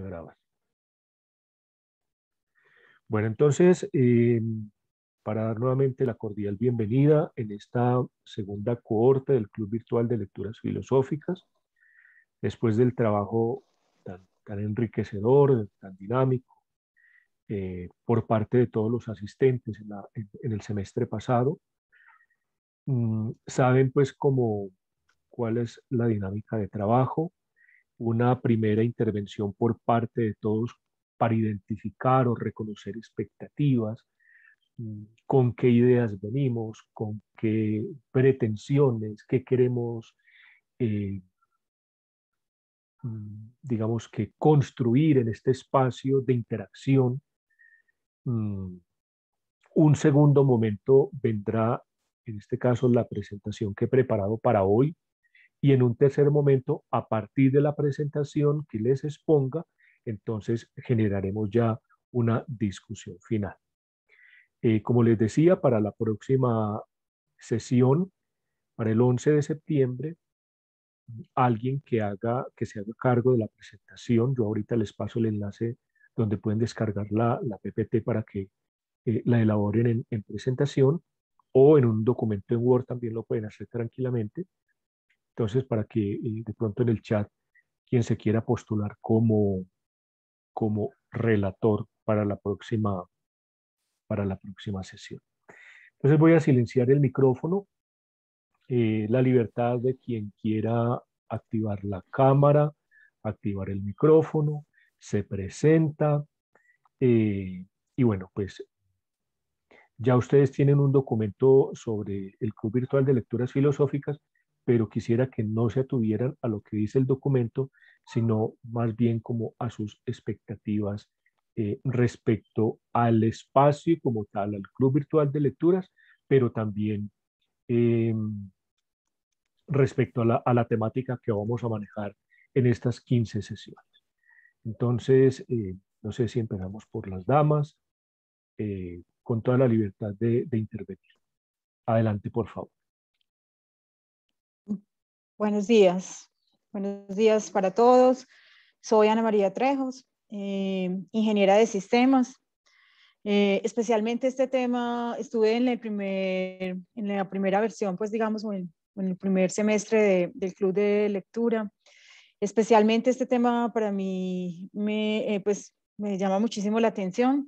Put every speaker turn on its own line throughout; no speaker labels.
grabar. Bueno, entonces, eh, para dar nuevamente la cordial bienvenida en esta segunda cohorte del Club Virtual de Lecturas Filosóficas, después del trabajo tan, enriquecedor, tan dinámico, eh, por parte de todos los asistentes en, el semestre pasado, mm, saben pues cómo, cuál es la dinámica de trabajo, una primera intervención por parte de todos para identificar o reconocer expectativas, mm, con qué ideas venimos, con qué pretensiones, qué queremos, eh, mm, digamos que construir en este espacio de interacción. Mm, un segundo momento vendrá, en este caso, la presentación que he preparado para hoy. Y en un tercer momento, a partir de la presentación que les exponga, entonces generaremos ya una discusión final. Eh, como les decía, para la próxima sesión, para el 11 de septiembre, alguien que, haga, que se haga cargo de la presentación, yo ahorita les paso el enlace donde pueden descargar la, la PPT para que eh, la elaboren en, presentación o en un documento en Word también lo pueden hacer tranquilamente. Entonces, para que eh, de pronto en el chat, quien se quiera postular como, como relator para la próxima, para la próxima sesión. Entonces voy a silenciar el micrófono. Eh, la libertad de quien quiera activar la cámara, activar el micrófono, se presenta. Eh, y bueno, pues ya ustedes tienen un documento sobre el Club Virtual de Lecturas Filosóficas, pero quisiera que no se atuvieran a lo que dice el documento, sino más bien como a sus expectativas eh, respecto al espacio como tal, al club virtual de lecturas, pero también em, respecto a la, temática que vamos a manejar en estas 15 sesiones. Entonces, eh, no sé si empezamos por las damas, eh, con toda la libertad de, de intervenir. Adelante, por favor.
Buenos días. Buenos días para todos. Soy Ana María Trejos, eh, ingeniera de sistemas. Eh, especialmente este tema, estuve en, la primera versión, pues digamos, en, en el primer semestre del club de lectura. Especialmente este tema para mí me, eh, pues, me llama muchísimo la atención.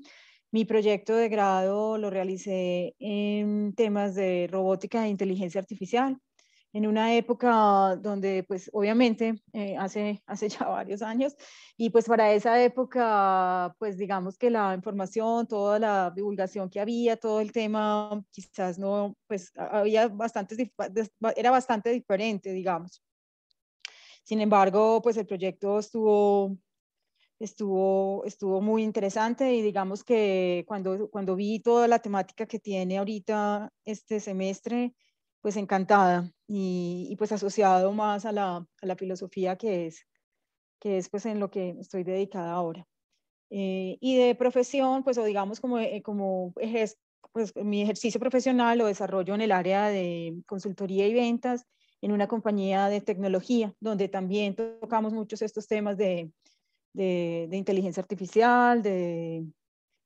Mi proyecto de grado lo realicé en temas de robótica e inteligencia artificial en una época donde, pues, obviamente, eh, hace, hace ya varios años, y pues para esa época, pues, digamos que la información, toda la divulgación que había, todo el tema, quizás no, pues, había bastantes, era bastante diferente, digamos. Sin embargo, pues el proyecto estuvo, estuvo, estuvo muy interesante y digamos que cuando, cuando vi toda la temática que tiene ahorita este semestre, pues encantada y, pues asociado más a la, a la, filosofía que es, que es pues en lo que estoy dedicada ahora. Eh, y de profesión, pues o digamos como, eh, como pues mi ejercicio profesional lo desarrollo en el área de consultoría y ventas en una compañía de tecnología, donde también tocamos muchos estos temas de, de, de inteligencia artificial, de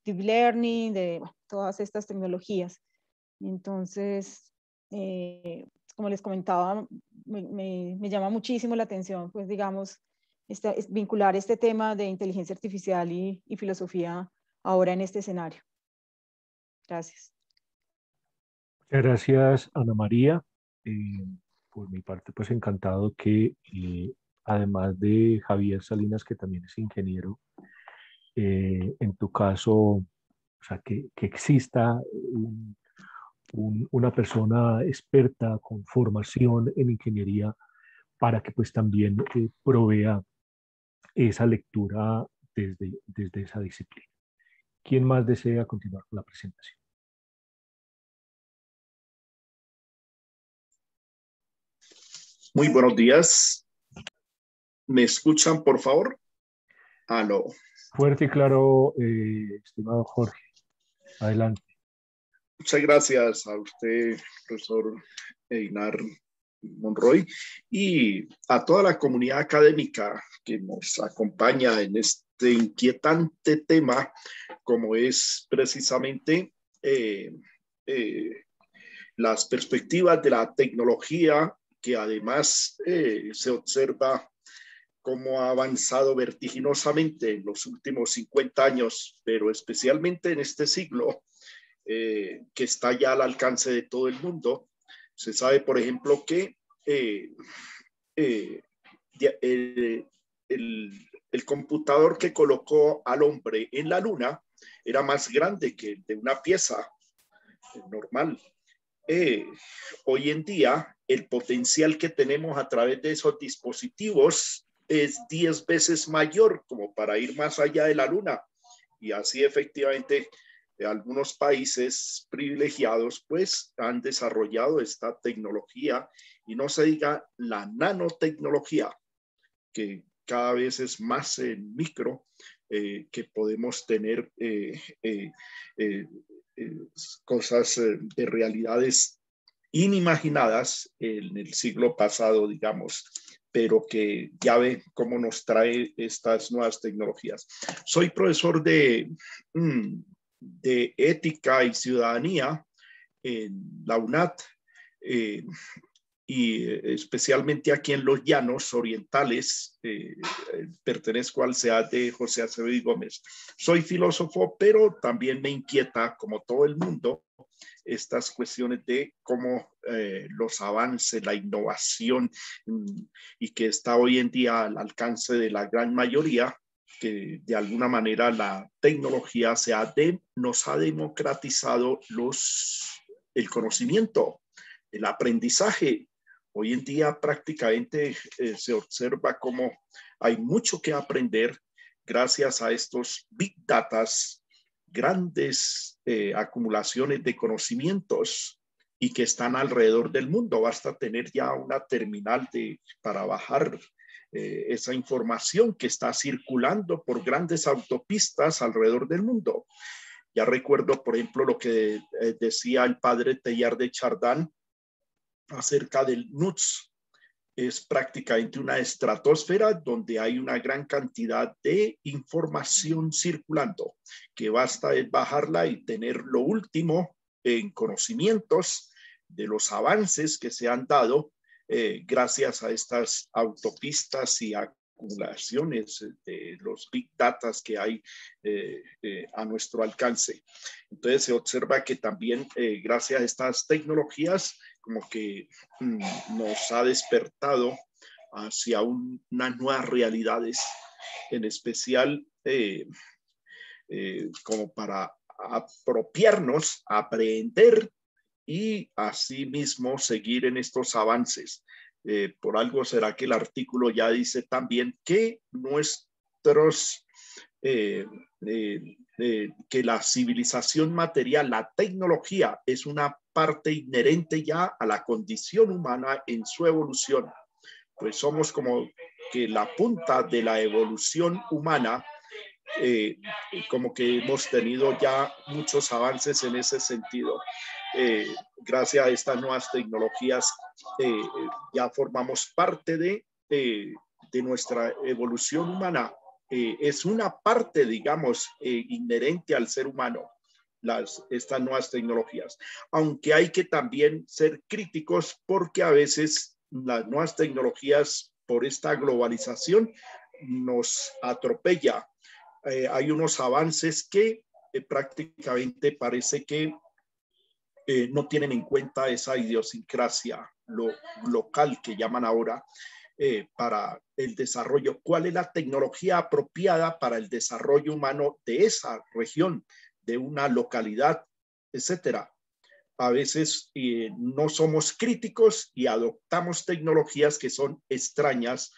deep learning, de todas estas tecnologías. Entonces, eh, como les comentaba, me, me, llama muchísimo la atención, pues digamos, vincular este tema de inteligencia artificial y, y, filosofía ahora en este escenario. Gracias.
Muchas gracias, Ana María. Eh, por mi parte, pues encantado que eh, además de Javier Salinas, que también es ingeniero, en tu caso, o sea, que, que exista un, una persona experta con formación en ingeniería para que pues también eh, provea esa lectura desde, desde esa disciplina. ¿Quién más desea continuar con la presentación?
Muy buenos días. ¿Me escuchan, por favor? Aló.
Fuerte y claro, eh, estimado Jorge. Adelante.
Muchas gracias a usted, profesor Einar Monroy y a toda la comunidad académica que nos acompaña en este inquietante tema como es precisamente eh, eh, las perspectivas de la tecnología que además eh, se observa cómo ha avanzado vertiginosamente en los últimos 50 años, pero especialmente en este siglo, que está ya al alcance de todo el mundo. Se sabe, por ejemplo, que el, el computador que colocó al hombre en la luna era más grande que de una pieza normal. Eh, hoy en día, el potencial que tenemos a través de esos dispositivos es 10 veces mayor como para ir más allá de la luna. Y así efectivamente algunos países privilegiados pues han desarrollado esta tecnología y no se diga la nanotecnología que cada vez es más en micro eh, que podemos tener eh, eh, cosas de realidades inimaginadas en el siglo pasado, digamos, pero que ya ve cómo nos trae estas nuevas tecnologías. Soy profesor de, mm, de ética y ciudadanía en la UNAT y eh, especialmente aquí en los llanos orientales, eh, pertenezco al SEA de José Acevedo Gómez. Soy filósofo, pero también me inquieta, como todo el mundo, estas cuestiones de cómo eh, los avances, la innovación mm, y que está hoy en día al alcance de la gran mayoría, que de alguna manera la tecnología nos ha democratizado los, el conocimiento, el aprendizaje Hoy en día prácticamente eh, se observa como hay mucho que aprender gracias a estos big datas, grandes eh, acumulaciones de conocimientos y que están alrededor del mundo. Basta tener ya una terminal de, para bajar eh, esa información que está circulando por grandes autopistas alrededor del mundo. Ya recuerdo, por ejemplo, lo que decía el padre Tellar de Chardán acerca del NUTS. Es prácticamente una estratosfera donde hay una gran cantidad de información circulando, que basta es bajarla y tener lo último en conocimientos de los avances que se han dado eh, gracias a estas autopistas y acumulaciones de los big data que hay eh, eh, a nuestro alcance. Entonces se observa que también gracias a estas tecnologías como que mm, nos ha despertado hacia unas nuevas realidades, en especial como para apropiarnos, aprender y asimismo seguir en estos avances. Eh, por algo será que el artículo ya dice también que nuestros que la civilización material, la tecnología es una parte inherente ya a la condición humana en su evolución. Pues somos como que la punta de la evolución humana, eh, como que hemos tenido ya muchos avances en ese sentido. Eh, gracias a estas nuevas tecnologías, eh, ya formamos parte de, de nuestra evolución humana eh, es una parte, digamos, eh, inherente al ser humano, las, estas nuevas tecnologías. Aunque hay que también ser críticos porque a veces las nuevas tecnologías, por esta globalización, nos atropella. Eh, hay unos avances que prácticamente parece que no tienen en cuenta esa idiosincrasia lo, local que llaman ahora eh, para el desarrollo, cuál es la tecnología apropiada para el desarrollo humano de esa región, de una localidad, etcétera. A veces eh, no somos críticos y adoptamos tecnologías que son extrañas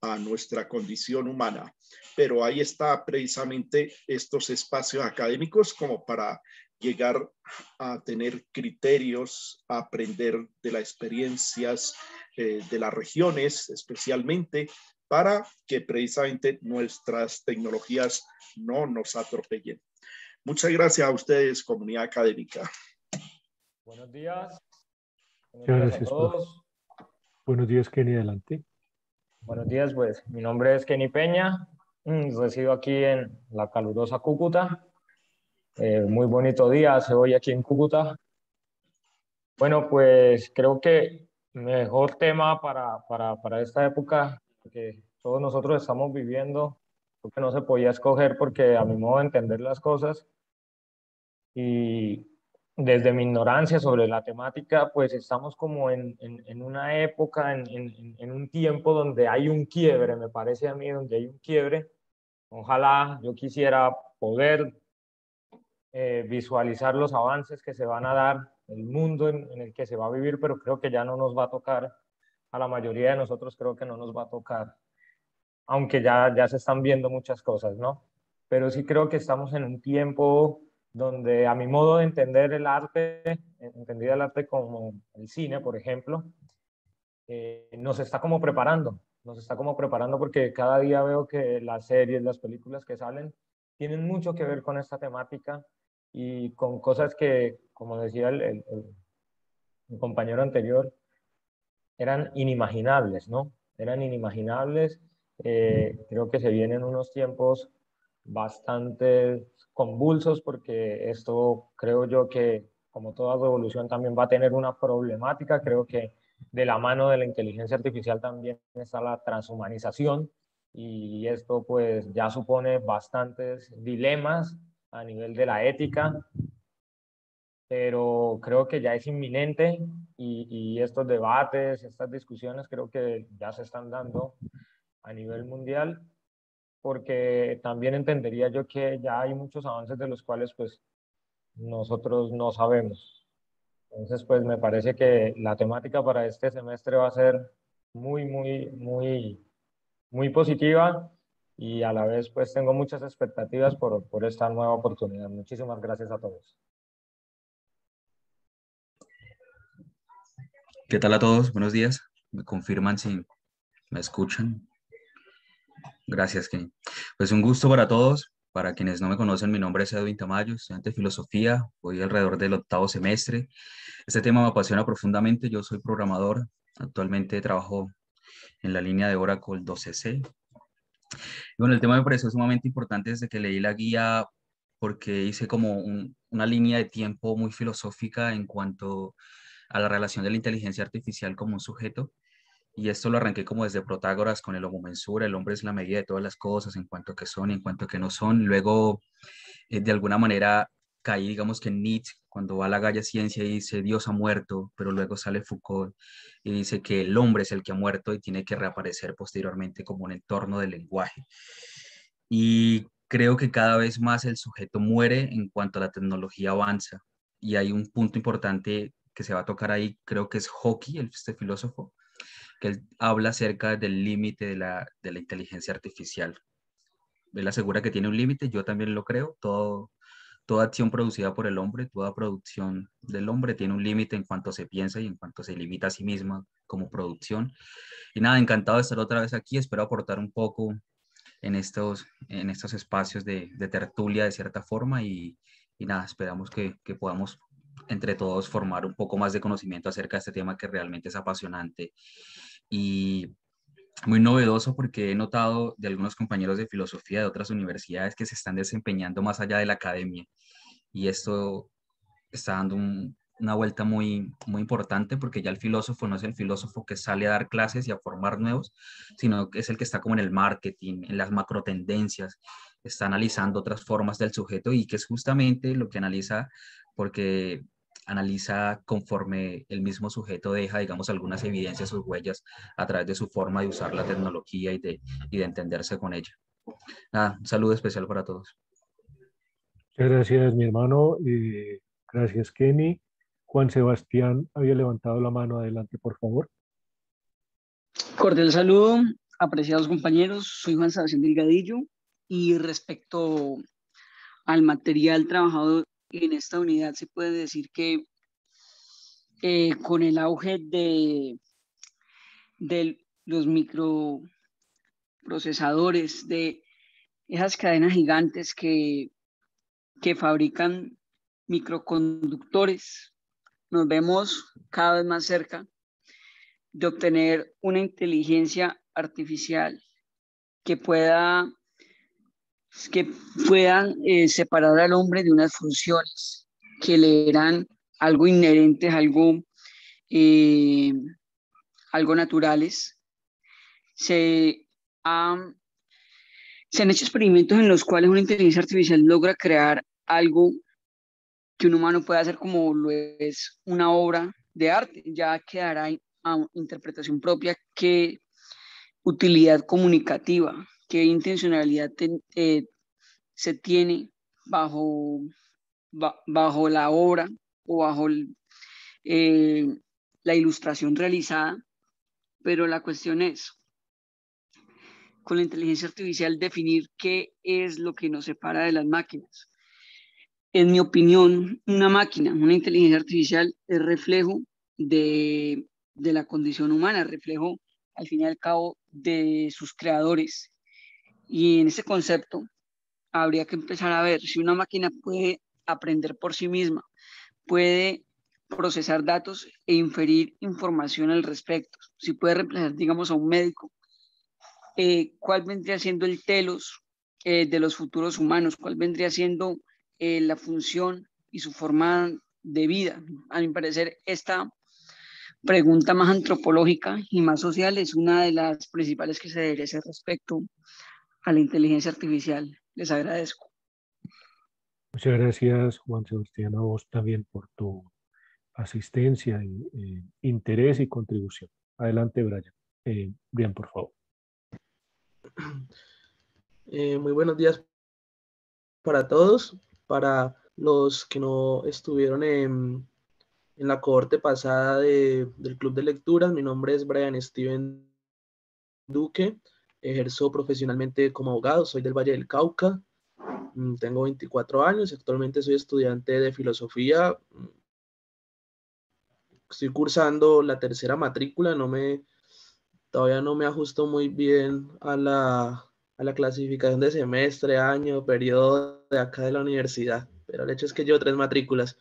a nuestra condición humana. Pero ahí está precisamente estos espacios académicos como para llegar a tener criterios, a aprender de las experiencias eh, de las regiones, especialmente para que precisamente nuestras tecnologías no nos atropellen. Muchas gracias a ustedes, comunidad académica.
Buenos días. Buenos días a todos.
Buenos días, Kenny, adelante.
Buenos días, pues mi nombre es Kenny Peña, mm, resido aquí en la calurosa Cúcuta. Eh, muy bonito día hace hoy aquí en Cúcuta. Bueno, pues creo que mejor tema para, para, para esta época que todos nosotros estamos viviendo, porque no se podía escoger porque a mi modo de entender las cosas y desde mi ignorancia sobre la temática, pues estamos como en, en, una época, en, en, un tiempo donde hay un quiebre, me parece a mí, donde hay un quiebre. Ojalá yo quisiera poder eh, visualizar los avances que se van a dar, el mundo en, el que se va a vivir, pero creo que ya no nos va a tocar, a la mayoría de nosotros creo que no nos va a tocar, aunque ya, ya se están viendo muchas cosas, ¿no? Pero sí creo que estamos en un tiempo donde a mi modo de entender el arte, entendida el arte como el cine, por ejemplo, eh, nos está como preparando, nos está como preparando porque cada día veo que las series, las películas que salen, tienen mucho que ver con esta temática y con cosas que, como decía el, compañero anterior, eran inimaginables, ¿no? Eran inimaginables. Eh, creo que se vienen unos tiempos bastante convulsos porque esto creo yo que como toda revolución también va a tener una problemática. Creo que de la mano de la inteligencia artificial también está la transhumanización y esto pues ya supone bastantes dilemas a nivel de la ética, pero creo que ya es inminente y, estos debates, estas discusiones creo que ya se están dando a nivel mundial porque también entendería yo que ya hay muchos avances de los cuales pues nosotros no sabemos. Entonces pues me parece que la temática para este semestre va a ser muy, muy, muy, muy positiva y a la vez pues tengo muchas expectativas por, por esta nueva oportunidad. Muchísimas gracias a todos.
¿Qué tal a todos? Buenos días. Me confirman si me escuchan. Gracias, Kenny. Pues un gusto para todos. Para quienes no me conocen, mi nombre es Edwin Tamayo, estudiante de filosofía, voy alrededor del octavo semestre. Este tema me apasiona profundamente, yo soy programador, actualmente trabajo en la línea de Oracle 12C. Bueno, el tema me pareció sumamente importante desde que leí la guía porque hice como una línea de tiempo muy filosófica en cuanto a la relación de la inteligencia artificial como un sujeto y esto lo arranqué como desde Protágoras con el homo mensura, el hombre es la medida de todas las cosas en cuanto que son y en cuanto que no son. Luego, eh, de alguna manera, caí, digamos que Nietzsche, cuando va a la Galla Ciencia y dice Dios ha muerto, pero luego sale Foucault y dice que el hombre es el que ha muerto y tiene que reaparecer posteriormente como un entorno del lenguaje. Y creo que cada vez más el sujeto muere en cuanto a la tecnología avanza. Y hay un punto importante que se va a tocar ahí, creo que es Hockey, este filósofo, que él habla acerca del límite de la, de la inteligencia artificial. Él asegura que tiene un límite, yo también lo creo, todo, toda acción producida por el hombre, toda producción del hombre tiene un límite en cuanto se piensa y en cuanto se limita a sí misma como producción. Y nada, encantado de estar otra vez aquí, espero aportar un poco en estos, en estos espacios de, tertulia de cierta forma y, y nada, esperamos que, que podamos entre todos formar un poco más de conocimiento acerca de este tema que realmente es apasionante y muy novedoso porque he notado de algunos compañeros de filosofía de otras universidades que se están desempeñando más allá de la academia. Y esto está dando una vuelta muy, muy importante porque ya el filósofo no es el filósofo que sale a dar clases y a formar nuevos, sino que es el que está como en el marketing, en las macro tendencias, está analizando otras formas del sujeto y que es justamente lo que analiza porque analiza conforme el mismo sujeto deja, digamos, algunas evidencias, sus huellas a través de su forma de usar la tecnología y de, y de entenderse con ella. Nada, un saludo especial para todos.
Muchas gracias, mi hermano. Eh, gracias, Kenny. Juan Sebastián había levantado la mano. Adelante, por favor.
Cordial saludo, apreciados compañeros. Soy Juan Sebastián Delgadillo y respecto al material trabajado en esta unidad se puede decir que eh, con el auge de, de los microprocesadores, de esas cadenas gigantes que, que fabrican microconductores, nos vemos cada vez más cerca de obtener una inteligencia artificial que pueda que puedan eh, separar al hombre de unas funciones que le eran algo inherentes, algo, eh, algo naturales. Se, han hecho experimentos en los cuales una inteligencia artificial logra crear algo que un humano puede hacer como lo es una obra de arte. Ya quedará a interpretación propia qué utilidad comunicativa, qué intencionalidad eh, se tiene bajo, bajo la obra o bajo eh, la ilustración realizada, pero la cuestión es, con la inteligencia artificial, definir qué es lo que nos separa de las máquinas. En mi opinión, una máquina, una inteligencia artificial es reflejo de, de la condición humana, reflejo al fin y al cabo de sus creadores. Y en ese concepto habría que empezar a ver si una máquina puede aprender por sí misma, puede procesar datos e inferir información al respecto, si puede reemplazar, digamos, a un médico, eh, cuál vendría siendo el telos eh, de los futuros humanos, cuál vendría siendo eh, la función y su forma de vida. A mi parecer, esta pregunta más antropológica y más social es una de las principales que se debería hacer respecto a la inteligencia artificial. Les agradezco.
Muchas gracias, Juan Sebastián, a vos también por tu asistencia, y, interés y contribución. Adelante, Brian. Eh, Brian, por favor.
Eh, muy buenos días para todos. Para los que no estuvieron en, en la cohorte pasada del Club de Lecturas. Mi nombre es Brian Steven Duque, ejerzo profesionalmente como abogado, soy del Valle del Cauca, mm, tengo 24 años, actualmente soy estudiante de filosofía, mm, estoy cursando la tercera matrícula, no me, todavía no me ajusto muy bien a la, a la clasificación de semestre, año, periodo de acá de la universidad, pero el hecho es que llevo tres matrículas.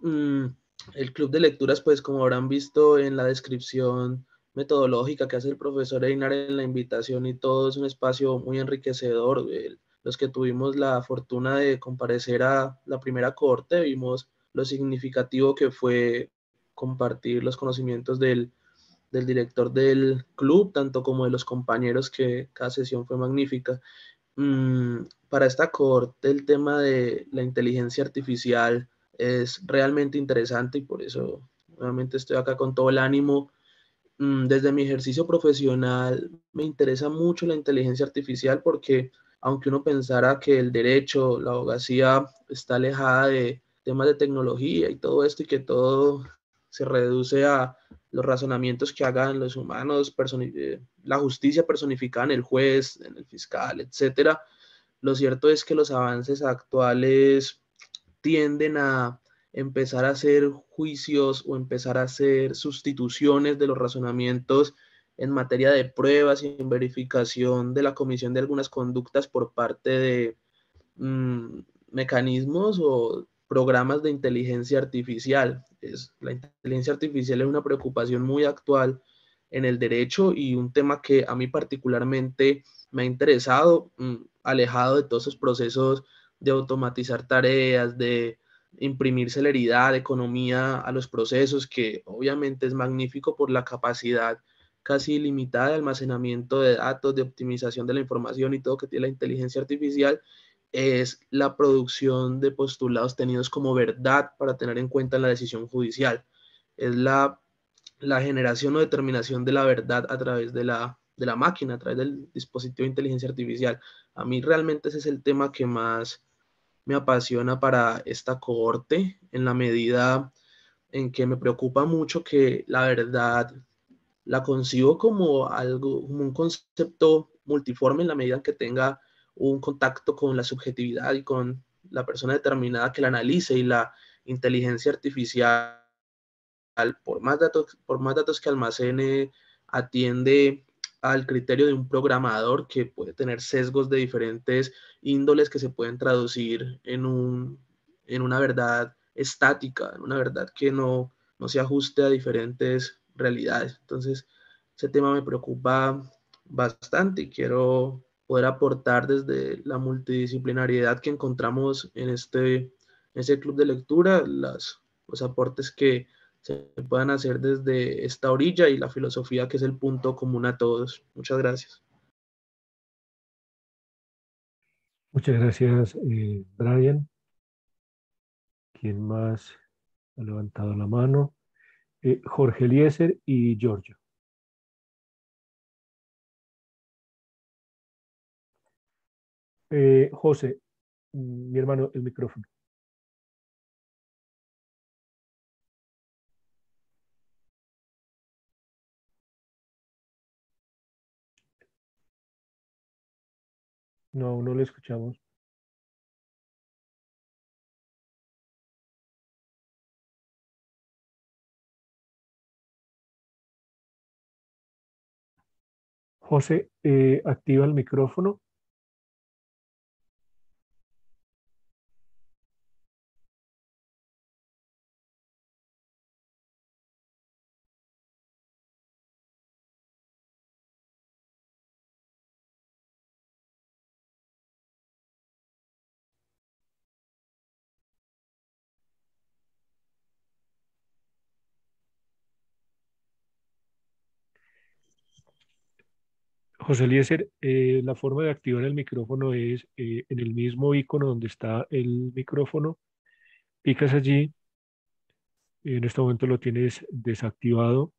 Mm, el club de lecturas, pues como habrán visto en la descripción metodológica que hace el profesor Einar en la invitación y todo, es un espacio muy enriquecedor. Los que tuvimos la fortuna de comparecer a la primera corte, vimos lo significativo que fue compartir los conocimientos del, del director del club, tanto como de los compañeros, que cada sesión fue magnífica. Mm, para esta corte, el tema de la inteligencia artificial es realmente interesante y por eso nuevamente estoy acá con todo el ánimo. Mm, desde mi ejercicio profesional me interesa mucho la inteligencia artificial porque aunque uno pensara que el derecho, la abogacía está alejada de temas de tecnología y todo esto y que todo se reduce a los razonamientos que hagan los humanos, eh, la justicia personificada en el juez, en el fiscal, etcétera. Lo cierto es que los avances actuales tienden a empezar a hacer juicios o empezar a hacer sustituciones de los razonamientos en materia de pruebas y en verificación de la comisión de algunas conductas por parte de mm, mecanismos o programas de inteligencia artificial. Es, la inteligencia artificial es una preocupación muy actual en el derecho y un tema que a mí particularmente me ha interesado, mm, alejado de todos esos procesos de automatizar tareas, de imprimir celeridad, economía a los procesos, que obviamente es magnífico por la capacidad casi ilimitada de almacenamiento de datos, de optimización de la información y todo que tiene la inteligencia artificial, es la producción de postulados tenidos como verdad para tener en cuenta en la decisión judicial. Es la, la generación o determinación de la verdad a través de la, de la máquina, a través del dispositivo de inteligencia artificial. A mí realmente ese es el tema que más me apasiona para esta cohorte en la medida en que me preocupa mucho que la verdad la concibo como algo, como un concepto multiforme en la medida en que tenga un contacto con la subjetividad y con la persona determinada que la analice y la inteligencia artificial, por más datos, por más datos que almacene, atiende al criterio de un programador que puede tener sesgos de diferentes índoles que se pueden traducir en, un, en una verdad estática, en una verdad que no, no se ajuste a diferentes realidades. Entonces, ese tema me preocupa bastante y quiero poder aportar desde la multidisciplinariedad que encontramos en este ese club de lectura, las, los aportes que se puedan hacer desde esta orilla y la filosofía que es el punto común a todos. Muchas gracias.
Muchas gracias, eh, Brian. ¿Quién más ha levantado la mano? Eh, Jorge Eliezer y Giorgio. Eh, José, mi hermano, el micrófono. No, no lo escuchamos. José, eh, activa el micrófono. José Eliezer, eh, la forma de activar el micrófono es eh, en el mismo icono donde está el micrófono, picas allí, en este momento lo tienes desactivado.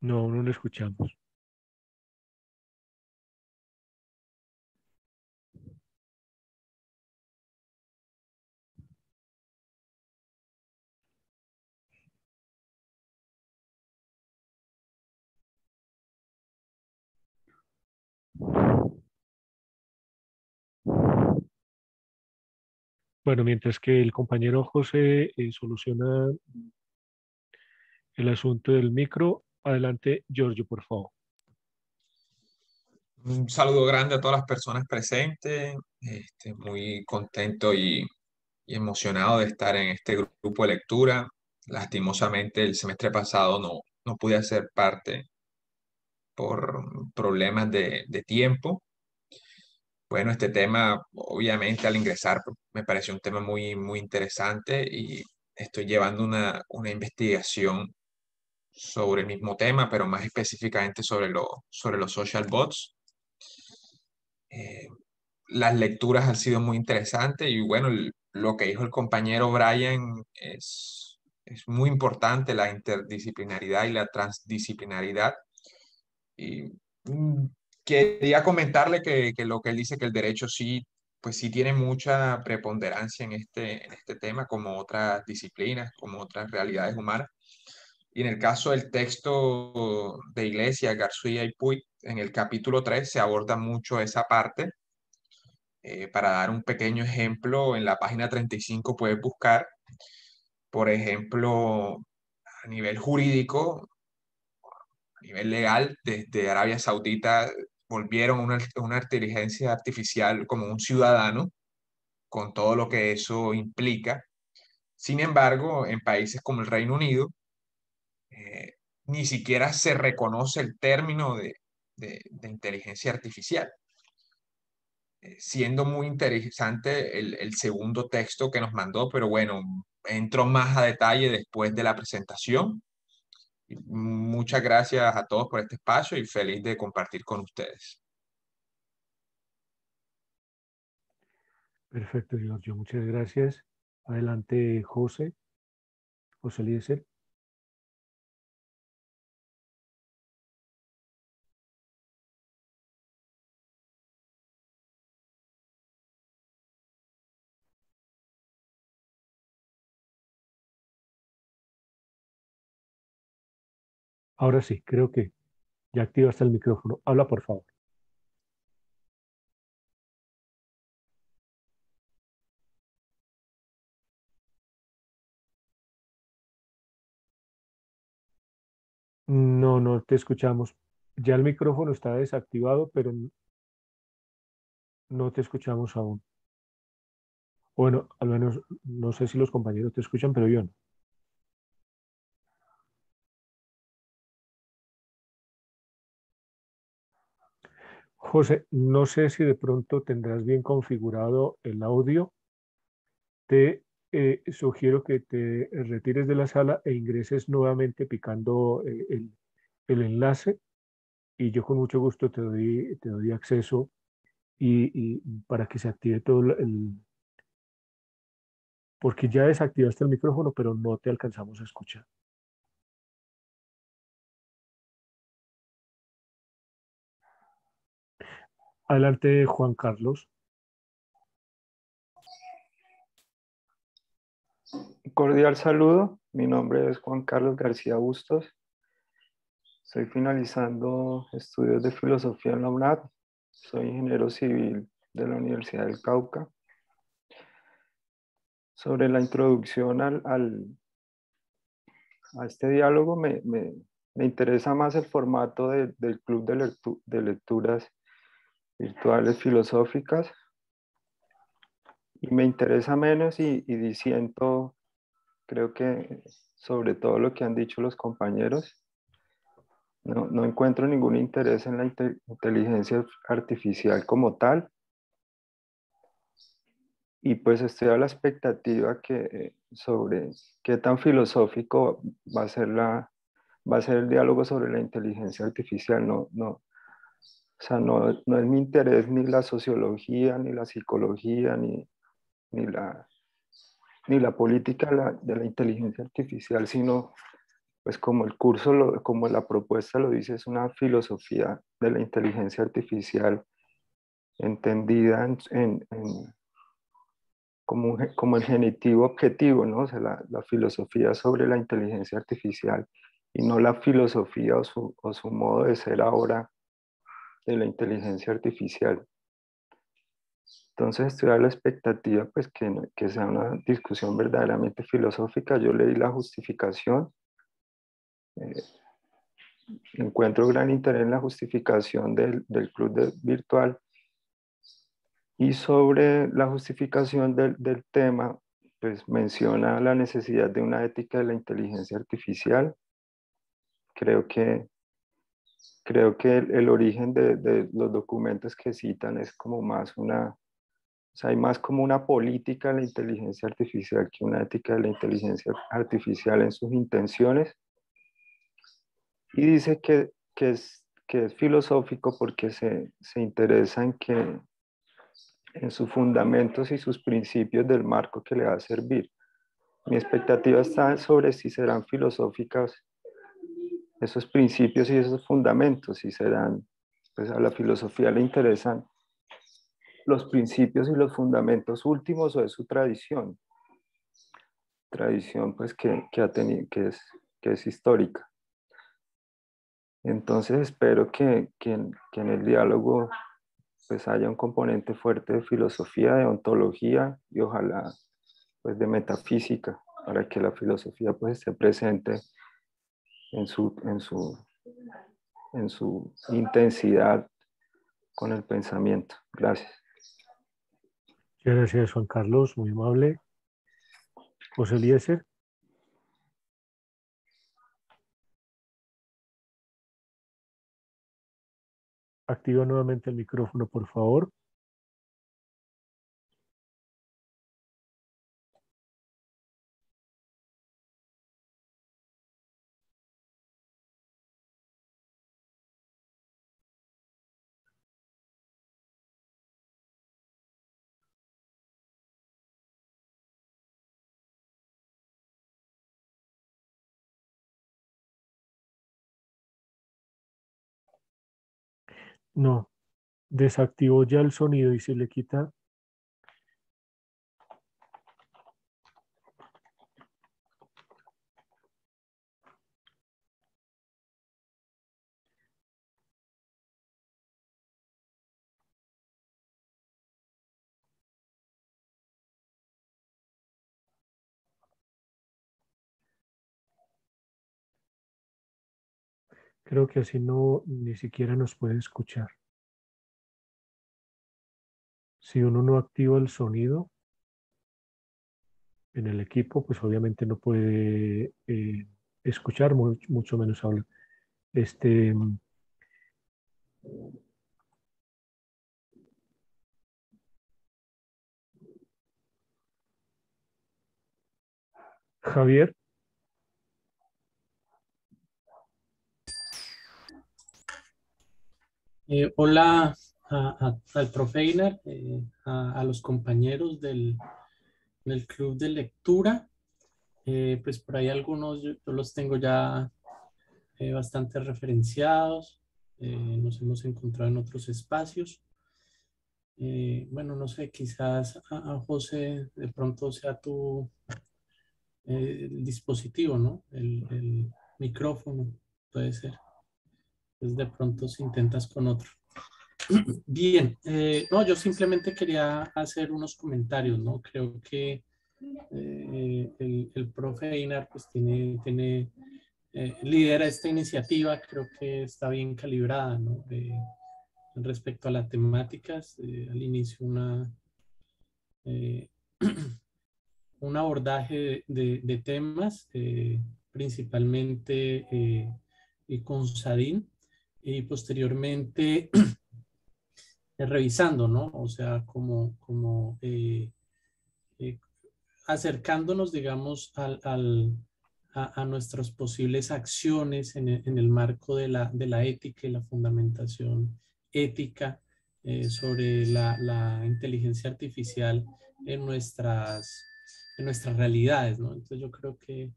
No, no lo escuchamos. Bueno, mientras que el compañero José eh, soluciona el asunto del micro, adelante, Giorgio, por favor.
Un saludo grande a todas las personas presentes. Este, muy contento y, emocionado de estar en este grupo de lectura. Lastimosamente, el semestre pasado no, no pude hacer parte por problemas de, de tiempo, bueno, este tema, obviamente, al ingresar, me pareció un tema muy, muy interesante y estoy llevando una, una investigación sobre el mismo tema, pero más específicamente sobre, lo, sobre los social bots. Eh, las lecturas han sido muy interesantes y bueno, lo que dijo el compañero Brian es, es muy importante, la interdisciplinaridad y la transdisciplinaridad. Y mm, quería comentarle que, lo que él dice que el derecho sí, pues sí tiene mucha preponderancia en este, en este tema, como otras disciplinas, como otras realidades humanas. Y en el caso del texto de Iglesia, García y Puy, en el capítulo 3 se aborda mucho esa parte. Eh, para dar un pequeño ejemplo, en la página 35 puedes buscar, por ejemplo, a nivel jurídico, a nivel legal, desde Arabia Saudita volvieron una, una inteligencia artificial como un ciudadano, con todo lo que eso implica. Sin embargo, en países como el Reino Unido, eh, ni siquiera se reconoce el término de, de, inteligencia artificial. Eh, siendo muy interesante el, el, segundo texto que nos mandó, pero bueno, entro más a detalle después de la presentación. Muchas gracias a todos por este espacio y feliz de compartir con ustedes.
Perfecto, Giorgio. Muchas gracias. Adelante, José. José Eliezer. Ahora sí, creo que ya activaste el micrófono. Habla, por favor. No, no te escuchamos. Ya el micrófono está desactivado, pero no te escuchamos aún. Bueno, al menos no sé si los compañeros te escuchan, pero yo no. José, no sé si de pronto tendrás bien configurado el audio. Te eh, sugiero que te retires de la sala e ingreses nuevamente picando eh, el, enlace y yo con mucho gusto te doy, acceso y, para que se active todo el... Porque ya desactivaste el micrófono, pero no te alcanzamos a escuchar. Adelante, Juan Carlos.
cordial saludo. Mi nombre es Juan Carlos García Bustos. Estoy finalizando estudios de filosofía en la UNAD. Soy ingeniero civil de la Universidad del Cauca. Sobre la introducción al, a este diálogo, me, interesa más el formato del Club de, Lecturas Virtuales Filosóficas y me interesa menos y, y diciendo creo que sobre todo lo que han dicho los compañeros, no, encuentro ningún interés en la inteligencia artificial como tal. Y pues estoy a la expectativa que sobre qué tan filosófico va a ser la va a ser el diálogo sobre la inteligencia artificial. No, no, o sea, no, no es mi interés ni la sociología, ni la psicología, ni, ni la ni la política de la inteligencia artificial, sino pues como el curso, como la propuesta lo dice, es una filosofía de la inteligencia artificial entendida en, como, como, el genitivo objetivo, ¿no? O sea, la, filosofía sobre la inteligencia artificial y no la filosofía o su, o su modo de ser ahora de la inteligencia artificial. Entonces estoy a la expectativa pues que, que, sea una discusión verdaderamente filosófica. Yo leí la justificación. Eh, encuentro gran interés en la justificación del, del club de, virtual. Y sobre la justificación del, del, tema, pues menciona la necesidad de una ética de la inteligencia artificial. Creo que, creo que el, el origen de, de los documentos que citan es como más una o sea, hay más como una política de la inteligencia artificial que una ética de la inteligencia artificial en sus intenciones. Y dice que, que, es, que es filosófico porque se, se interesa en que en sus fundamentos y sus principios del marco que le va a servir. Mi expectativa está sobre si serán filosóficas esos principios y esos fundamentos, si serán, pues a la filosofía le interesan los principios y los fundamentos últimos o de su tradición. Tradición pues que, que ha tenido, que es, que es histórica. Entonces espero que, que, en el diálogo pues haya un componente fuerte de filosofía, de ontología y ojalá pues de metafísica para que la filosofía pues esté presente en su, en su, en su intensidad con el pensamiento. Gracias.
Gracias, Juan Carlos, muy amable. José Eliezer. Activa nuevamente el micrófono, por favor. No, desactivó ya el sonido y se le quita Creo que así no ni siquiera nos puede escuchar. Si uno no activa el sonido, en el equipo, pues obviamente no puede eh, escuchar, mucho, mucho menos hablar. Este, Javier.
Eh, hola al profe eh, a, los compañeros del, del, club de lectura. Eh, pues por ahí algunos yo, los tengo ya bastante referenciados. nos hemos encontrado en otros espacios. bueno, no sé, quizás a, José de pronto sea tu dispositivo, ¿no? El micrófono, puede ser de pronto si intentas con otro. Bien, eh, no, yo simplemente quería hacer unos comentarios, ¿no? Creo que eh, el, el, profe Einar pues tiene, tiene eh, lidera esta iniciativa, creo que está bien calibrada, ¿no? respecto a las temáticas, al inicio una, un abordaje de, de temas, principalmente con Sadin, y posteriormente revisando, ¿no? O sea, como, como eh, eh, acercándonos, digamos, al, al, a, nuestras posibles acciones en el, marco de la, de la, ética y la fundamentación ética eh, sobre la, la, inteligencia artificial en nuestras, en nuestras realidades, ¿no? Entonces yo creo que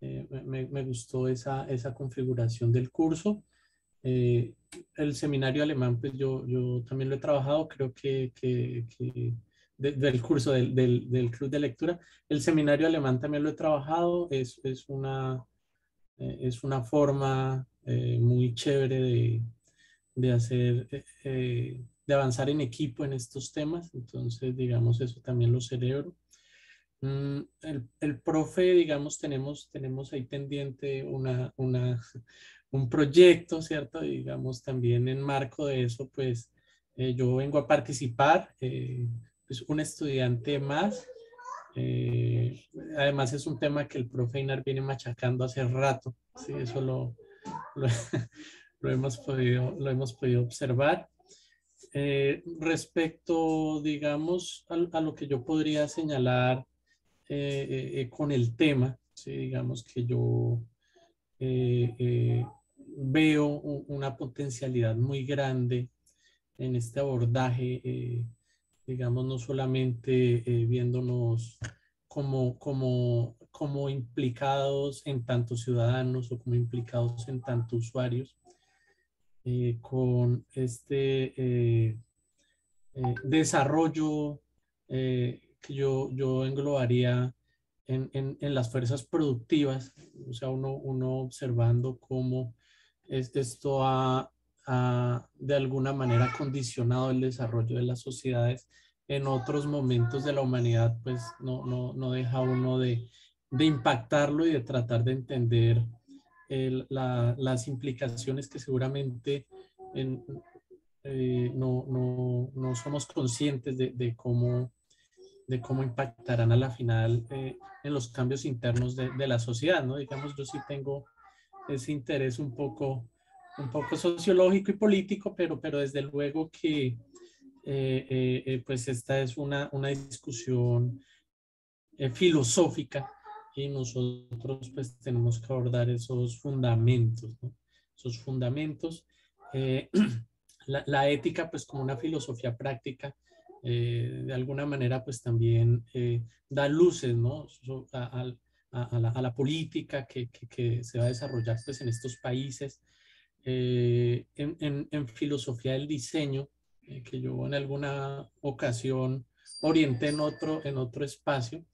me, me, gustó esa, esa configuración del curso. Eh, el seminario alemán, pues yo, yo también lo he trabajado, creo que, que, que del curso del, del, del, club de lectura. El seminario alemán también lo he trabajado, es, es una, eh, es una forma eh, muy chévere de, de hacer, de avanzar en equipo en estos temas, entonces digamos eso también lo celebro. Mm, el, el, profe, digamos, tenemos, tenemos ahí pendiente una, una, un proyecto, ¿cierto? Digamos, también en marco de eso, pues eh, yo vengo a participar, eh, pues un estudiante más. Eh, además es un tema que el profe Inar viene machacando hace rato, sí, eso lo, lo, hemos, podido, lo hemos podido observar. respecto, digamos, a, lo que yo podría señalar con el tema, ¿sí? digamos que yo veo una potencialidad muy grande en este abordaje, eh, digamos, no solamente eh, viéndonos como, como, como implicados en tantos ciudadanos o como implicados en tantos usuarios, eh, con este desarrollo que yo, yo englobaría en, en, en, las fuerzas productivas, o sea, uno, uno observando cómo esto ha, de alguna manera condicionado el desarrollo de las sociedades. En otros momentos de la humanidad, pues no, no, no deja uno de, de, impactarlo y de tratar de entender las implicaciones que seguramente eh, no, no, no, somos conscientes de, de, cómo, de cómo impactarán a la final eh, en los cambios internos de, de, la sociedad, ¿no? Digamos, yo sí tengo ese interés un poco, un poco sociológico y político, pero, pero desde luego que eh, eh, pues esta es una, una discusión filosófica y nosotros pues tenemos que abordar esos fundamentos, ¿no? esos fundamentos. La, la, ética pues como una filosofía práctica de alguna manera pues también da luces ¿no? a, la, política que, se va a desarrollar pues, en estos países. Eh, en, filosofía del diseño, eh, que yo en alguna ocasión orienté en otro, en otro espacio,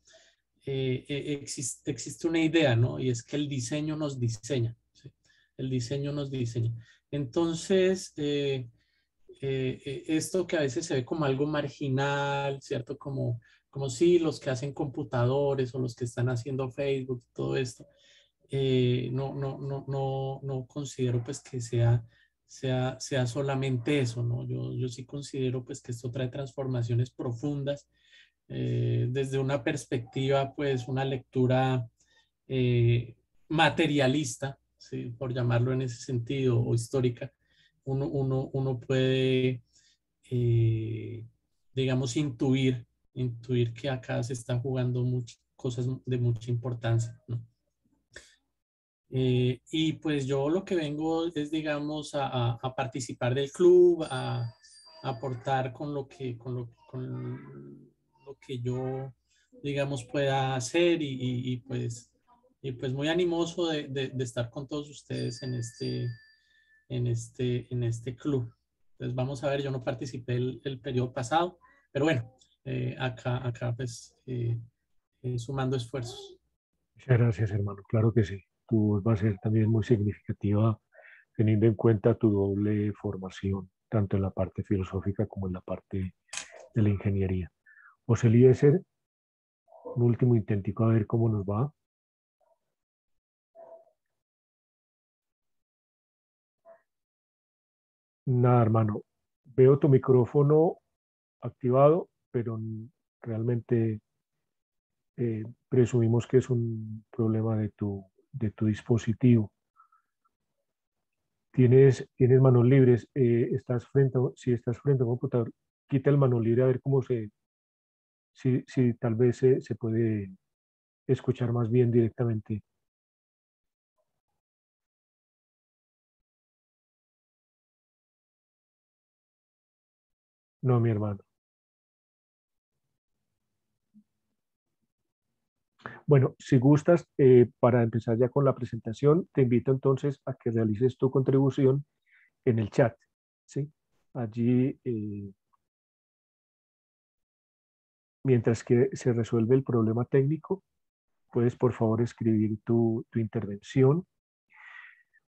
eh, existe, existe, una idea, ¿no? Y es que el diseño nos diseña. El diseño nos diseña. Entonces, esto que a veces se ve como algo marginal, ¿cierto? Como como si los que hacen computadores o los que están haciendo Facebook, todo esto, eh, no, no, no, no, no considero pues que sea, sea, sea solamente eso, ¿no? Yo, yo sí considero pues que esto trae transformaciones profundas eh, desde una perspectiva, pues una lectura eh, materialista, por llamarlo en ese sentido, o histórica, uno, uno, uno puede, eh, digamos, intuir, intuir que acá se están jugando muchas cosas de mucha importancia. y pues yo lo que vengo es, digamos, a, a participar del club, a, aportar con lo que, con lo, con lo que yo, digamos, pueda hacer y, y, pues, y pues muy animoso de, de, estar con todos ustedes en este, en este, en este club. Entonces vamos a ver, yo no participé el, el periodo pasado, pero bueno, eh, acá, acá pues eh, eh, sumando esfuerzos.
Muchas gracias, hermano. Claro que sí. Tu voz va a ser también muy significativa teniendo en cuenta tu doble formación tanto en la parte filosófica como en la parte de la ingeniería. José Eliezer, un último intentico a ver cómo nos va. Nada, hermano. Veo tu micrófono activado, pero realmente eh, presumimos que es un problema de tu, de tu dispositivo tienes, tienes manos libres, eh, estás frente, si estás frente a un computador, quita el mano libre a ver cómo se, si, si tal vez se, se puede escuchar más bien directamente. No, mi hermano. Bueno, si gustas, eh, para empezar ya con la presentación, te invito entonces a que realices tu contribución en el chat. ¿sí? Allí, eh, mientras que se resuelve el problema técnico, puedes por favor escribir tu, tu intervención.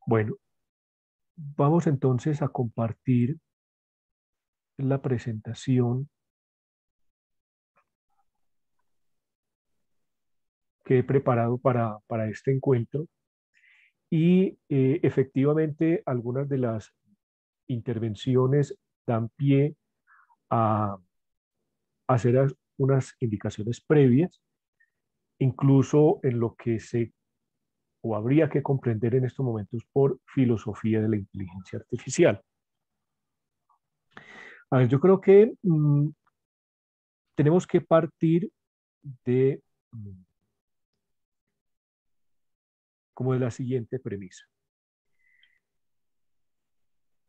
Bueno, vamos entonces a compartir la presentación que he preparado para, para este encuentro. Y eh, efectivamente algunas de las intervenciones dan pie a, hacer unas indicaciones previas, incluso en lo que se o habría que comprender en estos momentos por filosofía de la inteligencia artificial. A ver, yo creo que mm, tenemos que partir de mm, como de la siguiente premisa.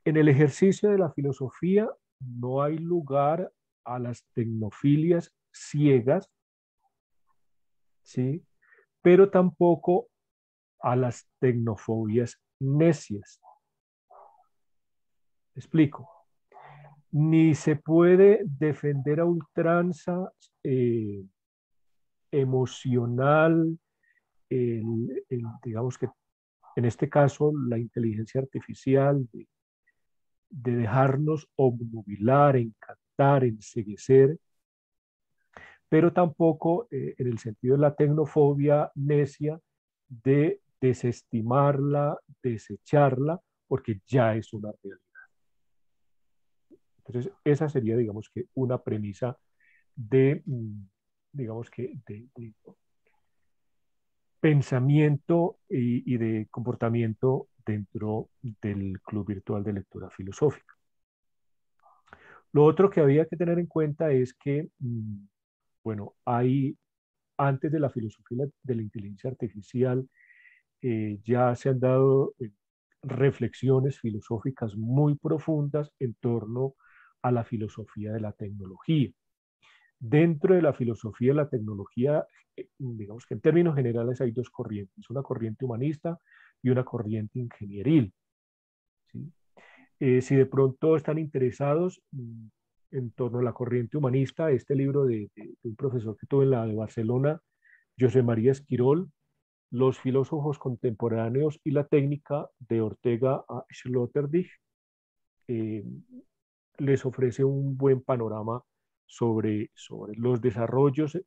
En el ejercicio de la filosofía no hay lugar a las tecnofilias ciegas, ¿sí? pero tampoco a las tecnofobias necias. Explico. Ni se puede defender a ultranza eh, emocional, digamos que en este caso la inteligencia artificial, de, dejarnos obnubilar, encantar, enseguecer, pero tampoco eh, en el sentido de la tecnofobia necia de desestimarla, desecharla, porque ya es una realidad. Entonces, esa sería, digamos que, una premisa de, mm, digamos que, de, pensamiento y, de comportamiento dentro del Club Virtual de Lectura Filosófica. Lo otro que había que tener en cuenta es que, mm, bueno, hay, antes de la filosofía de la inteligencia artificial, eh, ya se han dado eh, reflexiones filosóficas muy profundas en torno a la filosofía de la tecnología. Dentro de la filosofía de la tecnología, eh, digamos que en términos generales hay dos corrientes, una corriente humanista y una corriente ingenieril. Eh, si de pronto están interesados mm, en torno a la corriente humanista, este libro de, un profesor que tuve en la de Barcelona, José María Esquirol, Los filósofos contemporáneos y la técnica de Ortega a Sloterdijk, eh, les ofrece un buen panorama sobre, sobre los desarrollos eh,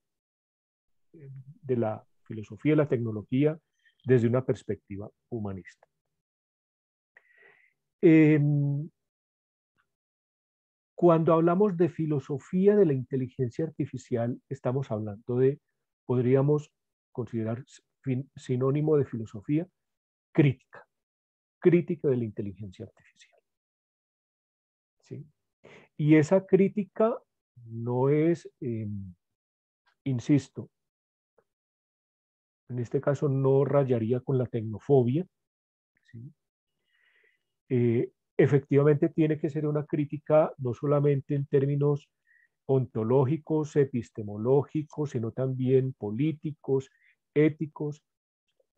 de la filosofía y la tecnología desde una perspectiva humanista. cuando hablamos de filosofía de la inteligencia artificial, estamos hablando de, podríamos considerar sinónimo de filosofía, crítica, crítica de la inteligencia artificial. Y esa crítica no es, em, insisto, en este caso no rayaría con la tecnofobia. Eh, efectivamente tiene que ser una crítica no solamente en términos ontológicos, epistemológicos, sino también políticos, éticos,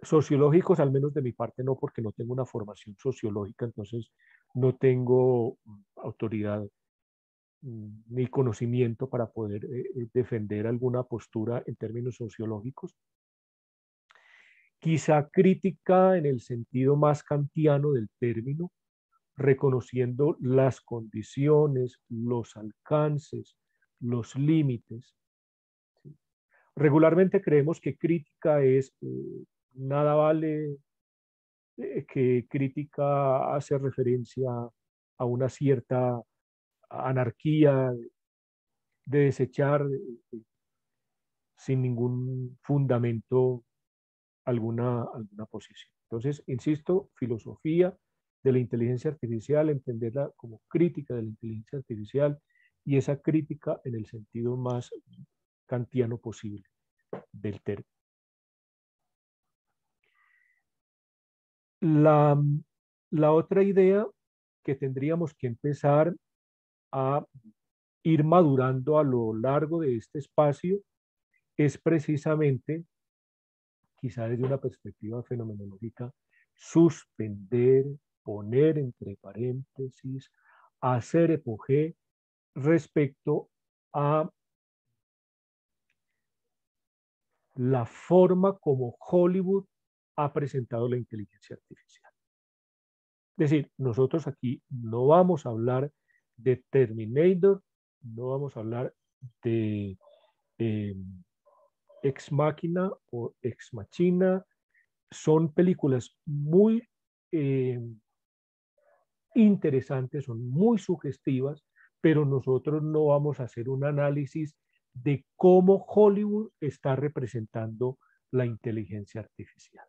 sociológicos, al menos de mi parte no, porque no tengo una formación sociológica, entonces no tengo autoridad ni conocimiento para poder eh, eh, defender alguna postura en términos sociológicos. Quizá crítica en el sentido más kantiano del término, reconociendo las condiciones, los alcances, los límites. Regularmente creemos que crítica es eh, nada vale, que crítica hace referencia a una cierta anarquía de desechar eh, sin ningún fundamento alguna, alguna posición. Entonces, insisto, filosofía de la inteligencia artificial, entenderla como crítica de la inteligencia artificial y esa crítica en el sentido más kantiano posible del término. La, la otra idea que tendríamos que empezar a ir madurando a lo largo de este espacio es precisamente, quizá desde una perspectiva fenomenológica, suspender poner entre paréntesis, hacer epogé respecto a la forma como Hollywood ha presentado la inteligencia artificial. Es decir, nosotros aquí no vamos a hablar de Terminator, no vamos a hablar de em, Ex Máquina o Ex Machina. Son películas muy em, interesantes, son muy sugestivas, pero nosotros no vamos a hacer un análisis de cómo Hollywood está representando la inteligencia artificial.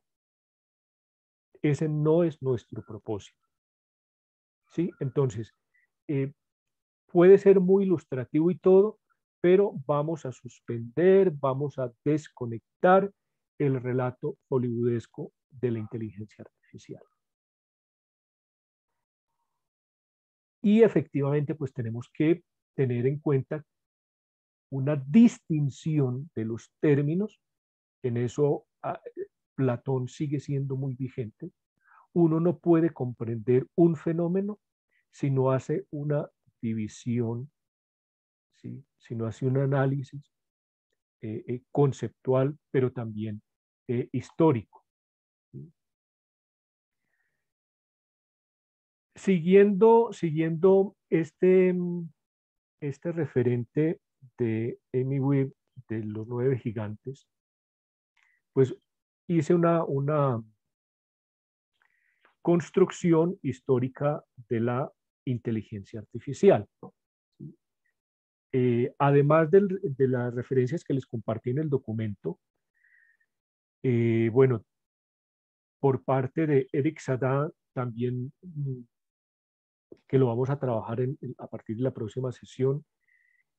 Ese no es nuestro propósito. ¿Sí? Entonces, eh, puede ser muy ilustrativo y todo, pero vamos a suspender, vamos a desconectar el relato hollywoodesco de la inteligencia artificial. Y efectivamente, pues tenemos que tener en cuenta una distinción de los términos. En eso ah, Platón sigue siendo muy vigente. Uno no puede comprender un fenómeno si no hace una división, ¿sí? si no hace un análisis eh, eh, conceptual, pero también eh, histórico. Siguiendo, siguiendo este, mm, este referente de Amy Webb de los nueve gigantes, pues hice una, una construcción histórica de la inteligencia artificial. Eh, además de las referencias que les compartí en el documento, eh, bueno, por parte de Eric Sadat también mm, que lo vamos a trabajar a partir de la próxima sesión.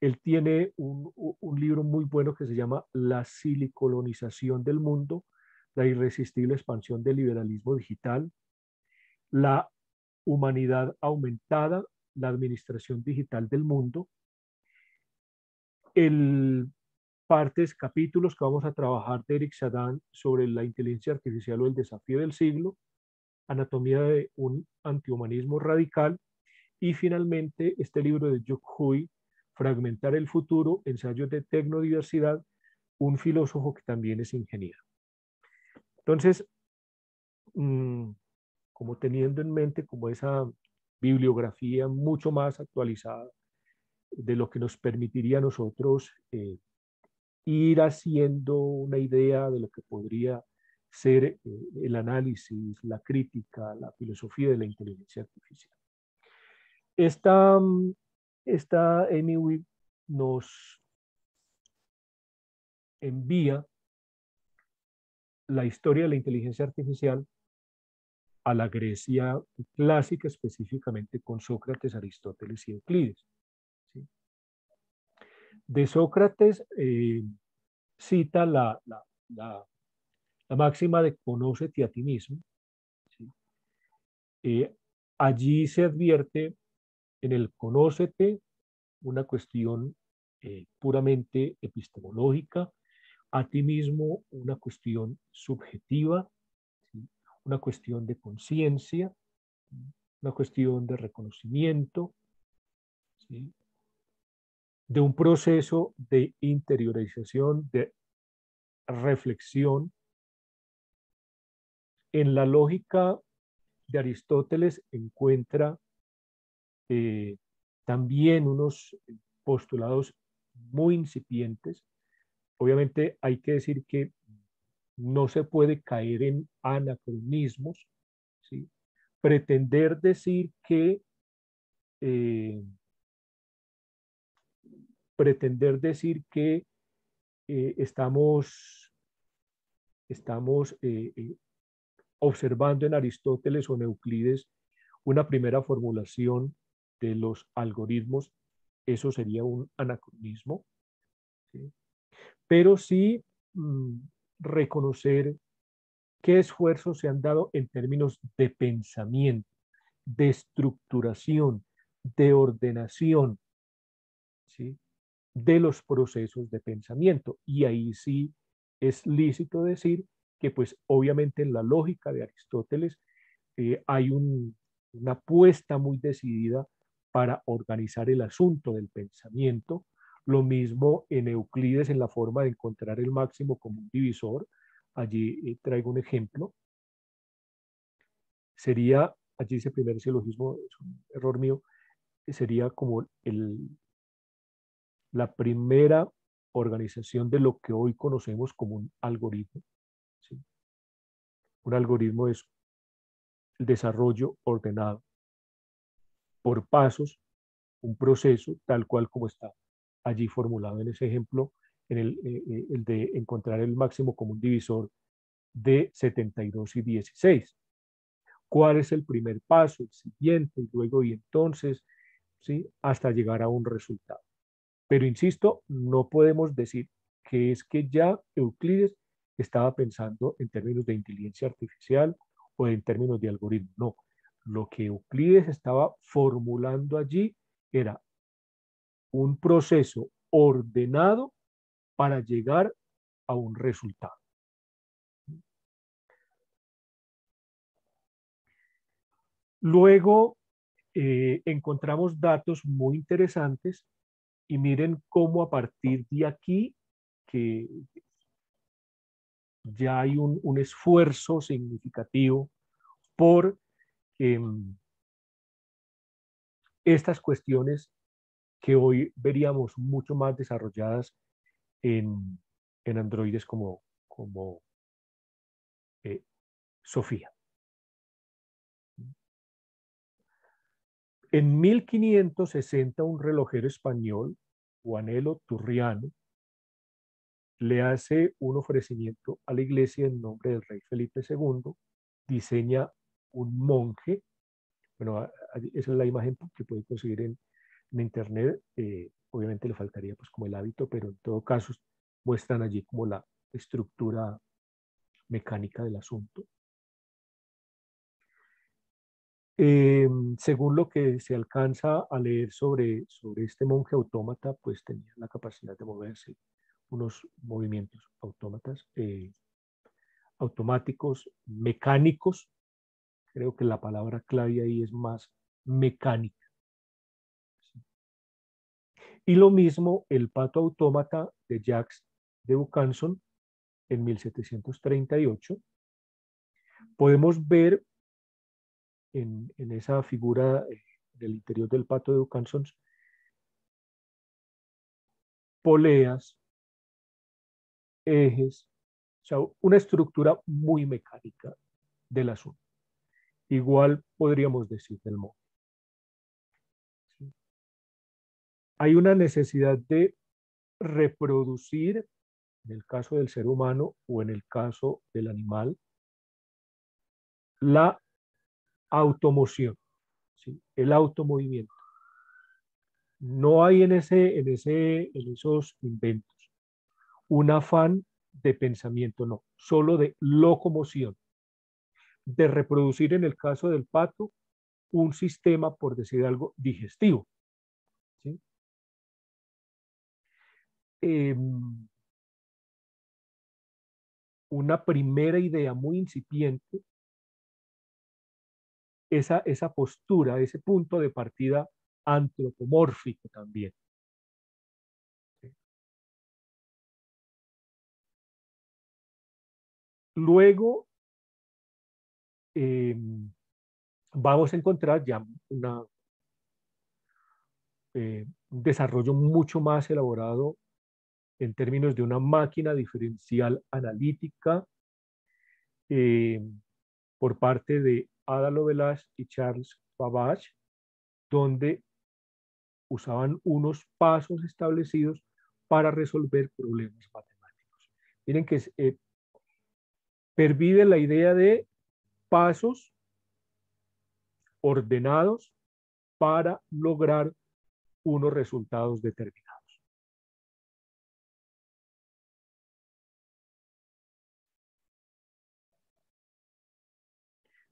Él tiene un, libro muy bueno que se llama La silicolonización del mundo, la irresistible expansión del liberalismo digital, la humanidad aumentada, la administración digital del mundo, el partes, capítulos que vamos a trabajar de Eric Sadan sobre la inteligencia artificial o el desafío del siglo, anatomía de un antihumanismo radical y finalmente, este libro de Juk Hui, Fragmentar el futuro, ensayos de tecnodiversidad, un filósofo que también es ingeniero. Entonces, mm, como teniendo en mente como esa bibliografía mucho más actualizada de lo que nos permitiría a nosotros eh, ir haciendo una idea de lo que podría ser eh, el análisis, la crítica, la filosofía de la inteligencia artificial. Esta, mm, esta Amy nos envía la historia de la inteligencia artificial a la Grecia clásica, específicamente con Sócrates, Aristóteles y Euclides. De Sócrates eh, cita la, la, máxima de conócete a ti mismo. Eh, allí se advierte en el conócete una cuestión eh, puramente epistemológica, a ti mismo una cuestión subjetiva, una cuestión de conciencia, una cuestión de reconocimiento, de un proceso de interiorización, de reflexión. En la lógica de Aristóteles encuentra eh, también unos postulados muy incipientes. Obviamente hay que decir que no se puede caer en anacronismos, pretender decir que eh, pretender decir que eh, estamos, estamos eh, observando en Aristóteles o en Euclides una primera formulación de los algoritmos, eso sería un anacronismo. Pero sí mm, reconocer qué esfuerzos se han dado en términos de pensamiento, de estructuración, de ordenación, ¿sí? de los procesos de pensamiento. Y ahí sí es lícito decir que pues obviamente en la lógica de Aristóteles eh, hay una apuesta muy decidida para organizar el asunto del pensamiento, lo mismo en Euclides en la forma de encontrar el máximo común divisor. Allí eh, traigo un ejemplo. Sería, allí ese primer silogismo, es un error mío, sería como el, la primera organización de lo que hoy conocemos como un algoritmo. Un algoritmo es el desarrollo ordenado por pasos, un proceso tal cual como está allí formulado en ese ejemplo, en el, eh, eh, el de encontrar el máximo común divisor de 72 y 16. ¿Cuál es el primer paso, el siguiente, luego y entonces, ¿sí? hasta llegar a un resultado? Pero insisto, no podemos decir que es que ya Euclides estaba pensando en términos de inteligencia artificial o en términos de algoritmo. No, lo que Euclides estaba formulando allí era un proceso ordenado para llegar a un resultado. Luego eh, encontramos datos muy interesantes y miren cómo a partir de aquí que ya hay un, esfuerzo significativo por em, estas cuestiones que hoy veríamos mucho más desarrolladas en, androides como, como eh, Sofía. En 1560 un relojero español, Juanelo Turriano, le hace un ofrecimiento a la iglesia en nombre del rey Felipe II, diseña un monje, bueno, esa es la imagen que puede conseguir en, en internet, eh, obviamente le faltaría pues como el hábito, pero en todo caso muestran allí como la estructura mecánica del asunto. Em, según lo que se alcanza a leer sobre, sobre este monje autómata, pues tenía la capacidad de moverse, unos movimientos eh, automáticos, mecánicos. Creo que la palabra clave ahí es más mecánica. Y lo mismo el pato autómata de Jacques de Bucanson en 1738. Podemos ver en, esa figura eh, del interior del pato de Bucanson poleas, ejes, o sea, una estructura muy mecánica del asunto. Igual podríamos decir del modo. Hay una necesidad de reproducir, en el caso del ser humano o en el caso del animal, la automoción, el automovimiento. No hay en, ese, en, ese, en esos inventos un afán de pensamiento, no, solo de locomoción, de reproducir en el caso del pato un sistema, por decir algo, digestivo. Em, una primera idea muy incipiente, esa, esa postura, ese punto de partida antropomórfico también. Luego, em, vamos a encontrar ya una, eh, un desarrollo mucho más elaborado en términos de una máquina diferencial analítica eh, por parte de Ada Lovelace y Charles Babbage, donde usaban unos pasos establecidos para resolver problemas matemáticos. Miren que eh, pervive la idea de pasos ordenados para lograr unos resultados determinados.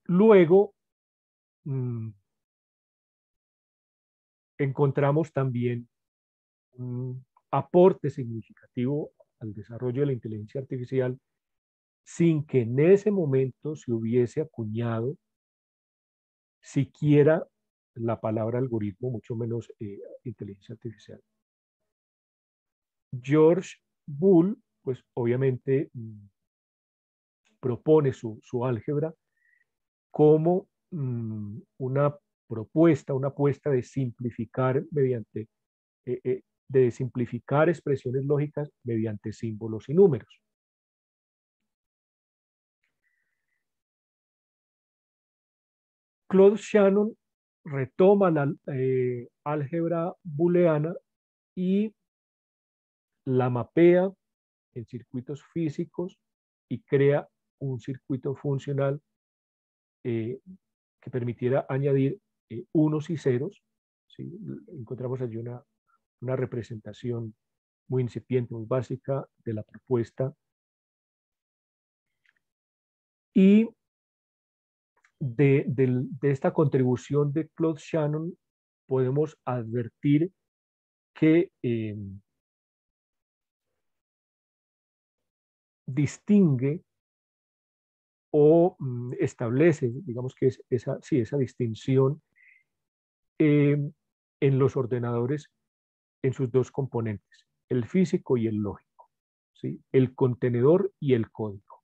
Luego, mm, encontramos también un aporte significativo al desarrollo de la inteligencia artificial sin que en ese momento se hubiese acuñado siquiera la palabra algoritmo, mucho menos eh, inteligencia artificial. George Bull, pues obviamente mm, propone su, álgebra como mm, una propuesta, una apuesta de simplificar mediante, eh, eh, de simplificar expresiones lógicas mediante símbolos y números. Claude Shannon retoma la eh, álgebra booleana y la mapea en circuitos físicos y crea un circuito funcional que permitiera añadir eh, unos y ceros. Encontramos allí una, representación muy incipiente, muy básica de la propuesta. Y de, esta contribución de Claude Shannon podemos advertir que em, distingue o mm, establece, digamos que es esa, esa distinción Em, en los ordenadores en sus dos componentes, el físico y el lógico, ¿sí? el contenedor y el código.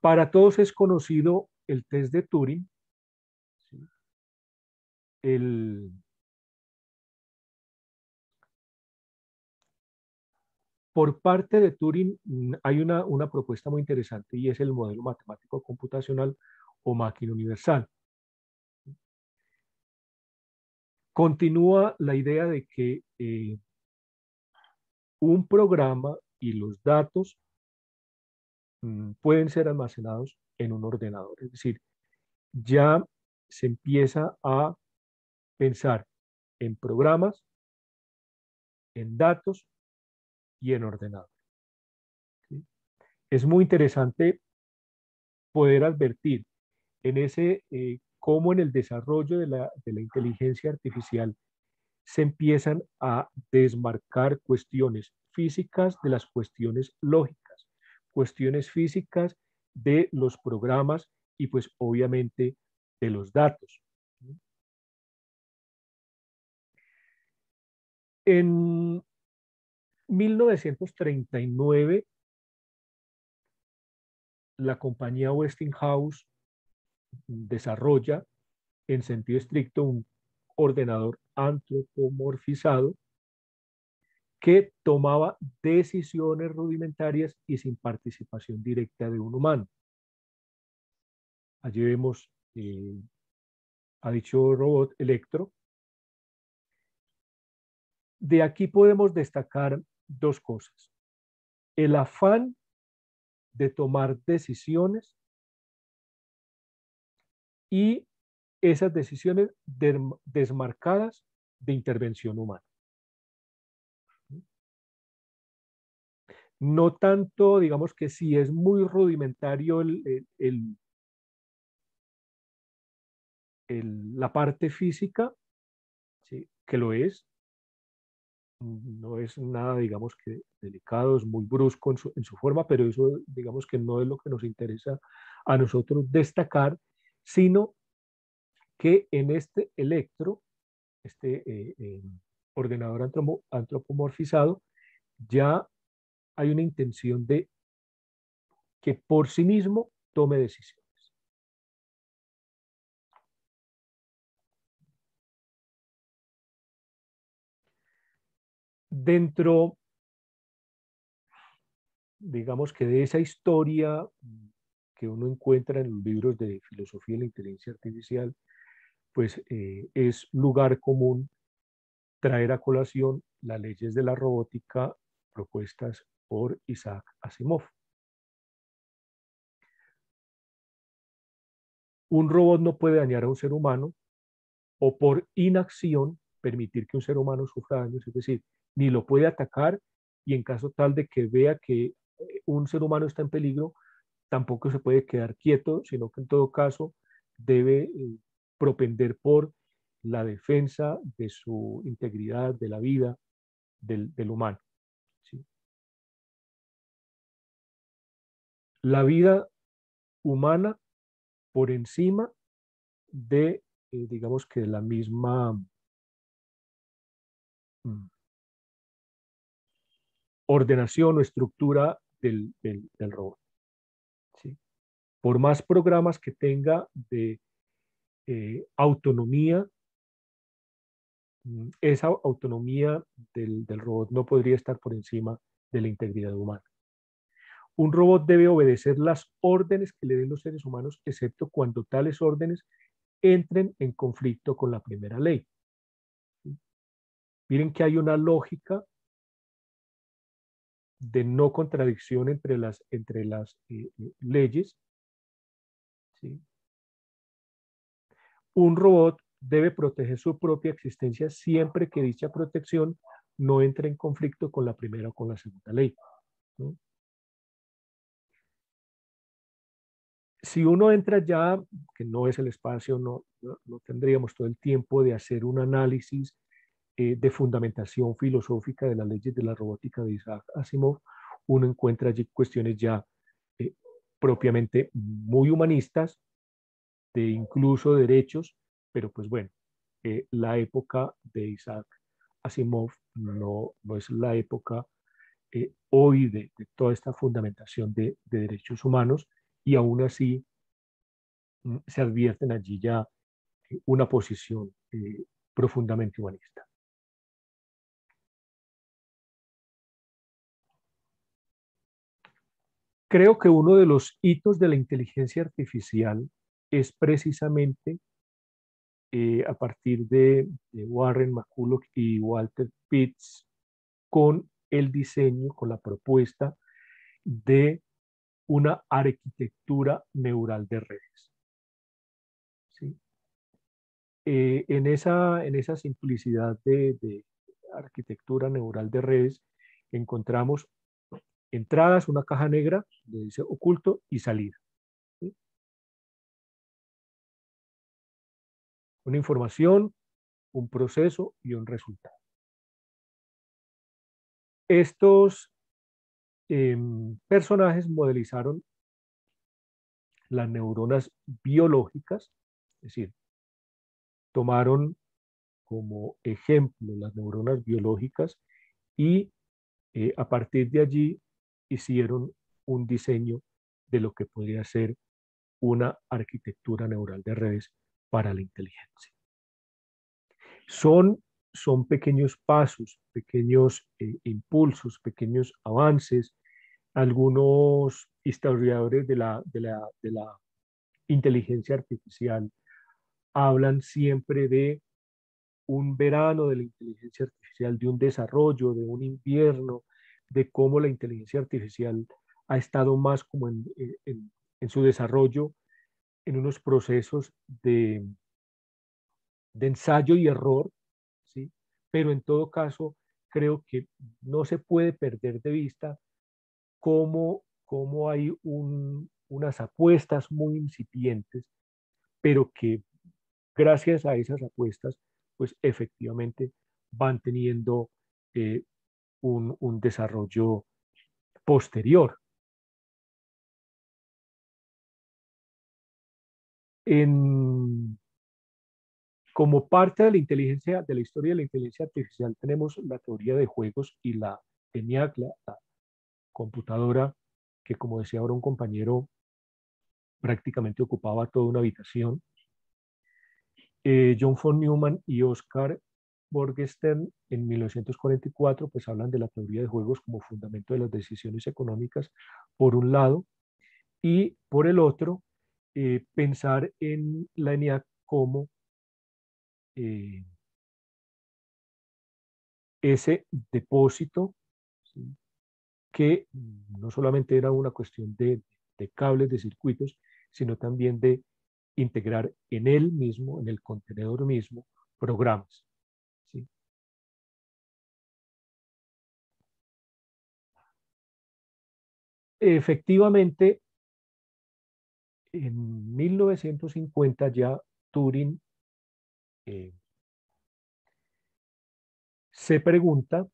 Para todos es conocido el test de Turing, el, Por parte de Turing mm, hay una, propuesta muy interesante y es el modelo matemático computacional o máquina universal. Continúa la idea de que eh, un programa y los datos mm, pueden ser almacenados en un ordenador. Es decir, ya se empieza a pensar en programas, en datos y en ordenador. Es muy interesante poder advertir en ese eh, cómo en el desarrollo de la, de la inteligencia artificial se empiezan a desmarcar cuestiones físicas de las cuestiones lógicas, cuestiones físicas de los programas y pues obviamente de los datos. En 1939, la compañía Westinghouse desarrolla en sentido estricto un ordenador antropomorfizado que tomaba decisiones rudimentarias y sin participación directa de un humano. Allí vemos eh, a dicho robot Electro. De aquí podemos destacar dos cosas. El afán de tomar decisiones y esas decisiones desmarcadas de intervención humana. No tanto, digamos que si es muy rudimentario el, la parte física, que lo es, no es nada, digamos que delicado, es muy brusco en su, forma, pero eso, digamos que no es lo que nos interesa a nosotros destacar, sino que en este electro, este eh, eh, ordenador antropomorfizado, ya hay una intención de que por sí mismo tome decisiones. Dentro, digamos que de esa historia que uno encuentra en los libros de filosofía de la inteligencia artificial, pues eh, es lugar común traer a colación las leyes de la robótica propuestas por Isaac Asimov. Un robot no puede dañar a un ser humano o por inacción permitir que un ser humano sufra daños, es decir, ni lo puede atacar y en caso tal de que vea que eh, un ser humano está en peligro, tampoco se puede quedar quieto, sino que en todo caso debe eh, propender por la defensa de su integridad, de la vida del, humano. La vida humana por encima de, eh, digamos que la misma mm, ordenación o estructura del, del, robot. ¿sí? Por más programas que tenga de eh, autonomía, mm, esa autonomía del, del robot no podría estar por encima de la integridad humana. Un robot debe obedecer las órdenes que le den los seres humanos, excepto cuando tales órdenes entren en conflicto con la primera ley. Miren que hay una lógica de no contradicción entre las, entre las eh, eh, leyes. Un robot debe proteger su propia existencia siempre que dicha protección no entre en conflicto con la primera o con la segunda ley. Si uno entra ya, que no es el espacio, no, no, tendríamos todo el tiempo de hacer un análisis eh, de fundamentación filosófica de las leyes de la robótica de Isaac Asimov, uno encuentra allí cuestiones ya eh, propiamente muy humanistas, de incluso derechos, pero pues bueno, eh, la época de Isaac Asimov no, no es la época hoy de, toda esta fundamentación de, de, derechos humanos y aún así mm, se advierten allí ya una posición profundamente humanista. Creo que uno de los hitos de la inteligencia artificial es precisamente eh, a partir de, Warren McCulloch y Walter Pitts con el diseño, con la propuesta de una arquitectura neural de redes. Eh, en, esa, en esa simplicidad de, de arquitectura neural de redes encontramos entradas, una caja negra, donde dice oculto y salida. Una información, un proceso y un resultado. Estos em, personajes modelizaron las neuronas biológicas, es decir, tomaron como ejemplo las neuronas biológicas y eh, a partir de allí hicieron un diseño de lo que podría ser una arquitectura neural de redes para la inteligencia. Son, son pequeños pasos, pequeños eh, impulsos, pequeños avances. Algunos historiadores de la, de la, inteligencia artificial hablan siempre de un verano de la inteligencia artificial, de un desarrollo, de un invierno, de cómo la inteligencia artificial ha estado más como en, en, su desarrollo en unos procesos de, de ensayo y error, ¿sí? pero en todo caso creo que no se puede perder de vista cómo, cómo hay un, unas apuestas muy incipientes, pero que gracias a esas apuestas, pues efectivamente van teniendo eh, un, desarrollo posterior. En, como parte de la inteligencia, de la historia de la inteligencia artificial, tenemos la teoría de juegos y la ENIAC, la, computadora, que como decía ahora un compañero, prácticamente ocupaba toda una habitación. Eh, John von Neumann y Oscar Borgestern en 1944 pues hablan de la teoría de juegos como fundamento de las decisiones económicas, por un lado, y por el otro, eh, pensar en la ENIAC como eh, ese depósito que no solamente era una cuestión de, cables, de circuitos, sino también de integrar en él mismo, en el contenedor mismo, programas. Efectivamente, en 1950 ya Turing eh, se pregunta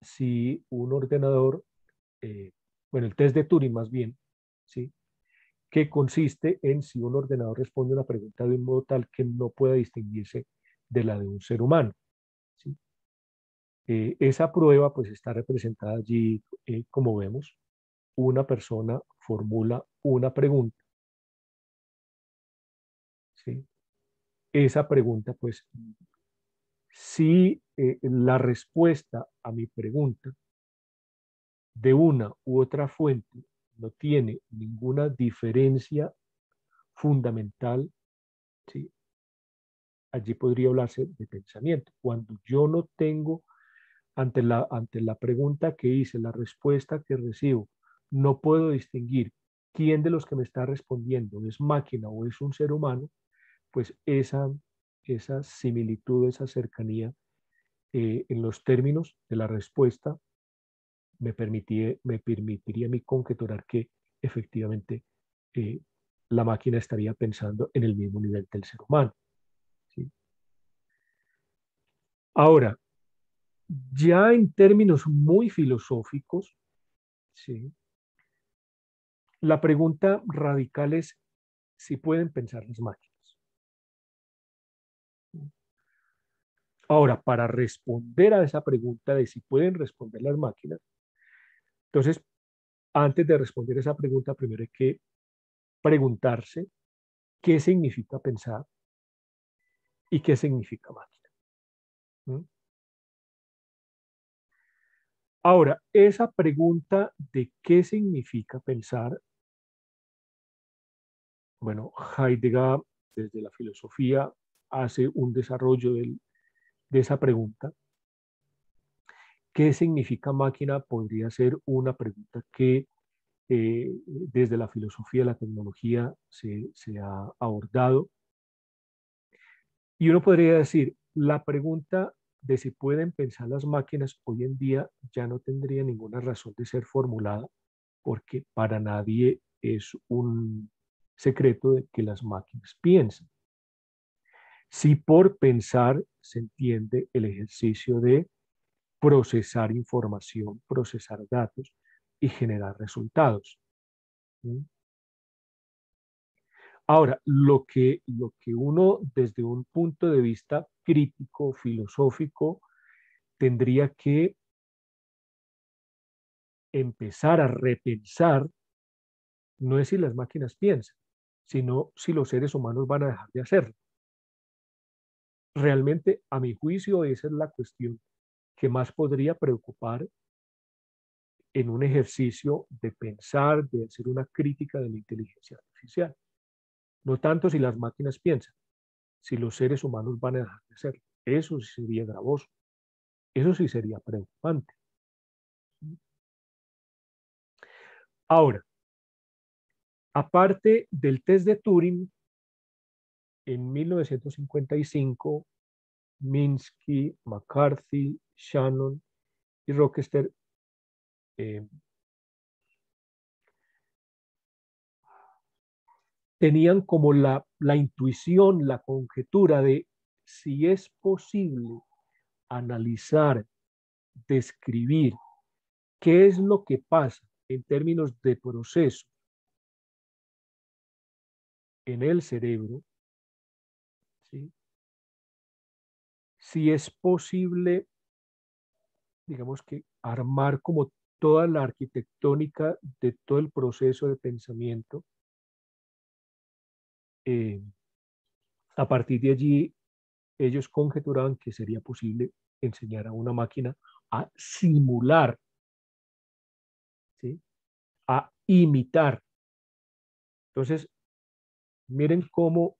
si un ordenador, eh, bueno, el test de Turing más bien, ¿sí? que consiste en si un ordenador responde una pregunta de un modo tal que no pueda distinguirse de la de un ser humano. Eh, esa prueba pues está representada allí, como vemos, una persona formula una pregunta. esa pregunta, pues, si eh, la respuesta a mi pregunta de una u otra fuente no tiene ninguna diferencia fundamental, ¿sí? Allí podría hablarse de pensamiento. Cuando yo no tengo, ante la, ante la pregunta que hice, la respuesta que recibo, no puedo distinguir quién de los que me está respondiendo es máquina o es un ser humano, pues esa, esa similitud, esa cercanía eh, en los términos de la respuesta me, me permitiría a mí conjeturar que efectivamente eh, la máquina estaría pensando en el mismo nivel del ser humano. Ahora, ya en términos muy filosóficos, la pregunta radical es si pueden pensar las máquinas. Ahora, para responder a esa pregunta de si pueden responder las máquinas, entonces, antes de responder esa pregunta, primero hay que preguntarse qué significa pensar y qué significa máquina. ¿Mm? Ahora, esa pregunta de qué significa pensar, bueno, Heidegger desde la filosofía hace un desarrollo de esa pregunta. ¿Qué significa máquina? Podría ser una pregunta que eh, desde la filosofía la tecnología se, se ha abordado. Y uno podría decir, la pregunta de si pueden pensar las máquinas hoy en día ya no tendría ninguna razón de ser formulada porque para nadie es un secreto de que las máquinas piensan. Si por pensar se entiende el ejercicio de procesar información, procesar datos y generar resultados. Ahora, lo que, lo que uno desde un punto de vista crítico, filosófico, tendría que empezar a repensar no es si las máquinas piensan, sino si los seres humanos van a dejar de hacerlo realmente, a mi juicio, esa es la cuestión que más podría preocupar en un ejercicio de pensar, de hacer una crítica de la inteligencia artificial. No tanto si las máquinas piensan, si los seres humanos van a dejar de hacerlo. Eso sí sería gravoso. Eso sí sería preocupante. Ahora, aparte del test de Turing, en 1955, Minsky, McCarthy, Shannon y Rochester eh, tenían como la, la intuición, la conjetura de si es posible analizar, describir qué es lo que pasa en términos de proceso en el cerebro, si es posible, digamos que armar como toda la arquitectónica de todo el proceso de pensamiento, eh, a partir de allí ellos conjeturaban que sería posible enseñar a una máquina a simular, a imitar. Entonces, miren cómo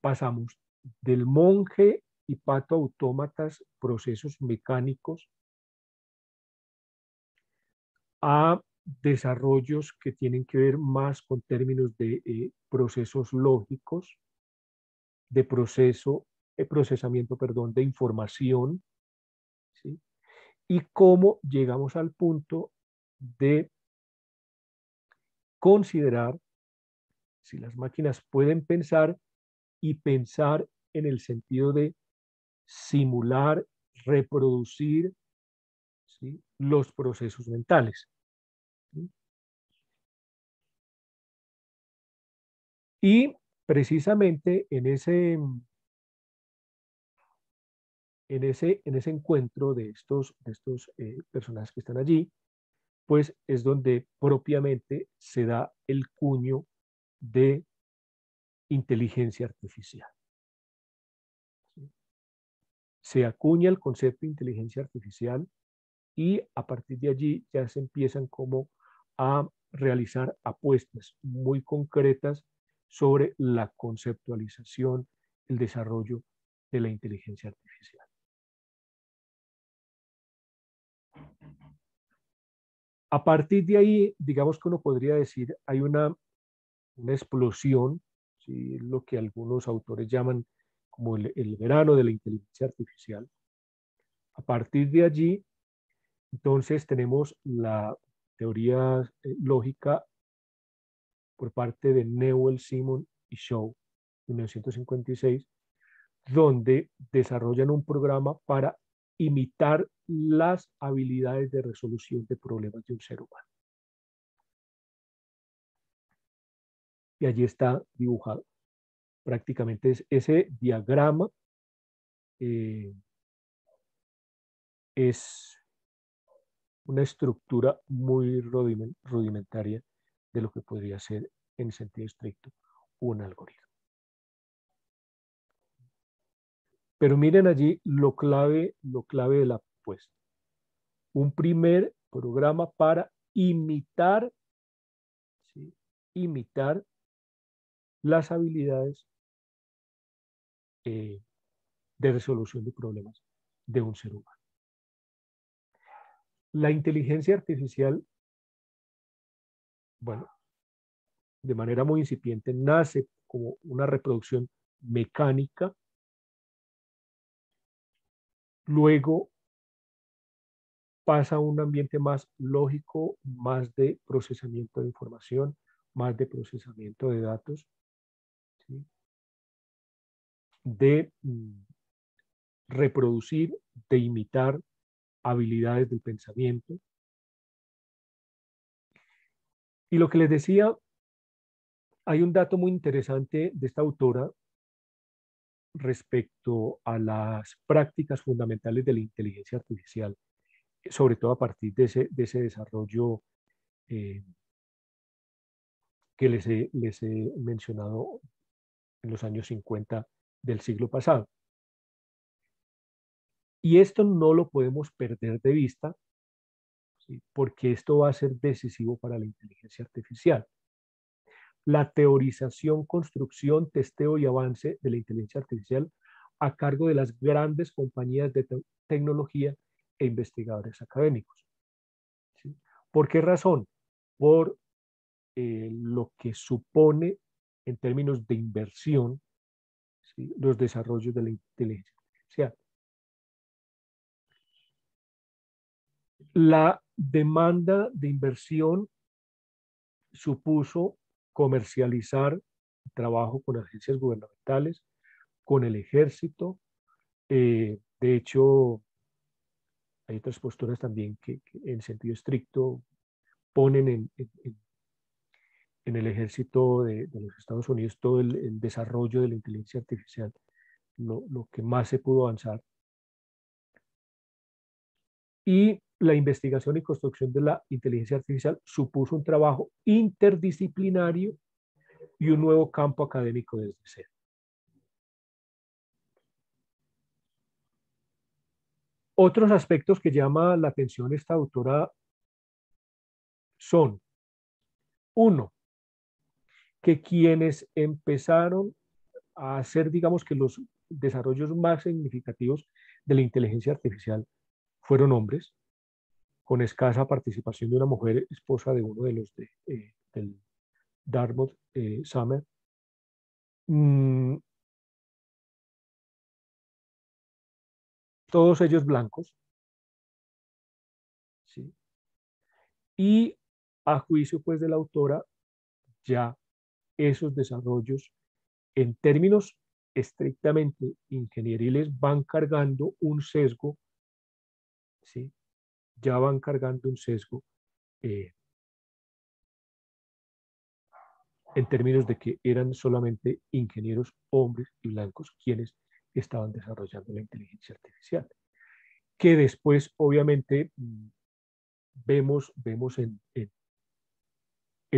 pasamos del monje y pato autómatas, procesos mecánicos, a desarrollos que tienen que ver más con términos de eh, procesos lógicos, de proceso, de procesamiento, perdón, de información, ¿sí? y cómo llegamos al punto de considerar si las máquinas pueden pensar y pensar en el sentido de simular, reproducir los procesos mentales. Y precisamente en ese, en ese, en ese encuentro de estos, de estos eh, personajes que están allí, pues es donde propiamente se da el cuño de inteligencia artificial. Se acuña el concepto de inteligencia artificial y a partir de allí ya se empiezan como a realizar apuestas muy concretas sobre la conceptualización, el desarrollo de la inteligencia artificial. A partir de ahí, digamos que uno podría decir, hay una, una explosión, ¿sí? lo que algunos autores llaman como el, el verano de la inteligencia artificial. A partir de allí, entonces tenemos la teoría eh, lógica por parte de Newell, Simon y Shaw en 1956, donde desarrollan un programa para imitar las habilidades de resolución de problemas de un ser humano. Y allí está dibujado. Prácticamente es ese diagrama eh, es una estructura muy rudimentaria de lo que podría ser en sentido estricto un algoritmo. Pero miren allí lo clave, lo clave de la propuesta. Un primer programa para imitar, imitar las habilidades eh, de resolución de problemas de un ser humano. La inteligencia artificial, bueno, de manera muy incipiente, nace como una reproducción mecánica, luego pasa a un ambiente más lógico, más de procesamiento de información, más de procesamiento de datos, de mm, reproducir, de imitar habilidades del pensamiento. Y lo que les decía, hay un dato muy interesante de esta autora respecto a las prácticas fundamentales de la inteligencia artificial, sobre todo a partir de ese, de ese desarrollo eh, que les he, les he mencionado en los años 50 del siglo pasado. Y esto no lo podemos perder de vista porque esto va a ser decisivo para la inteligencia artificial. La teorización, construcción, testeo y avance de la inteligencia artificial a cargo de las grandes compañías de tecnología e investigadores académicos. ¿Por qué razón? Por eh, lo que supone en términos de inversión los desarrollos de la inteligencia artificial. La demanda de inversión supuso comercializar trabajo con agencias gubernamentales, con el ejército. Eh, de hecho, hay otras posturas también que, en sentido estricto ponen en, en, el ejército de, los Estados Unidos todo el, desarrollo de la inteligencia artificial, lo, lo que más se pudo avanzar. Y la investigación y construcción de la inteligencia artificial supuso un trabajo interdisciplinario y un nuevo campo académico desde cero. Otros aspectos que llama la atención esta autora son, uno, que quienes empezaron a hacer, digamos que los desarrollos más significativos de la inteligencia artificial fueron hombres, con escasa participación de una mujer esposa de uno de los eh, del Dartmouth eh, Summer. Mm. todos ellos blancos. ¿sí? Y a juicio pues de la autora, ya esos desarrollos en términos estrictamente ingenieriles van cargando un sesgo ¿sí? Ya van cargando un sesgo eh, en términos de que eran solamente ingenieros hombres y blancos quienes estaban desarrollando la inteligencia artificial. Que después, obviamente, mm, vemos, vemos en, en,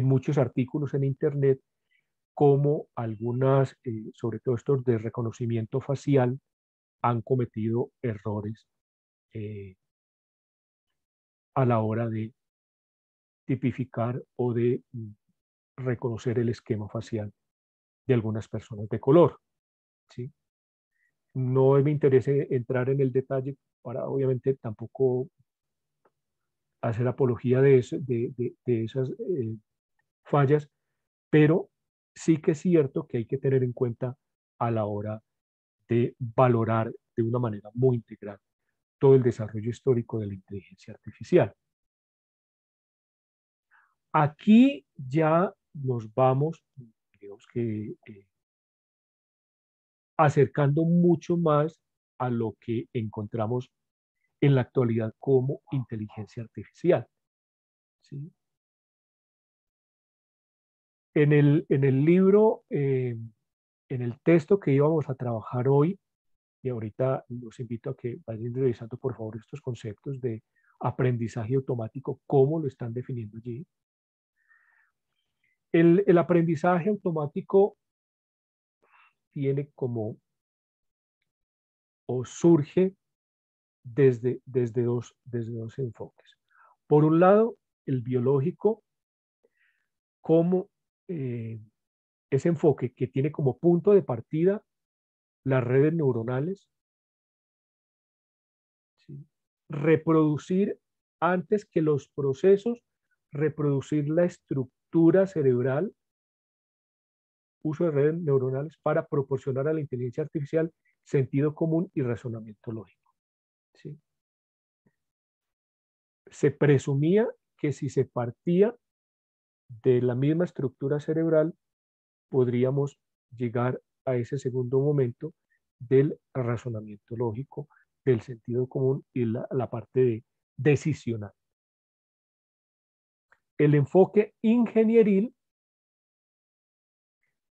muchos artículos en Internet como algunas, eh, sobre todo estos de reconocimiento facial, han cometido errores eh, a la hora de tipificar o de reconocer el esquema facial de algunas personas de color. ¿sí? No me interesa entrar en el detalle para obviamente tampoco hacer apología de, de, esas eh, fallas, pero sí que es cierto que hay que tener en cuenta a la hora de valorar de una manera muy integral todo el desarrollo histórico de la inteligencia artificial. Aquí ya nos vamos, digamos que, acercando mucho más a lo que encontramos en la actualidad como inteligencia artificial. En, el, en el libro, eh, en el texto que íbamos a trabajar hoy, y ahorita los invito a que vayan revisando por favor estos conceptos de aprendizaje automático, cómo lo están definiendo allí. El, el aprendizaje automático tiene como o surge desde, desde, dos, desde dos enfoques. Por un lado, el biológico como eh, ese enfoque que tiene como punto de partida las redes neuronales, reproducir antes que los procesos, reproducir la estructura cerebral, uso de redes neuronales para proporcionar a la inteligencia artificial sentido común y razonamiento lógico. Se presumía que si se partía de la misma estructura cerebral, podríamos llegar a ese segundo momento del razonamiento lógico, del sentido común y la, parte de decisional. El enfoque ingenieril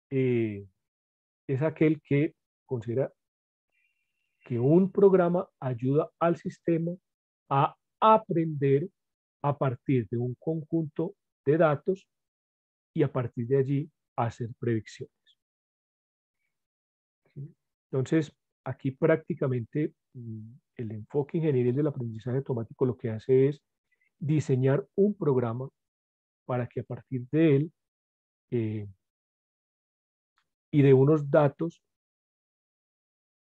eh, es aquel que considera que un programa ayuda al sistema a aprender a partir de un conjunto de datos y a partir de allí hacer predicciones. Entonces, aquí prácticamente mm, el enfoque ingenieril del aprendizaje automático lo que hace es diseñar un programa para que a partir de él eh, y de unos datos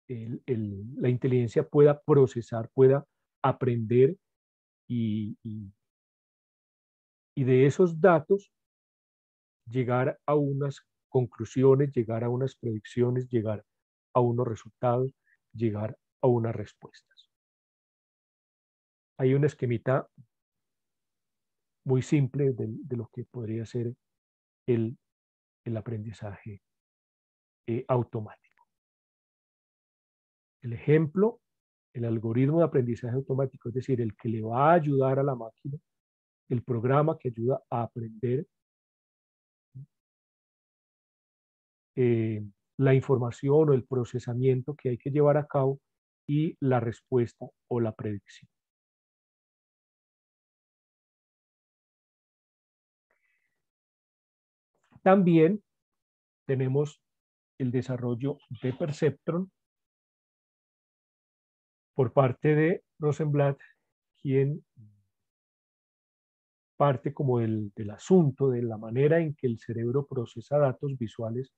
la inteligencia pueda procesar, pueda aprender y, y de esos datos llegar a unas conclusiones, llegar a unas predicciones, llegar a unos resultados, llegar a unas respuestas. Hay un esquemita muy simple de, lo que podría ser el, aprendizaje eh, automático. El ejemplo, el algoritmo de aprendizaje automático, es decir, el que le va a ayudar a la máquina, el programa que ayuda a aprender eh, la información o el procesamiento que hay que llevar a cabo y la respuesta o la predicción. También tenemos el desarrollo de Perceptron por parte de Rosenblatt, quien parte como del, del, asunto, de la manera en que el cerebro procesa datos visuales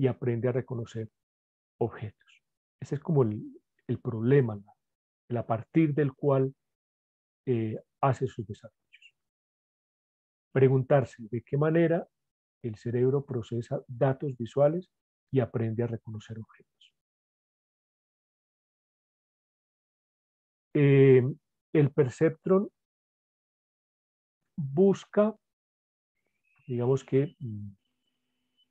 y aprende a reconocer objetos. Ese es como el, problema, el a partir del cual eh, hace sus desarrollos. Preguntarse de qué manera el cerebro procesa datos visuales y aprende a reconocer objetos. Eh, el perceptron busca, digamos que mm,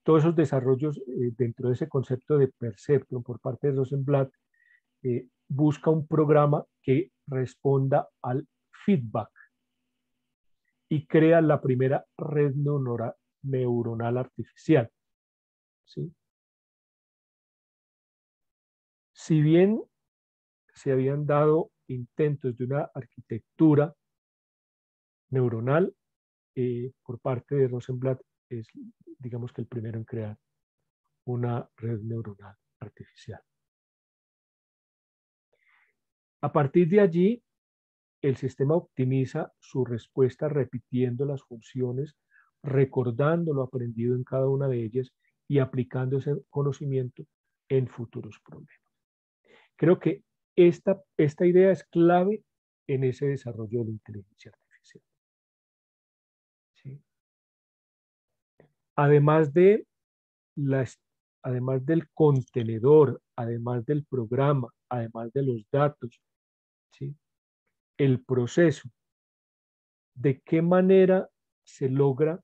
todos esos desarrollos eh, dentro de ese concepto de perceptron por parte de Rosenblatt, eh, busca un programa que responda al feedback y crea la primera red neuronal, artificial. ¿sí? Si bien se habían dado intentos de una arquitectura neuronal eh, por parte de Rosenblatt, es digamos que el primero en crear una red neuronal artificial. A partir de allí, el sistema optimiza su respuesta repitiendo las funciones recordando lo aprendido en cada una de ellas y aplicando ese conocimiento en futuros problemas. Creo que esta, esta idea es clave en ese desarrollo de la inteligencia artificial. Además, de las, además del contenedor, además del programa, además de los datos, ¿sí? el proceso, de qué manera se logra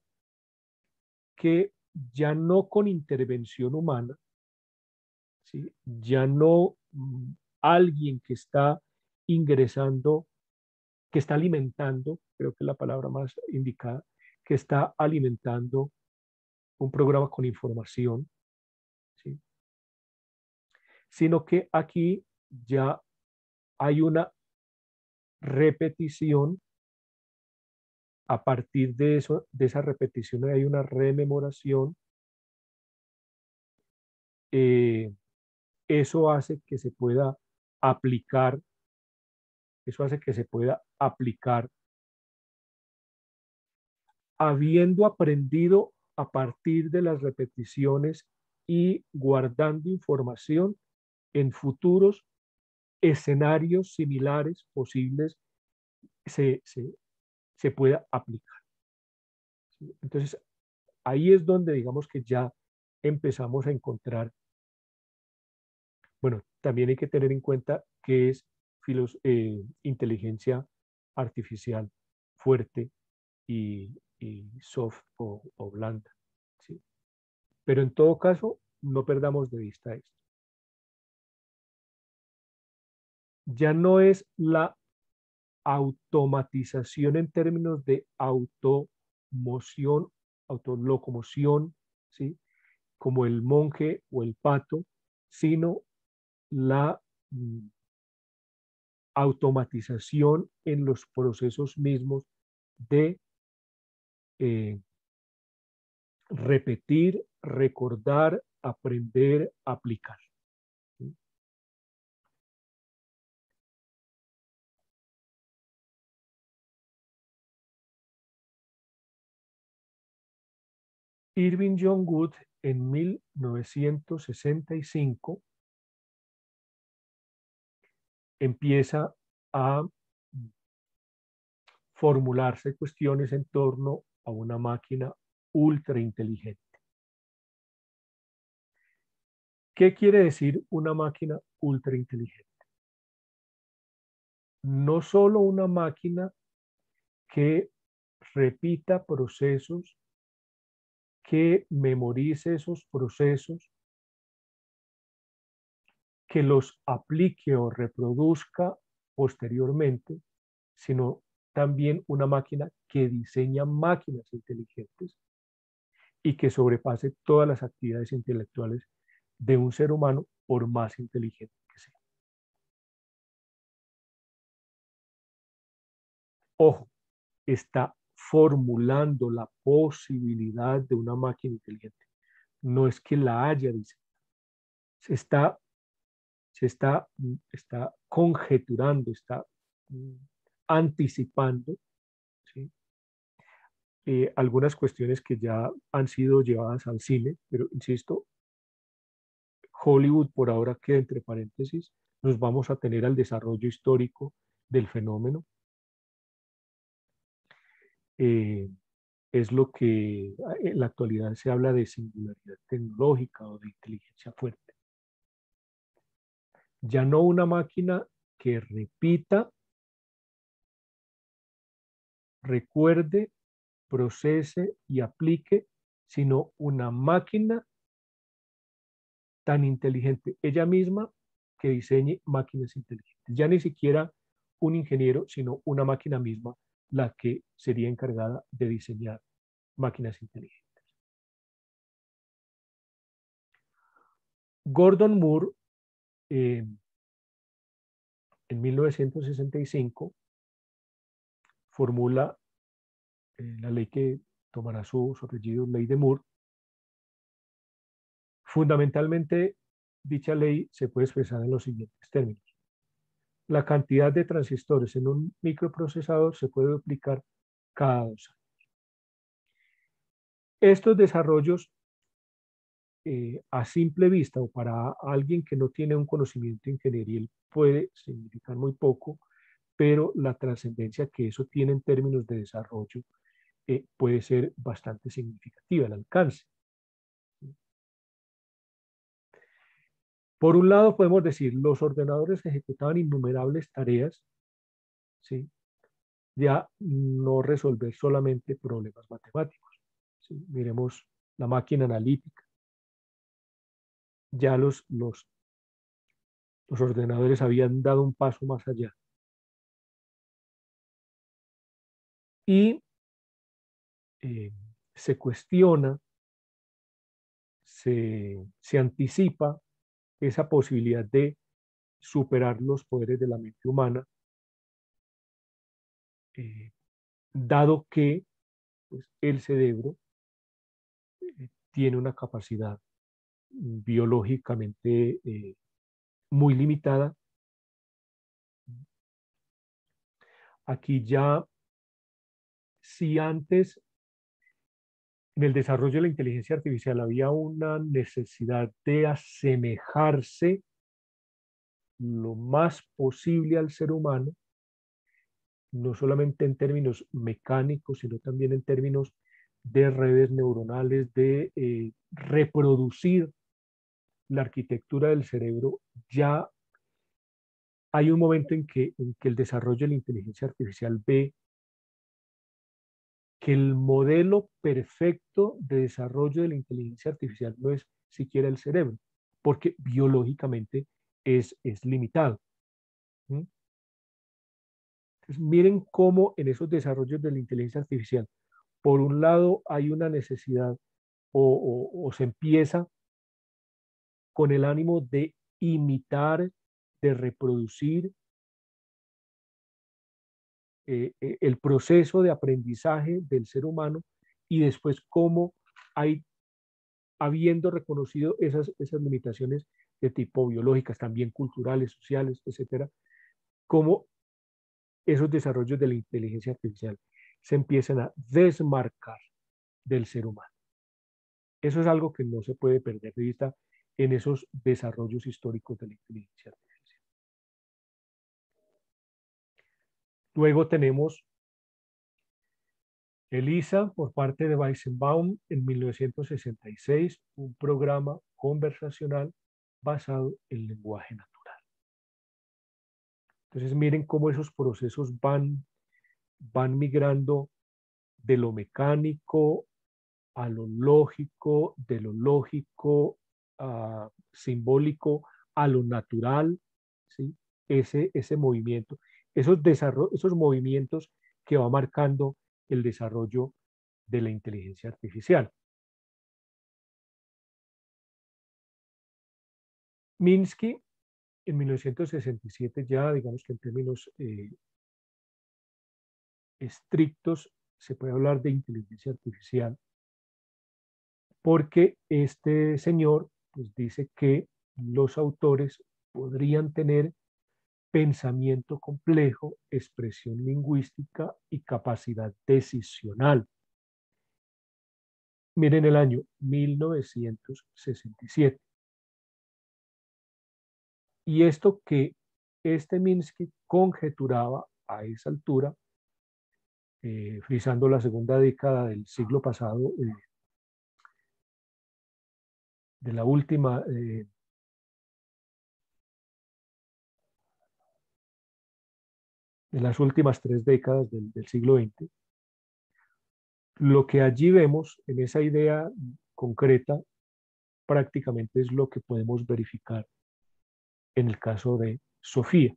que ya no con intervención humana, ¿sí? ya no mm, alguien que está ingresando, que está alimentando, creo que es la palabra más indicada, que está alimentando un programa con información, ¿sí? sino que aquí ya hay una repetición a partir de, eso, de esa repetición hay una rememoración. Eh, eso hace que se pueda aplicar, eso hace que se pueda aplicar habiendo aprendido a partir de las repeticiones y guardando información en futuros escenarios similares posibles se, se pueda aplicar. Entonces, ahí es donde digamos que ya empezamos a encontrar, bueno, también hay que tener en cuenta que es eh, inteligencia artificial fuerte y, soft o, o blanda. ¿sí? Pero en todo caso, no perdamos de vista esto. Ya no es la automatización en términos de automoción, autolocomoción, ¿sí? como el monje o el pato, sino la mm, automatización en los procesos mismos de eh, repetir, recordar, aprender, aplicar. Irving John Wood en 1965 empieza a formularse cuestiones en torno a una máquina ultra inteligente. ¿Qué quiere decir una máquina ultra inteligente? No solo una máquina que repita procesos, que memorice esos procesos, que los aplique o reproduzca posteriormente, sino también una máquina que diseña máquinas inteligentes y que sobrepase todas las actividades intelectuales de un ser humano por más inteligente que sea. Ojo, está formulando la posibilidad de una máquina inteligente. No es que la haya diseñado. Se está, se está, está conjeturando, está anticipando eh, algunas cuestiones que ya han sido llevadas al cine, pero insisto, Hollywood por ahora queda entre paréntesis, nos vamos a tener al desarrollo histórico del fenómeno. Eh, es lo que en la actualidad se habla de singularidad tecnológica o de inteligencia fuerte. Ya no una máquina que repita, recuerde, procese y aplique, sino una máquina tan inteligente ella misma que diseñe máquinas inteligentes. Ya ni siquiera un ingeniero, sino una máquina misma la que sería encargada de diseñar máquinas inteligentes. Gordon Moore, eh, en 1965, formula eh, la ley que tomará su, su apellido, ley de Moore, Fundamentalmente, dicha ley se puede expresar en los siguientes términos. La cantidad de transistores en un microprocesador se puede duplicar cada dos años. Estos desarrollos, eh, a simple vista o para alguien que no tiene un conocimiento ingenieril, puede significar muy poco, pero la trascendencia que eso tiene en términos de desarrollo eh, puede ser bastante significativa, el alcance. Por un lado, podemos decir, los ordenadores ejecutaban innumerables tareas, ¿sí? ya no resolver solamente problemas matemáticos. Miremos la máquina analítica. Ya los, los, los ordenadores habían dado un paso más allá. Y eh, se cuestiona, se, se anticipa esa posibilidad de superar los poderes de la mente humana, eh, dado que pues, el cerebro eh, tiene una capacidad biológicamente muy limitada. Aquí ya, si antes en el desarrollo de la inteligencia artificial había una necesidad de asemejarse lo más posible al ser humano, no solamente en términos mecánicos, sino también en términos de redes neuronales, de eh, reproducir la arquitectura del cerebro, ya hay un momento en que, en que el desarrollo de la inteligencia artificial ve que el modelo perfecto de desarrollo de la inteligencia artificial no es siquiera el cerebro, porque biológicamente es, es limitado. Entonces, miren cómo en esos desarrollos de la inteligencia artificial, por un lado hay una necesidad o se empieza con el ánimo de imitar, de reproducir eh, eh, el proceso de aprendizaje del ser humano y después cómo hay, habiendo reconocido esas, limitaciones de tipo biológicas, también culturales, sociales, etcétera, cómo esos desarrollos de la inteligencia artificial se empiezan a desmarcar del ser humano. Eso es algo que no se puede perder de vista en esos desarrollos históricos de la inteligencia artificial. Luego tenemos ELISA por parte de Weissenbaum en 1966, un programa conversacional basado en lenguaje natural. Entonces miren cómo esos procesos van, van migrando de lo mecánico a lo lógico, de lo lógico a simbólico a lo natural, ¿sí? ese, ese movimiento, esos, esos movimientos que va marcando el desarrollo de la inteligencia artificial. Minsky, en 1967 ya, digamos que en términos eh, estrictos, se puede hablar de inteligencia artificial, porque este señor pues, dice que los autores podrían tener pensamiento complejo, expresión lingüística y capacidad decisional. Miren el año 1967. Y esto que este Minsky conjeturaba a esa altura, eh, frisando la segunda década del siglo pasado, eh, de la última eh, de las últimas tres décadas del, siglo XX, lo que allí vemos en esa idea concreta prácticamente es lo que podemos verificar en el caso de Sofía.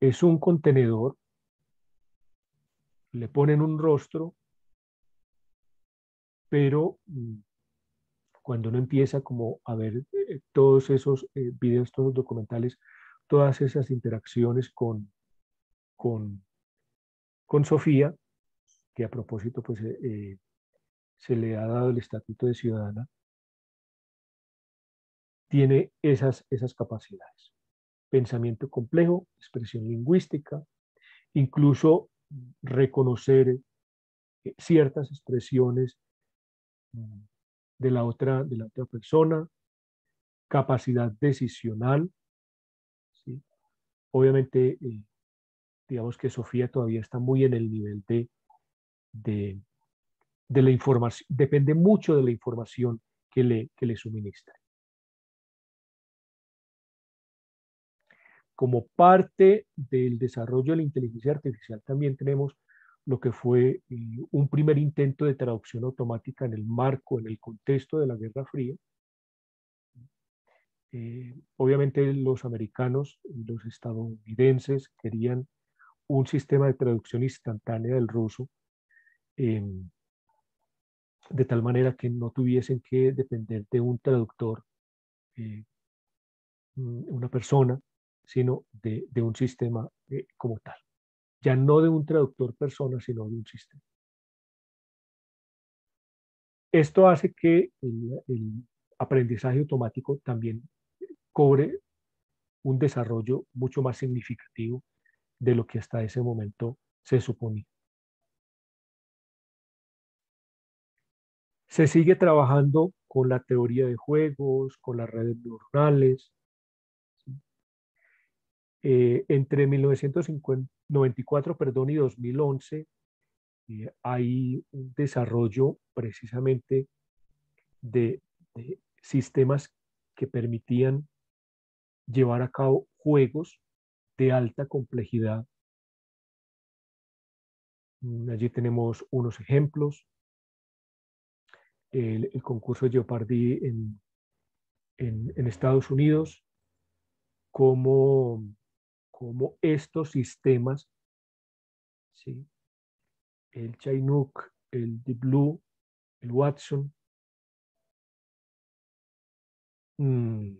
Es un contenedor, le ponen un rostro, pero mm, cuando uno empieza como a ver eh, todos esos eh, videos, todos los documentales, todas esas interacciones con, con, con Sofía, que a propósito pues, eh, eh, se le ha dado el estatuto de ciudadana, tiene esas, esas capacidades. Pensamiento complejo, expresión lingüística, incluso reconocer eh, ciertas expresiones mm, de la otra, de la otra persona, capacidad decisional, Obviamente, eh, digamos que Sofía todavía está muy en el nivel de, de, la información, depende mucho de la información que le, que le suministra. Como parte del desarrollo de la inteligencia artificial también tenemos lo que fue eh, un primer intento de traducción automática en el marco, en el contexto de la Guerra Fría, eh, obviamente los americanos y los estadounidenses querían un sistema de traducción instantánea del ruso, em, de tal manera que no tuviesen que depender de un traductor, eh, una persona, sino de, un sistema eh, como tal. Ya no de un traductor persona, sino de un sistema. Esto hace que el aprendizaje automático también cobre un desarrollo mucho más significativo de lo que hasta ese momento se suponía. Se sigue trabajando con la teoría de juegos, con las redes neuronales. Eh, entre 1994 perdón, y 2011 eh, hay un desarrollo precisamente de sistemas que permitían llevar a cabo juegos de alta complejidad. Mm, allí tenemos unos ejemplos. El, concurso de Jeopardy en, en, Estados Unidos, como, como estos sistemas, ¿sí? el Chinook, el Deep Blue, el Watson, mm,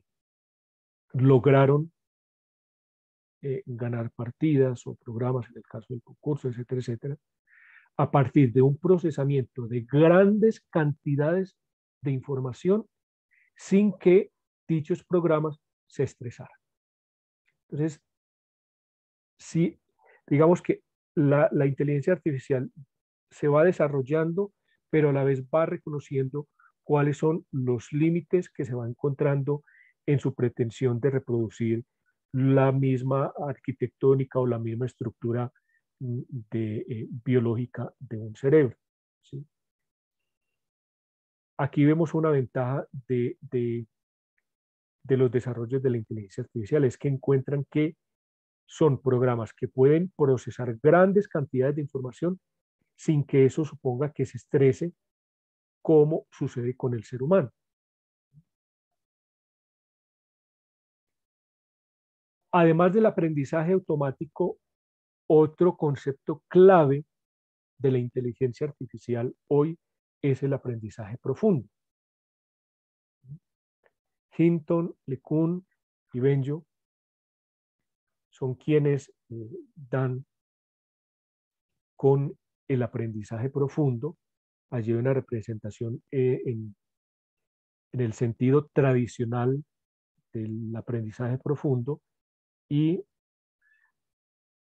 lograron eh, ganar partidas o programas en el caso del concurso, etcétera, etcétera, a partir de un procesamiento de grandes cantidades de información sin que dichos programas se estresaran. Entonces, si digamos que la, la inteligencia artificial se va desarrollando, pero a la vez va reconociendo cuáles son los límites que se va encontrando en su pretensión de reproducir la misma arquitectónica o la misma estructura mm, eh, biológica de un cerebro. Aquí vemos una ventaja de, de, de los desarrollos de la inteligencia artificial, es que encuentran que son programas que pueden procesar grandes cantidades de información sin que eso suponga que se estrese como sucede con el ser humano. Además del aprendizaje automático, otro concepto clave de la inteligencia artificial hoy es el aprendizaje profundo. Hinton, LeCun y Benjo son quienes eh, dan con el aprendizaje profundo, allí hay una representación eh, en, el sentido tradicional del aprendizaje profundo y,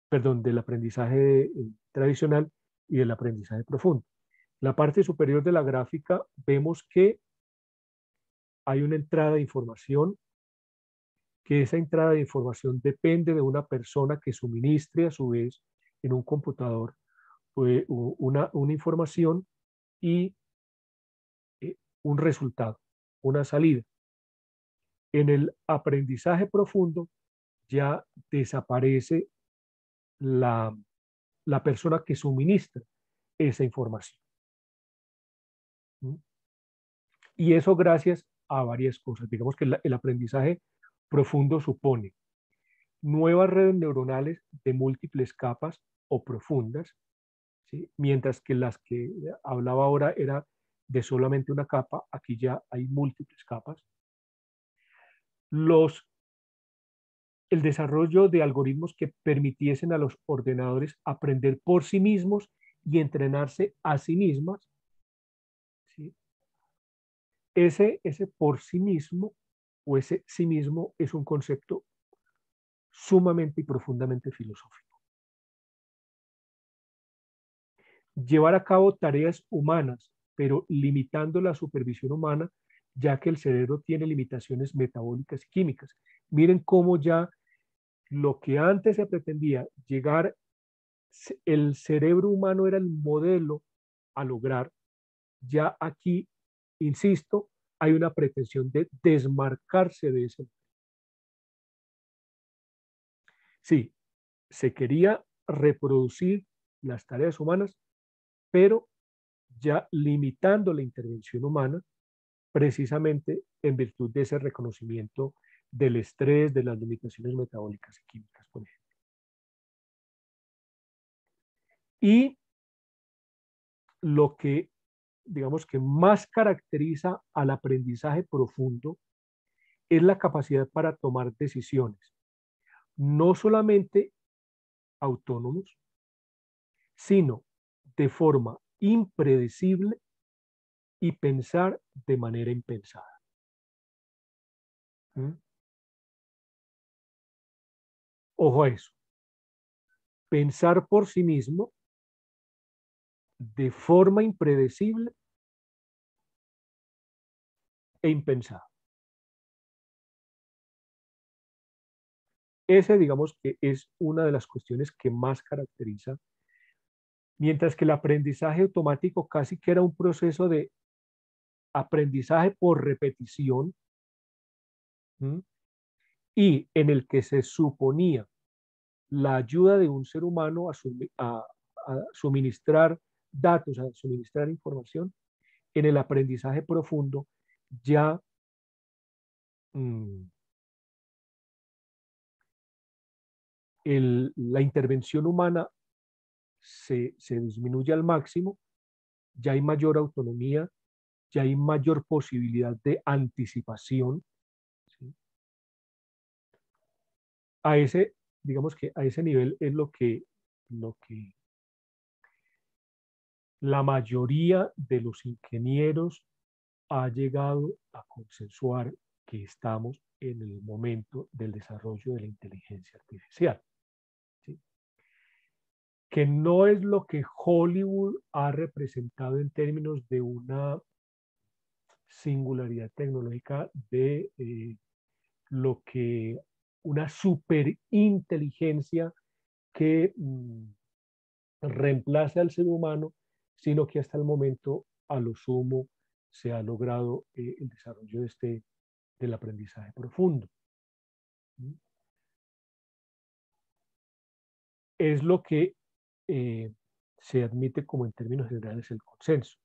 perdón, del aprendizaje tradicional y del aprendizaje profundo. La parte superior de la gráfica vemos que hay una entrada de información que esa entrada de información depende de una persona que suministre a su vez en un computador eh, una, una información y eh, un resultado, una salida. En el aprendizaje profundo ya desaparece la, la persona que suministra esa información. ¿Mm? Y eso gracias a varias cosas. Digamos que el aprendizaje Profundo supone nuevas redes neuronales de múltiples capas o profundas, mientras que las que hablaba ahora era de solamente una capa, aquí ya hay múltiples capas. Los, el desarrollo de algoritmos que permitiesen a los ordenadores aprender por sí mismos y entrenarse a sí mismas. Ese, ese por sí mismo o ese sí mismo es un concepto sumamente y profundamente filosófico. Llevar a cabo tareas humanas, pero limitando la supervisión humana, ya que el cerebro tiene limitaciones metabólicas y químicas. Miren cómo ya lo que antes se pretendía llegar, el cerebro humano era el modelo a lograr, ya aquí, insisto, hay una pretensión de desmarcarse de ese. Sí, se quería reproducir las tareas humanas, pero ya limitando la intervención humana, precisamente en virtud de ese reconocimiento del estrés, de las limitaciones metabólicas y químicas, por ejemplo. Y lo que digamos que más caracteriza al aprendizaje profundo es la capacidad para tomar decisiones, no solamente autónomos, sino de forma impredecible y pensar de manera impensada. ¿Mm? Ojo a eso. Pensar por sí mismo de forma impredecible e impensada. Ese, digamos que es una de las cuestiones que más caracteriza, mientras que el aprendizaje automático casi que era un proceso de aprendizaje por repetición y en el que se suponía la ayuda de un ser humano a suministrar datos, a suministrar información, en el aprendizaje profundo ya mm, la intervención humana se, disminuye al máximo, ya hay mayor autonomía, ya hay mayor posibilidad de anticipación. A ese, digamos que a ese nivel es lo que, lo que la mayoría de los ingenieros ha llegado a consensuar que estamos en el momento del desarrollo de la inteligencia artificial. que no es lo que Hollywood ha representado en términos de una singularidad tecnológica de eh, lo que una superinteligencia que mm, reemplace al ser humano, sino que hasta el momento a lo sumo se ha logrado eh, el desarrollo de este, del aprendizaje profundo. ¿Mm? Es lo que eh, se admite como en términos generales el consenso.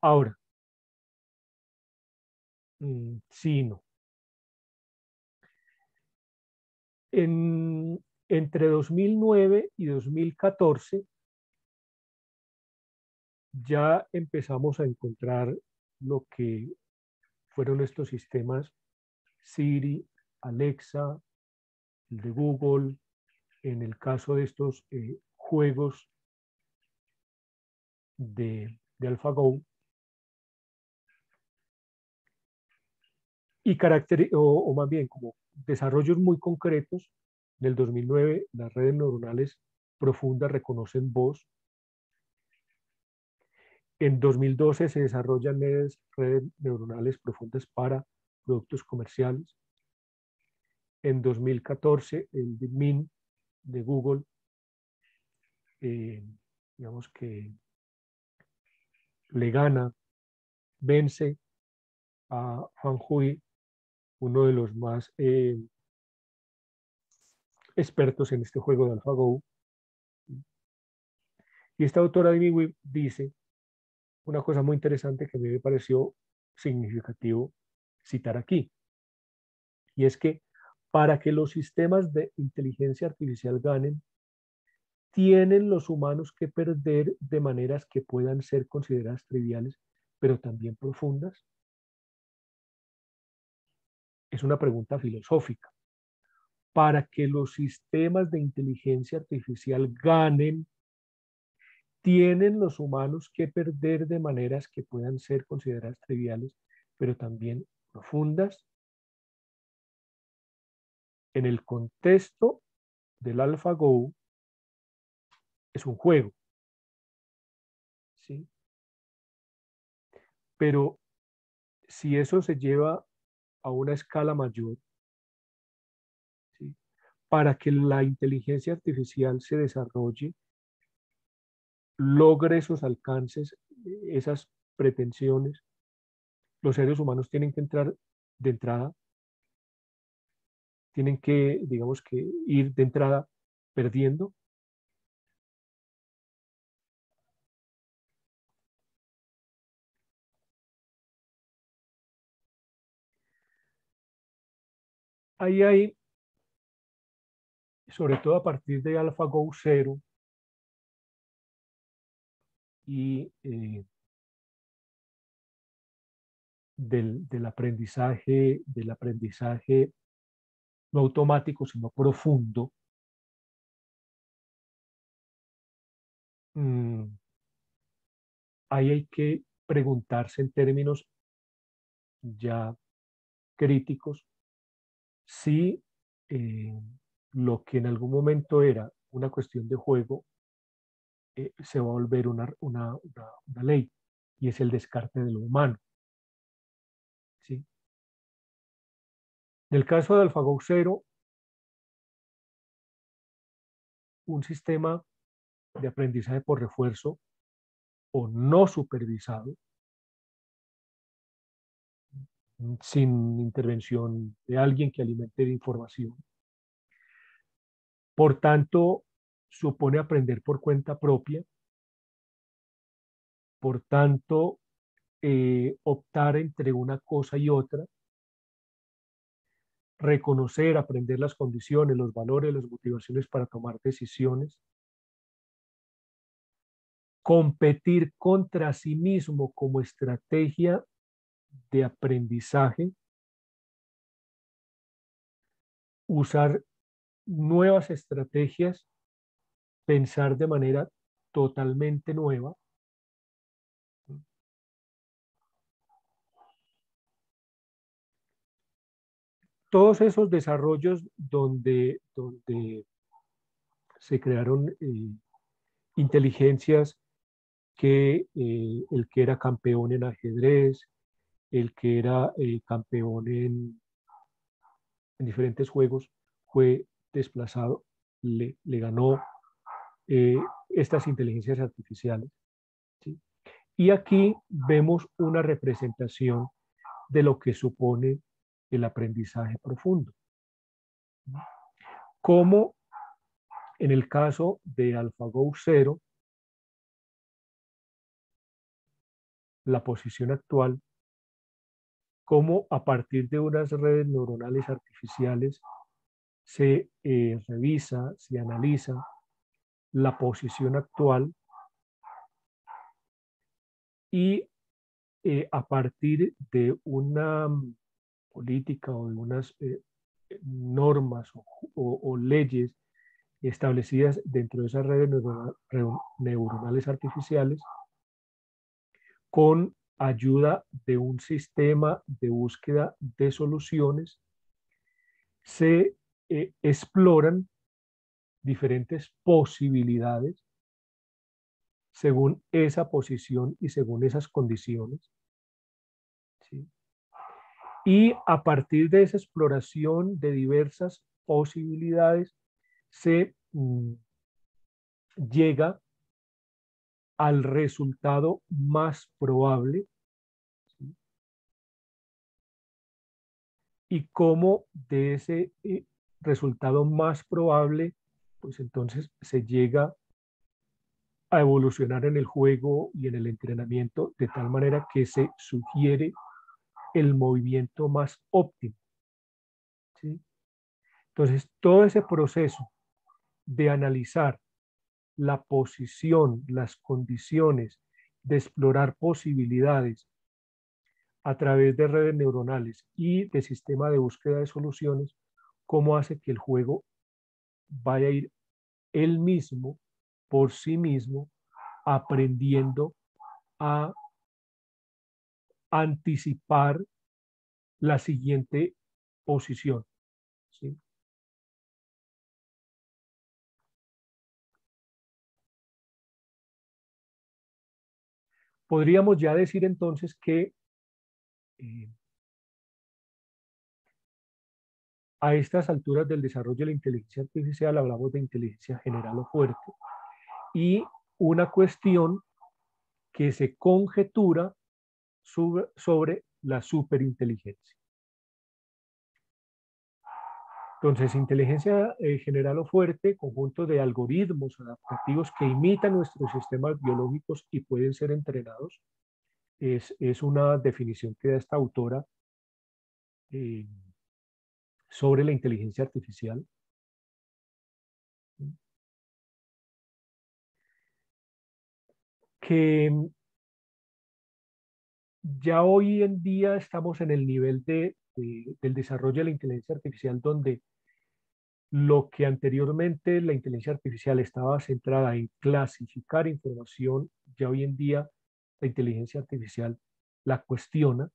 Ahora, mm, sí, no. En, entre 2009 y 2014 ya empezamos a encontrar lo que fueron estos sistemas Siri, Alexa, el de Google, en el caso de estos eh, juegos de, de AlphaGo. Y carácter, o más bien como desarrollos muy concretos en el 2009, las redes neuronales profundas reconocen voz. En 2012 se desarrollan redes, neuronales profundas para productos comerciales. En 2014, el MIN de Google, eh, digamos que le gana, vence a Juan Hui, uno de los más eh, expertos en este juego de AlphaGo. Y esta autora de mi dice una cosa muy interesante que me pareció significativo citar aquí. Y es que para que los sistemas de inteligencia artificial ganen, tienen los humanos que perder de maneras que puedan ser consideradas triviales, pero también profundas. Es una pregunta filosófica para que los sistemas de inteligencia artificial ganen, tienen los humanos que perder de maneras que puedan ser consideradas triviales, pero también profundas. En el contexto del AlphaGo es un juego. ¿sí? Pero si eso se lleva a una escala mayor, para que la inteligencia artificial se desarrolle, logre esos alcances, esas pretensiones, los seres humanos tienen que entrar de entrada, tienen que, digamos que, ir de entrada perdiendo. Ahí hay sobre todo a partir de AlphaGo 0 y eh, del, del, aprendizaje, del aprendizaje no automático, sino profundo, mm, ahí hay que preguntarse en términos ya críticos si eh, lo que en algún momento era una cuestión de juego eh, se va a volver una, una, ley y es el descarte de lo humano. ¿sí? En el caso de AlphaGo 0, un sistema de aprendizaje por refuerzo o no supervisado, sin intervención de alguien que alimente de información, por tanto, supone aprender por cuenta propia. Por tanto, eh, optar entre una cosa y otra. Reconocer, aprender las condiciones, los valores, las motivaciones para tomar decisiones. Competir contra sí mismo como estrategia de aprendizaje. Usar nuevas estrategias, pensar de manera totalmente nueva. Todos esos desarrollos donde, donde se crearon eh, inteligencias que eh, el que era campeón en ajedrez, el que era eh, campeón en, en, diferentes juegos, fue desplazado, le, le ganó eh, estas inteligencias artificiales. Y aquí vemos una representación de lo que supone el aprendizaje profundo. Como en el caso de AlphaGo 0, la posición actual, como a partir de unas redes neuronales artificiales se eh, revisa, se analiza la posición actual y eh, a partir de una política o de unas eh, normas o, leyes establecidas dentro de esas redes neuronales artificiales, con ayuda de un sistema de búsqueda de soluciones, se eh, exploran diferentes posibilidades según esa posición y según esas condiciones. Y a partir de esa exploración de diversas posibilidades, se mm, llega al resultado más probable y cómo de ese eh, resultado más probable, pues entonces se llega a evolucionar en el juego y en el entrenamiento de tal manera que se sugiere el movimiento más óptimo. Entonces, todo ese proceso de analizar la posición, las condiciones, de explorar posibilidades a través de redes neuronales y de sistema de búsqueda de soluciones, cómo hace que el juego vaya a ir él mismo, por sí mismo, aprendiendo a anticipar la siguiente posición. Podríamos ya decir entonces que eh, a estas alturas del desarrollo de la inteligencia artificial hablamos de inteligencia general o fuerte y una cuestión que se conjetura sobre, la superinteligencia. Entonces, inteligencia eh, general o fuerte, conjunto de algoritmos adaptativos que imitan nuestros sistemas biológicos y pueden ser entrenados, es, una definición que da esta autora eh, sobre la inteligencia artificial. Que ya hoy en día estamos en el nivel de, del desarrollo de la inteligencia artificial donde lo que anteriormente la inteligencia artificial estaba centrada en clasificar información, ya hoy en día la inteligencia artificial la cuestiona.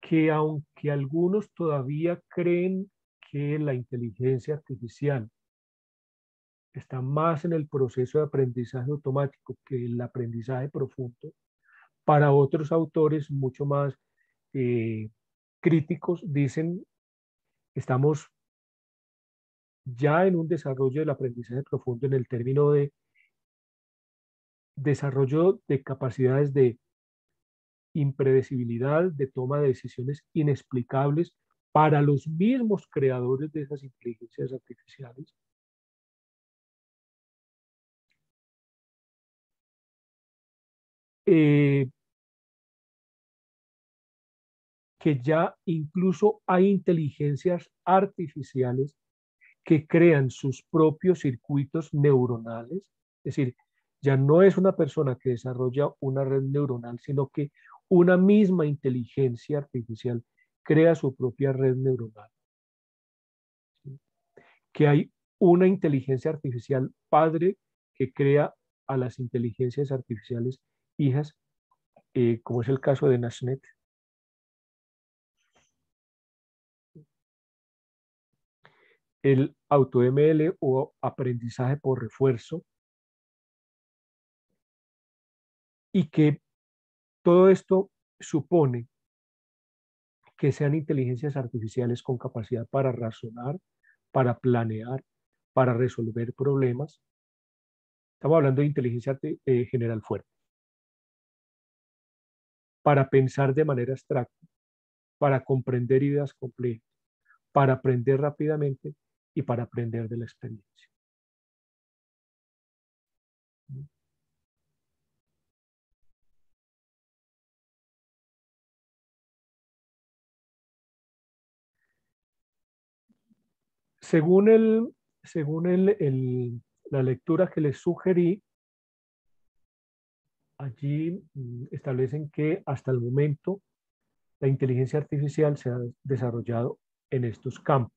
Que aunque algunos todavía creen que la inteligencia artificial está más en el proceso de aprendizaje automático que el aprendizaje profundo. Para otros autores mucho más eh, críticos dicen, estamos ya en un desarrollo del aprendizaje profundo en el término de desarrollo de capacidades de impredecibilidad, de toma de decisiones inexplicables para los mismos creadores de esas inteligencias artificiales Eh, que ya incluso hay inteligencias artificiales que crean sus propios circuitos neuronales, es decir, ya no es una persona que desarrolla una red neuronal, sino que una misma inteligencia artificial crea su propia red neuronal. Que hay una inteligencia artificial padre que crea a las inteligencias artificiales hijas, eh, como es el caso de Nashnet. el AutoML o aprendizaje por refuerzo y que todo esto supone que sean inteligencias artificiales con capacidad para razonar, para planear, para resolver problemas. Estamos hablando de inteligencia eh, general fuerte. Para pensar de manera abstracta, para comprender ideas complejas, para aprender rápidamente y para aprender de la experiencia. Según, el, según el, la lectura que les sugerí, allí mm, establecen que hasta el momento la inteligencia artificial se ha desarrollado en estos campos.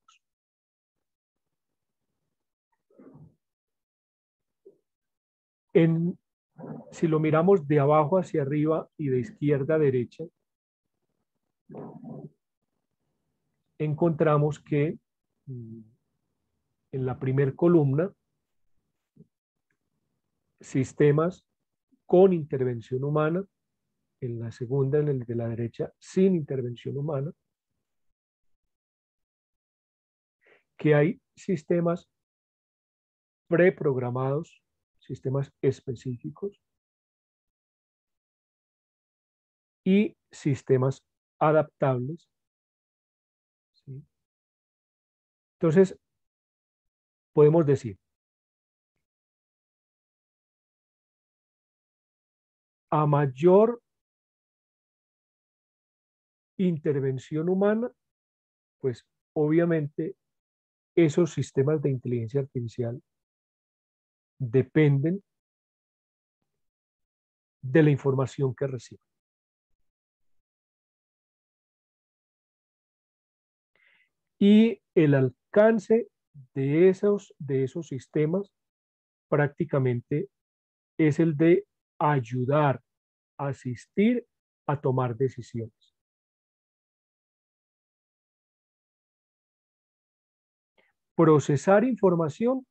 Si lo miramos de abajo hacia arriba y de izquierda a derecha, encontramos que mm, en la primera columna, sistemas con intervención humana, en la segunda, en el de la derecha, sin intervención humana, que hay sistemas preprogramados, sistemas específicos y sistemas adaptables. Entonces, podemos decir, a mayor intervención humana, pues obviamente esos sistemas de inteligencia artificial dependen de la información que reciben. Y el alcance de esos, de esos sistemas prácticamente es el de ayudar, asistir a tomar decisiones. Procesar información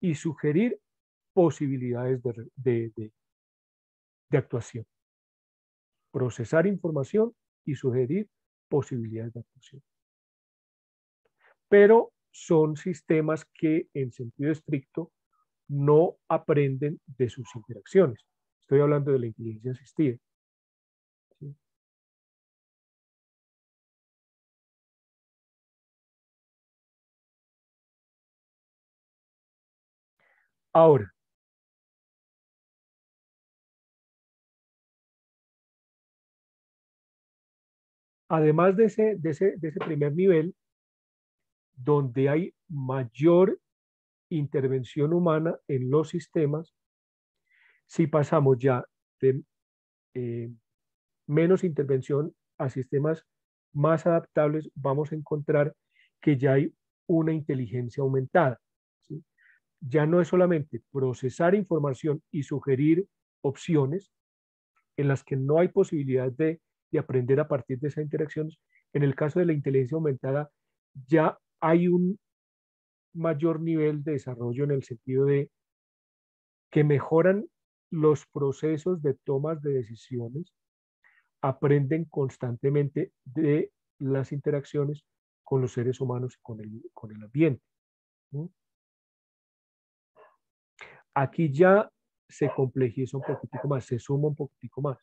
y sugerir posibilidades de, de actuación. Procesar información y sugerir posibilidades de actuación pero son sistemas que en sentido estricto no aprenden de sus interacciones. Estoy hablando de la inteligencia asistida. Ahora, además de ese, de ese, de ese primer nivel, donde hay mayor intervención humana en los sistemas, si pasamos ya de eh, menos intervención a sistemas más adaptables, vamos a encontrar que ya hay una inteligencia aumentada. Ya no es solamente procesar información y sugerir opciones en las que no hay posibilidad de, de aprender a partir de esas interacciones. En el caso de la inteligencia aumentada, ya hay un mayor nivel de desarrollo en el sentido de que mejoran los procesos de tomas de decisiones, aprenden constantemente de las interacciones con los seres humanos y con el, con el ambiente. Aquí ya se complejiza un poquitico más, se suma un poquitico más.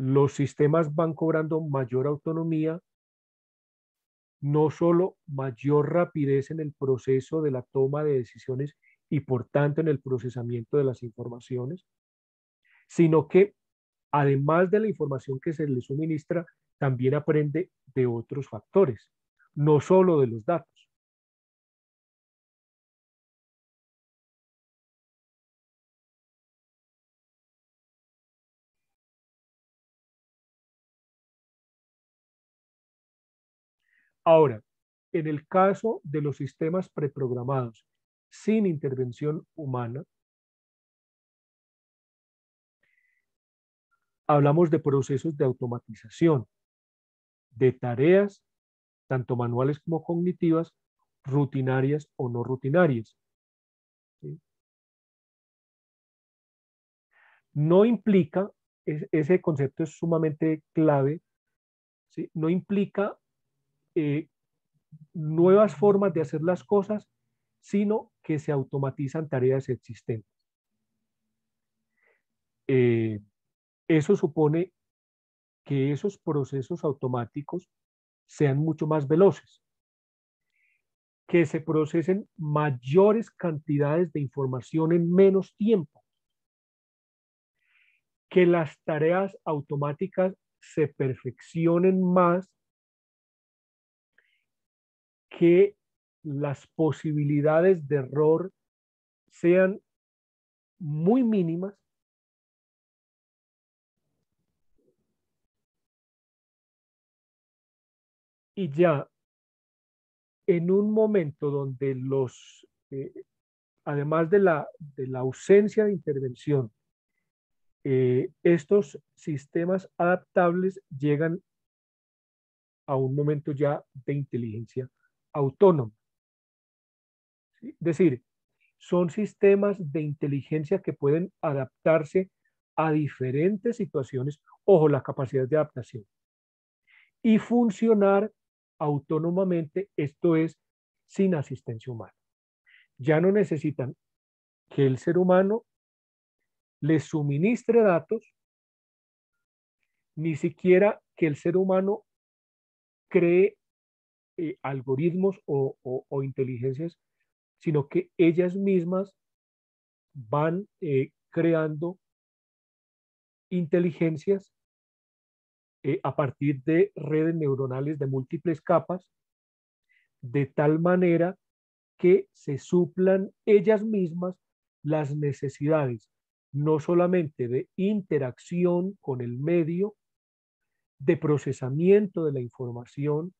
Los sistemas van cobrando mayor autonomía, no solo mayor rapidez en el proceso de la toma de decisiones y por tanto en el procesamiento de las informaciones, sino que además de la información que se le suministra, también aprende de otros factores, no solo de los datos. Ahora, en el caso de los sistemas preprogramados sin intervención humana, hablamos de procesos de automatización, de tareas, tanto manuales como cognitivas, rutinarias o no rutinarias. No implica, ese concepto es sumamente clave, no implica eh, nuevas formas de hacer las cosas, sino que se automatizan tareas existentes. Eh, eso supone que esos procesos automáticos sean mucho más veloces, que se procesen mayores cantidades de información en menos tiempo, que las tareas automáticas se perfeccionen más, que las posibilidades de error sean muy mínimas y ya en un momento donde los, eh, además de la, de la ausencia de intervención, eh, estos sistemas adaptables llegan a un momento ya de inteligencia autónoma. Es decir, son sistemas de inteligencia que pueden adaptarse a diferentes situaciones, ojo, la capacidad de adaptación, y funcionar autónomamente, esto es, sin asistencia humana. Ya no necesitan que el ser humano les suministre datos, ni siquiera que el ser humano cree eh, algoritmos o, inteligencias, sino que ellas mismas van eh, creando inteligencias eh, a partir de redes neuronales de múltiples capas, de tal manera que se suplan ellas mismas las necesidades, no solamente de interacción con el medio, de procesamiento de la información,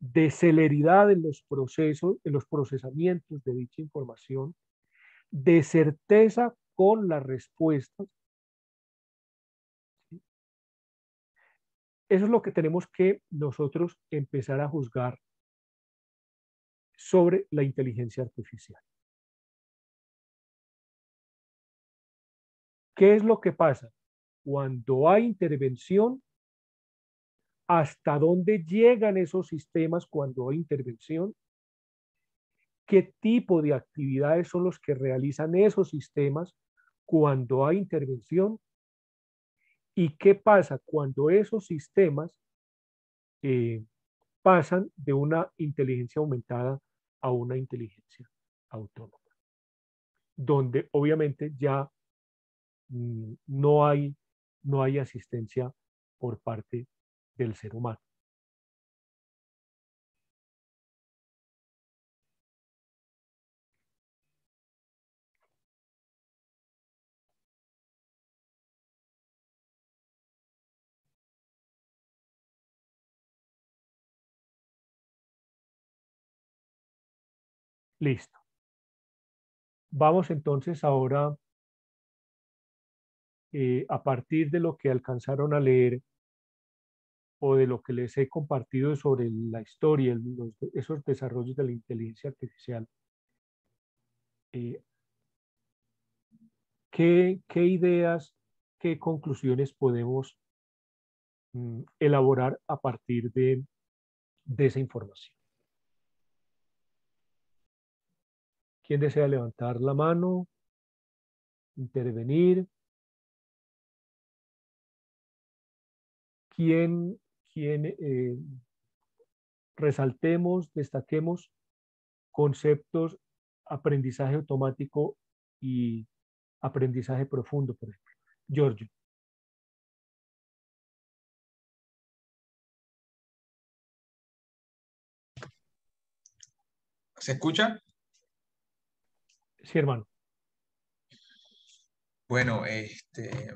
de celeridad en los procesos, en los procesamientos de dicha información, de certeza con las respuestas. Eso es lo que tenemos que nosotros empezar a juzgar sobre la inteligencia artificial. ¿Qué es lo que pasa? Cuando hay intervención, hasta dónde llegan esos sistemas cuando hay intervención, qué tipo de actividades son los que realizan esos sistemas cuando hay intervención y qué pasa cuando esos sistemas eh, pasan de una inteligencia aumentada a una inteligencia autónoma, donde obviamente ya mm, no hay, no hay asistencia por parte del ser humano. Listo. Vamos entonces ahora, eh, a partir de lo que alcanzaron a leer o de lo que les he compartido sobre la historia, esos desarrollos de la inteligencia artificial, eh, ¿qué, ideas, qué conclusiones podemos mm, elaborar a partir de, de esa información? ¿Quién desea levantar la mano? Intervenir. ¿Quién eh, resaltemos, destaquemos conceptos aprendizaje automático y aprendizaje profundo, por ejemplo. Giorgio.
¿Se escucha?
Sí, hermano.
Bueno, este,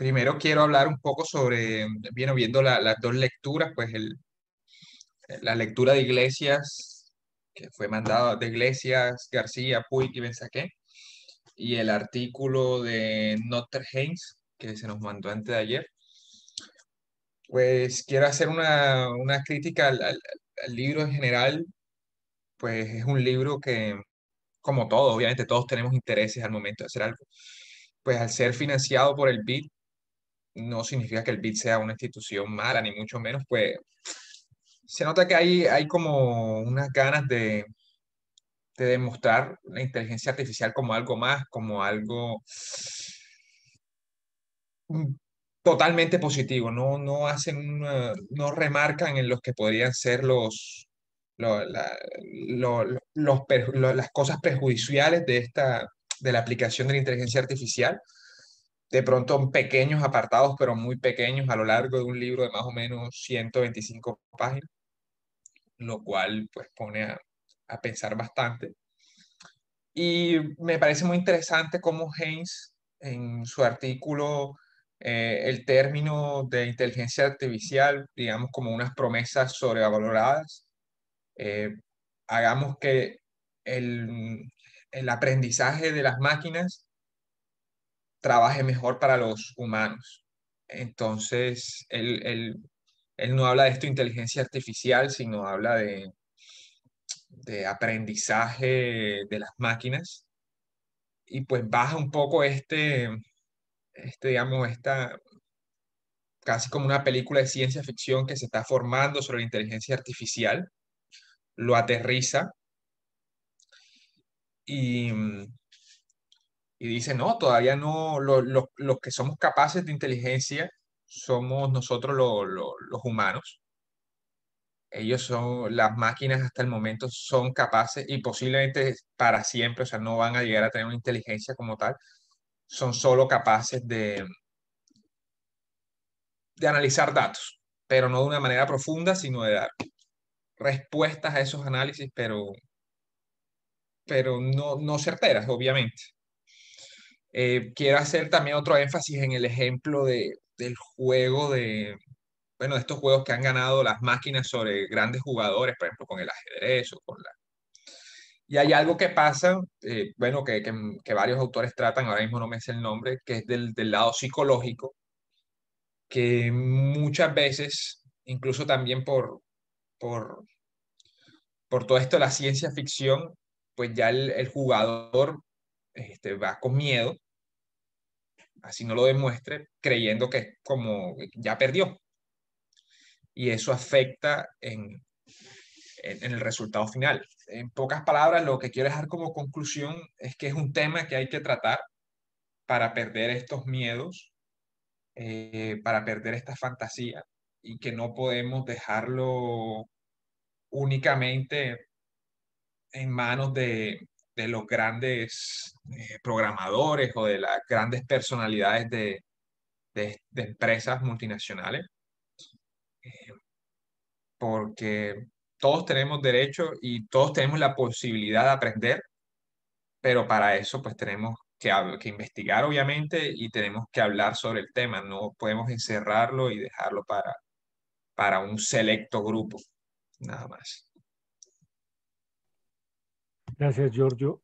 Primero quiero hablar un poco sobre, viendo, viendo las dos lecturas, pues el, la lectura de Iglesias, que fue mandado de Iglesias, García, Puig y Benzaqué, y el artículo de Notre Haynes, que se nos mandó antes de ayer. Pues quiero hacer una, una crítica al, al, libro en general. Pues es un libro que, como todo, obviamente todos tenemos intereses al momento de hacer algo. Pues al ser financiado por el BID, no significa que el BID sea una institución mala, ni mucho menos, pues se nota que hay, hay como unas ganas de, de demostrar la inteligencia artificial como algo más, como algo totalmente positivo, no, no hacen no remarcan en los que podrían ser los, las cosas prejudiciales de, esta, de la aplicación de la inteligencia artificial, de pronto en pequeños apartados, pero muy pequeños a lo largo de un libro de más o menos 125 páginas, lo cual pues pone a, a pensar bastante. Y me parece muy interesante cómo Haynes en su artículo eh, el término de inteligencia artificial, digamos, como unas promesas sobrevaloradas. Eh, hagamos que el, el, aprendizaje de las máquinas trabaje mejor para los humanos. Entonces, él, él, él no habla de esto inteligencia artificial, sino habla de, de aprendizaje de las máquinas. Y pues baja un poco este, este, digamos, esta casi como una película de ciencia ficción que se está formando sobre la inteligencia artificial, lo aterriza. Y, y dice, no, todavía no, los que somos capaces de inteligencia somos nosotros los humanos. Ellos son, las máquinas hasta el momento son capaces y posiblemente para siempre, o sea, no van a llegar a tener una inteligencia como tal, son solo capaces de, de analizar datos, pero no de una manera profunda, sino de dar respuestas a esos análisis, pero, pero no, no certeras, obviamente. Eh, quiero hacer también otro énfasis en el ejemplo de, del juego de, bueno, de estos juegos que han ganado las máquinas sobre grandes jugadores, por ejemplo, con el ajedrez o con la... Y hay algo que pasa, eh, bueno, que, que, varios autores tratan, ahora mismo no me sé el nombre, que es del, del lado psicológico, que muchas veces, incluso también por, por, por todo esto de la ciencia ficción, pues ya el, el jugador este, va con miedo, así no lo demuestre, creyendo que como ya perdió, y eso afecta en, en, el resultado final. En pocas palabras, lo que quiero dejar como conclusión es que es un tema que hay que tratar para perder estos miedos, eh, para perder esta fantasía y que no podemos dejarlo únicamente en manos de, de los grandes eh, programadores o de las grandes personalidades de, de, empresas multinacionales porque todos tenemos derecho y todos tenemos la posibilidad de aprender, pero para eso pues tenemos que, que investigar obviamente y tenemos que hablar sobre el tema, no podemos encerrarlo y dejarlo para, para un selecto grupo, nada más.
Gracias, Giorgio.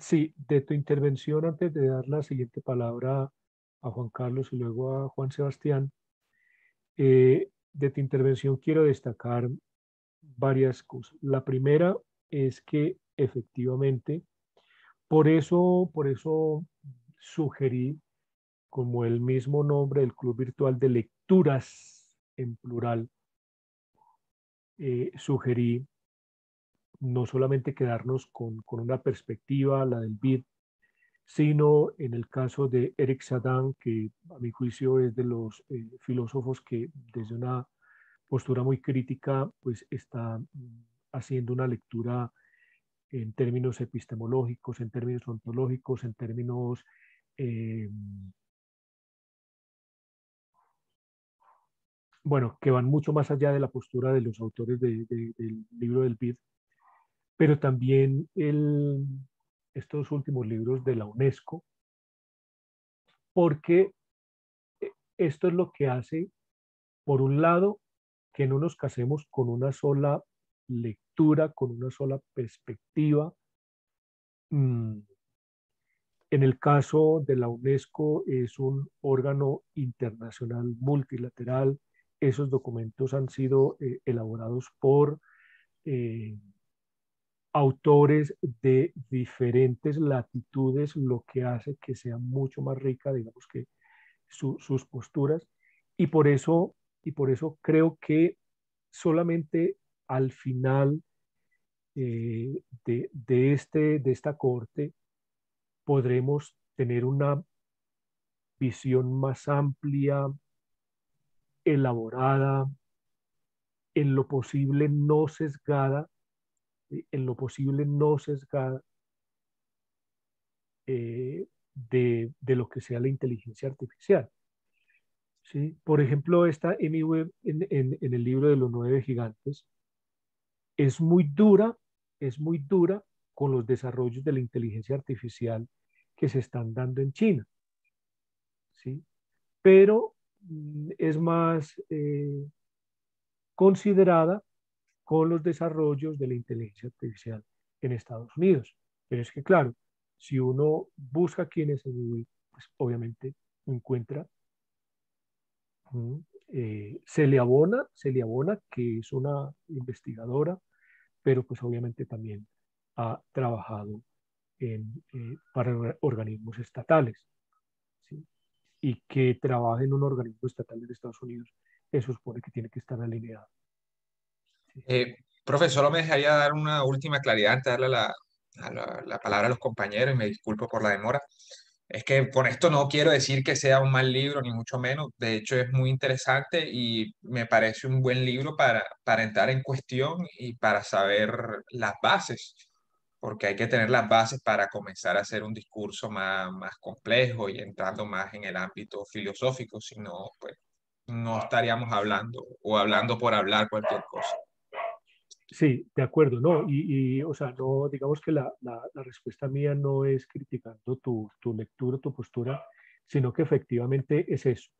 Sí, de tu intervención, antes de dar la siguiente palabra a Juan Carlos y luego a Juan Sebastián, eh, de tu intervención quiero destacar varias cosas. La primera es que efectivamente, por eso, por eso sugerí, como el mismo nombre del Club Virtual de Lecturas en plural, eh, sugerí no solamente quedarnos con, con, una perspectiva, la del BID, sino en el caso de Eric Sadan, que a mi juicio es de los eh, filósofos que desde una postura muy crítica, pues está mm, haciendo una lectura en términos epistemológicos, en términos ontológicos, en términos eh, bueno, que van mucho más allá de la postura de los autores del libro del BID, pero también estos últimos libros de la UNESCO, porque eh, esto es lo que hace, por un lado, que no nos casemos con una sola lectura, con una sola perspectiva, mm, En el caso de la UNESCO es un órgano internacional multilateral. Esos documentos han sido eh, elaborados por eh, autores de diferentes latitudes, lo que hace que sea mucho más rica, digamos que sus posturas. Y por eso, y por eso creo que solamente al final eh, de, de, este, de esta corte podremos tener una visión más amplia, elaborada, en lo posible no sesgada, en lo posible no sesgada eh, de, lo que sea la inteligencia artificial. ¿Sí? Por ejemplo, esta Amy Webb en, en el libro de los nueve gigantes es muy dura, es muy dura con los desarrollos de la inteligencia artificial que se están dando en China. ¿sí? Pero mm, es más eh, considerada con los desarrollos de la inteligencia artificial en Estados Unidos. Pero es que, claro, si uno busca quién es el pues obviamente encuentra, mm, eh, se le abona, se le abona que es una investigadora, pero pues obviamente también ha trabajado eh, para organismos estatales. Y que trabaje en un organismo estatal de Estados Unidos, eso supone que tiene que estar alineado.
Eh, profesor, solo me dejaría dar una última claridad antes de darle la, la, la, palabra a los compañeros y me disculpo por la demora. Es que con esto no quiero decir que sea un mal libro, ni mucho menos. De hecho, es muy interesante y me parece un buen libro para, para entrar en cuestión y para saber las bases porque hay que tener las bases para comenzar a hacer un discurso más, más complejo y entrando más en el ámbito filosófico, si no, pues no estaríamos hablando o hablando por hablar cualquier cosa.
Sí, de acuerdo, ¿no? Y, y o sea, no, digamos que la, la, la respuesta mía no es criticando tu, tu lectura, tu postura, sino que efectivamente es eso.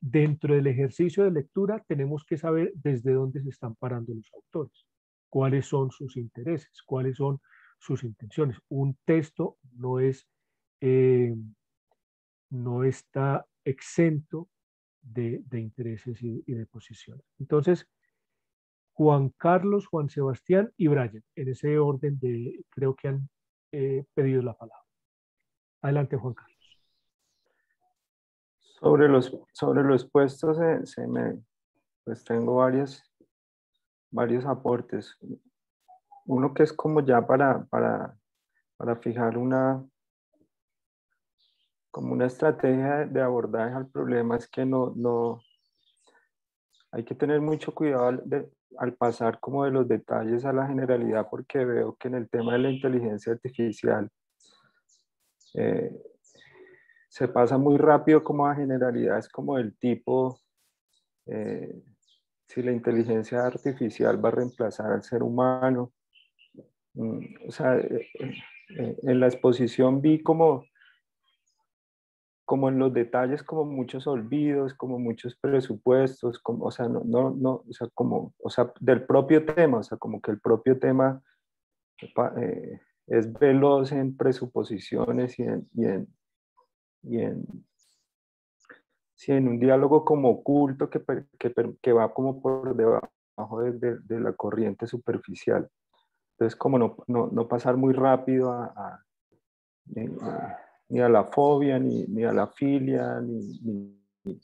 Dentro del ejercicio de lectura tenemos que saber desde dónde se están parando los autores, cuáles son sus intereses, cuáles son sus intenciones. Un texto no es, eh, no está exento de, intereses y, de posiciones. Entonces, Juan Carlos, Juan Sebastián y Brian, en ese orden de, creo que han eh, pedido la palabra. Adelante, Juan Carlos.
Sobre los, sobre los puestos, se, me, pues tengo varios, varios aportes uno que es como ya para, para, para fijar una, como una estrategia de abordaje al problema es que no, no hay que tener mucho cuidado al, al, pasar como de los detalles a la generalidad porque veo que en el tema de la inteligencia artificial eh, se pasa muy rápido como a generalidades como del tipo eh, si la inteligencia artificial va a reemplazar al ser humano. Mm, o sea, eh, en la exposición vi como, como en los detalles, como muchos olvidos, como muchos presupuestos, como, o sea, no, no, no, o sea, como, o sea, del propio tema, o sea, como que el propio tema eh, es veloz en presuposiciones y en, y en, y en, en un diálogo como oculto que, que, que va como por debajo de, de la corriente superficial. Entonces, como no, no, no pasar muy rápido a, ni, a la fobia, ni, ni a la filia, ni, ni,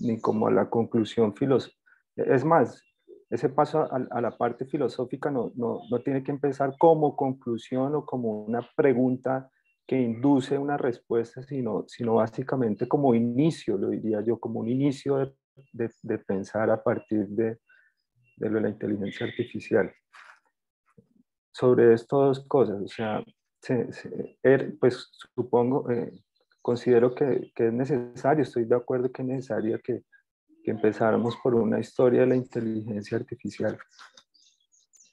ni, como a la conclusión filosófica. Es más, ese paso a, la parte filosófica no, no, no tiene que empezar como conclusión o como una pregunta que induce una respuesta, sino, sino básicamente como inicio, lo diría yo, como un inicio de, de, de pensar a partir de, de la inteligencia artificial sobre estas dos cosas. O sea, er, pues supongo, eh, considero que, que, es necesario, estoy de acuerdo que es necesario que, que empezáramos por una historia de la inteligencia artificial.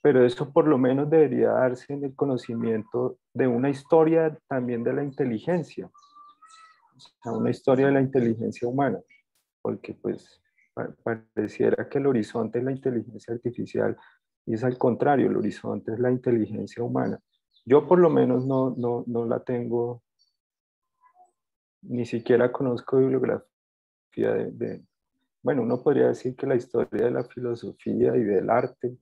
Pero eso por lo menos debería darse en el conocimiento de una historia también de la inteligencia, o sea, una historia de la inteligencia humana, porque pues pareciera que el horizonte de la inteligencia artificial y es al contrario, el horizonte es la inteligencia humana. Yo por lo menos no, no, no la tengo ni siquiera conozco bibliografía de, bueno, uno podría decir que la historia de la filosofía y del arte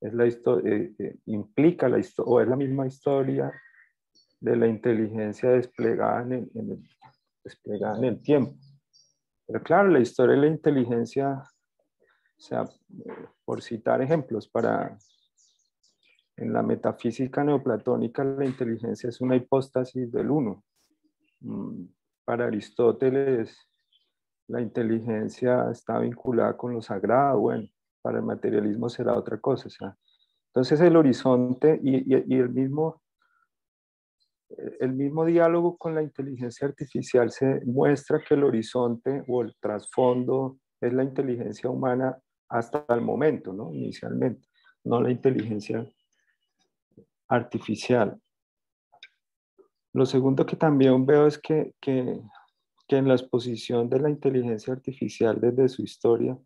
es la eh, eh, implica la o es la misma historia de la inteligencia desplegada en el, desplegada en el tiempo. Pero claro, la historia de la inteligencia, o sea, por citar ejemplos, para en la metafísica neoplatónica la inteligencia es una hipóstasis del uno. Mm, para Aristóteles la inteligencia está vinculada con lo sagrado, bueno, para el materialismo será otra cosa. O sea, entonces el horizonte y, y, el, mismo, el mismo diálogo con la inteligencia artificial se muestra que el horizonte o el trasfondo es la inteligencia humana hasta el momento, ¿no? Inicialmente, no la inteligencia artificial. Lo segundo que también veo es que, que en la exposición de la inteligencia artificial desde su historia,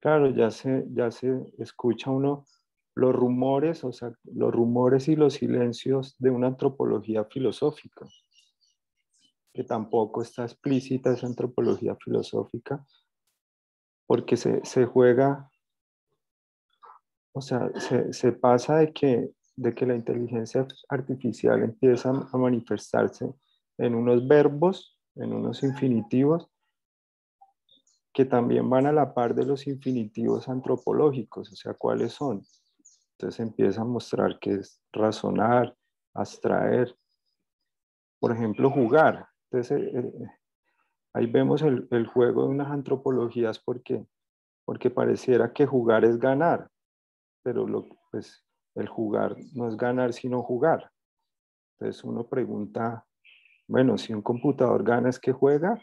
claro, ya se, ya se escucha uno los rumores, o sea, los rumores y los silencios de una antropología filosófica, que tampoco está explícita esa antropología filosófica, porque se, se juega, o sea, se, se, pasa de que, de que la inteligencia artificial empieza a manifestarse en unos verbos en unos infinitivos que también van a la par de los infinitivos antropológicos, o sea, ¿cuáles son? Entonces empieza a mostrar que es razonar, abstraer, por ejemplo, jugar. Entonces, eh, eh, ahí vemos el, el, juego de unas antropologías porque, porque pareciera que jugar es ganar, pero lo, pues, el jugar no es ganar, sino jugar. Entonces uno pregunta, bueno, si un computador gana es que juega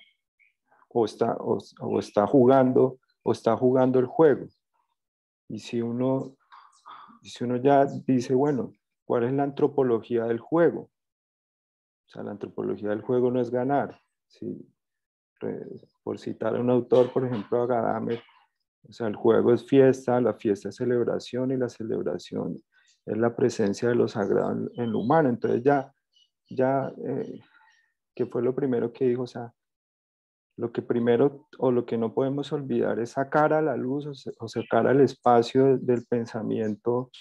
o está, o, está jugando o está jugando el juego. Y si uno, si uno ya dice, bueno, ¿cuál es la antropología del juego? O sea, la antropología del juego no es ganar. Si, por citar a un autor, por ejemplo, a Gadamer, o sea, el juego es fiesta, la fiesta es celebración y la celebración es la presencia de lo sagrado en, lo humano. Entonces ya, ya eh, que fue lo primero que dijo, o sea, lo que primero o lo que no podemos olvidar es sacar a la luz o sacar al espacio del pensamiento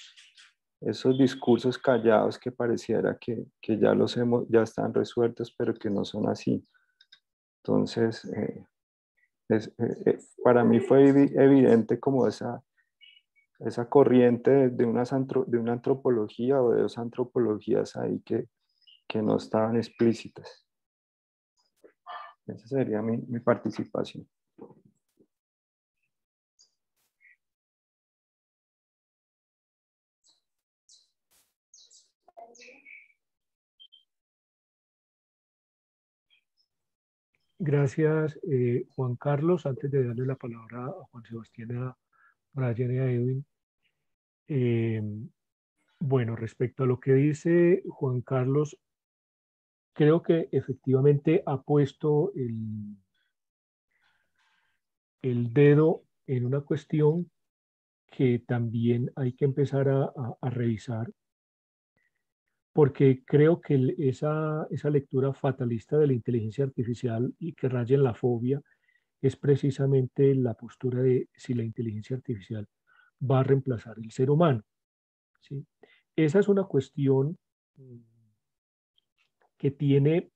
esos discursos callados que pareciera que, que, ya los hemos, ya están resueltos, pero que no son así. Entonces, eh, eh, eh, para mí fue evidente como esa, esa corriente de, una, de una antropología o de dos antropologías ahí que, que no estaban explícitas. Esa sería mi, mi participación.
Gracias, eh, Juan Carlos. Antes de darle la palabra a Juan Sebastián, a Brian y a Edwin. Eh, bueno, respecto a lo que dice Juan Carlos, creo que efectivamente ha puesto el, dedo en una cuestión que también hay que empezar a, revisar, porque creo que esa, esa lectura fatalista de la inteligencia artificial y que raya en la fobia es precisamente la postura de si la inteligencia artificial va a reemplazar el ser humano. ¿sí? Esa es una cuestión mm, que tiene,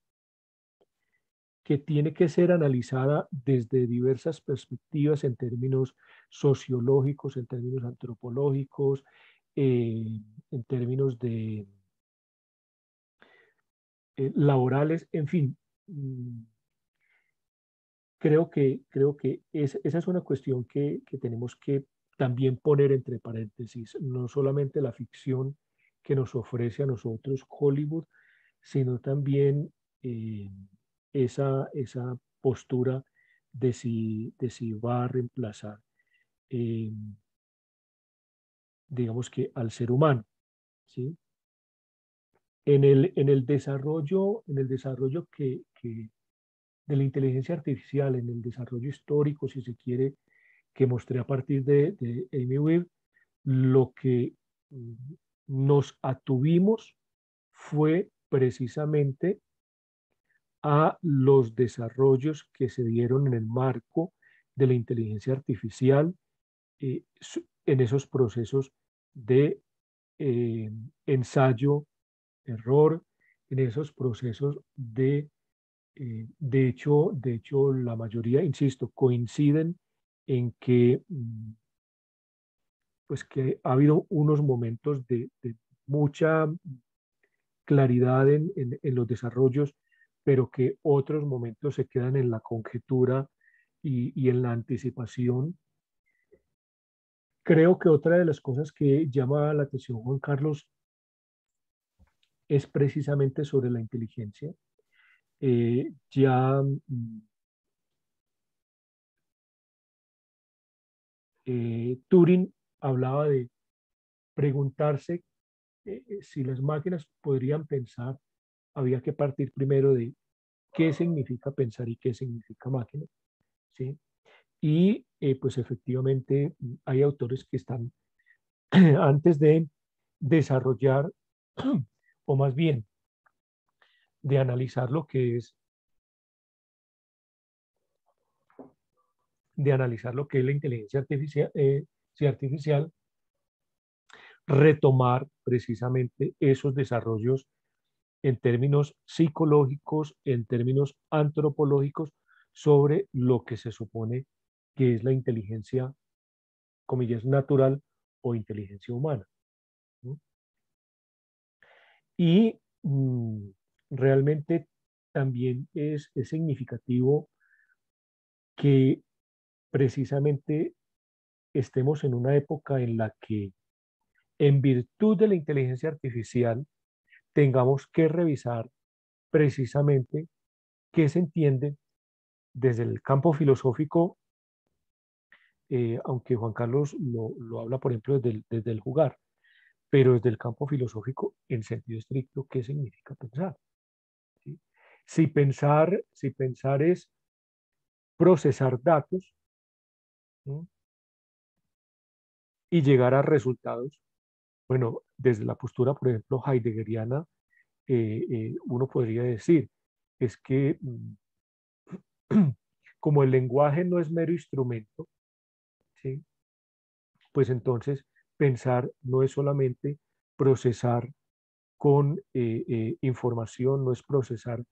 que ser analizada desde diversas perspectivas en términos sociológicos, en términos antropológicos, eh, en términos de eh, laborales, en fin. Creo que, creo que esa es una cuestión que, que tenemos que también poner entre paréntesis, no solamente la ficción que nos ofrece a nosotros Hollywood, sino también eh, esa, esa postura de si, de si va a reemplazar, eh, digamos que al ser humano. ¿sí? En, el, en el desarrollo, en el desarrollo que, que de la inteligencia artificial, en el desarrollo histórico, si se quiere, que mostré a partir de, Amy Webb, lo que mm, nos atuvimos fue precisamente a los desarrollos que se dieron en el marco de la inteligencia artificial eh, en esos procesos de eh, ensayo, error, en esos procesos de, eh, de, hecho, de hecho, la mayoría, insisto, coinciden en que, mm, pues que ha habido unos momentos de, mucha claridad en, en, los desarrollos, pero que otros momentos se quedan en la conjetura y, y en la anticipación Creo que otra de las cosas que llama la atención Juan Carlos es precisamente sobre la inteligencia. Eh, ya mm, eh, Turing hablaba de preguntarse eh, si las máquinas podrían pensar, había que partir primero de qué significa pensar y qué significa máquina. ¿sí? Y pues efectivamente hay autores que están antes de desarrollar, o más bien de analizar lo que es, de analizar lo que es la inteligencia artificial, eh, artificial retomar precisamente esos desarrollos en términos psicológicos, en términos antropológicos, sobre lo que se supone que es la inteligencia, comillas, natural o inteligencia humana. Y mm, realmente también es, es significativo que precisamente estemos en una época en la que, en virtud de la inteligencia artificial, tengamos que revisar precisamente qué se entiende desde el campo filosófico eh, aunque Juan Carlos lo, habla, por ejemplo, desde el, jugar, pero desde el campo filosófico, en sentido estricto, ¿qué significa pensar? Si, pensar si pensar es procesar datos y llegar a resultados, bueno, desde la postura, por ejemplo, heideggeriana, eh, eh, uno podría decir, es que mm, como el lenguaje no es mero instrumento, pues entonces pensar no es solamente procesar con eh, información, no es procesar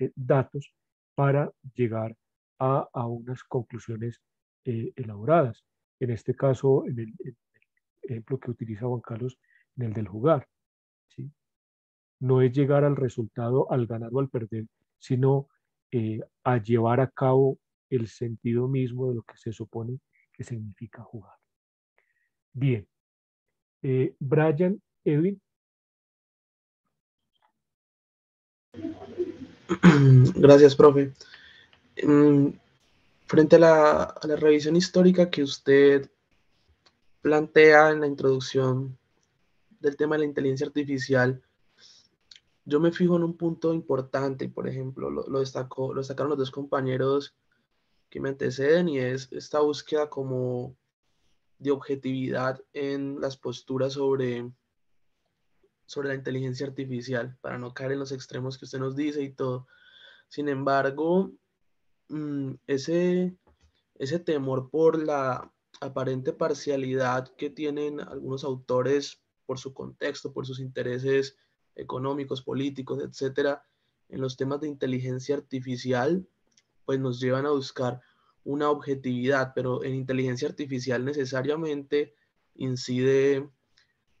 eh, datos para llegar a, unas conclusiones elaboradas. En este caso, en el, ejemplo que utiliza Juan Carlos, en el del jugar. No es llegar al resultado, al ganar o al perder, sino a llevar a cabo el sentido mismo de lo que se supone significa jugar. Bien. Eh, Brian, Edwin.
Gracias, profe. Mm, frente a la, revisión histórica que usted plantea en la introducción del tema de la inteligencia artificial, yo me fijo en un punto importante, por ejemplo, lo, lo, destacó, lo destacaron los dos compañeros que me anteceden y es esta búsqueda como de objetividad en las posturas sobre, sobre la inteligencia artificial, para no caer en los extremos que usted nos dice y todo. Sin embargo, mm, ese, ese temor por la aparente parcialidad que tienen algunos autores por su contexto, por sus intereses económicos, políticos, etcétera, en los temas de inteligencia artificial, pues nos llevan a buscar una objetividad, pero en inteligencia artificial necesariamente incide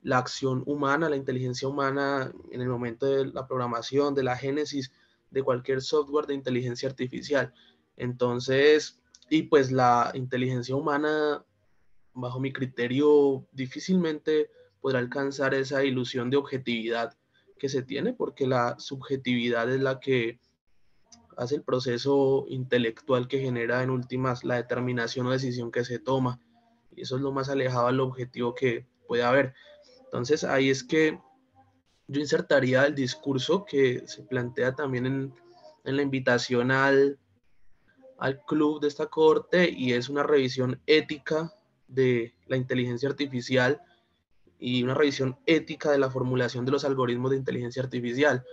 la acción humana, la inteligencia humana en el momento de la programación, de la génesis de cualquier software de inteligencia artificial. Entonces, y pues la inteligencia humana, bajo mi criterio, difícilmente podrá alcanzar esa ilusión de objetividad que se tiene, porque la subjetividad es la que hace el proceso intelectual que genera en últimas la determinación o decisión que se toma. Y eso es lo más alejado al objetivo que puede haber. Entonces ahí es que yo insertaría el discurso que se plantea también en, la invitación al, al club de esta corte y es una revisión ética de la inteligencia artificial y una revisión ética de la formulación de los algoritmos de inteligencia artificial.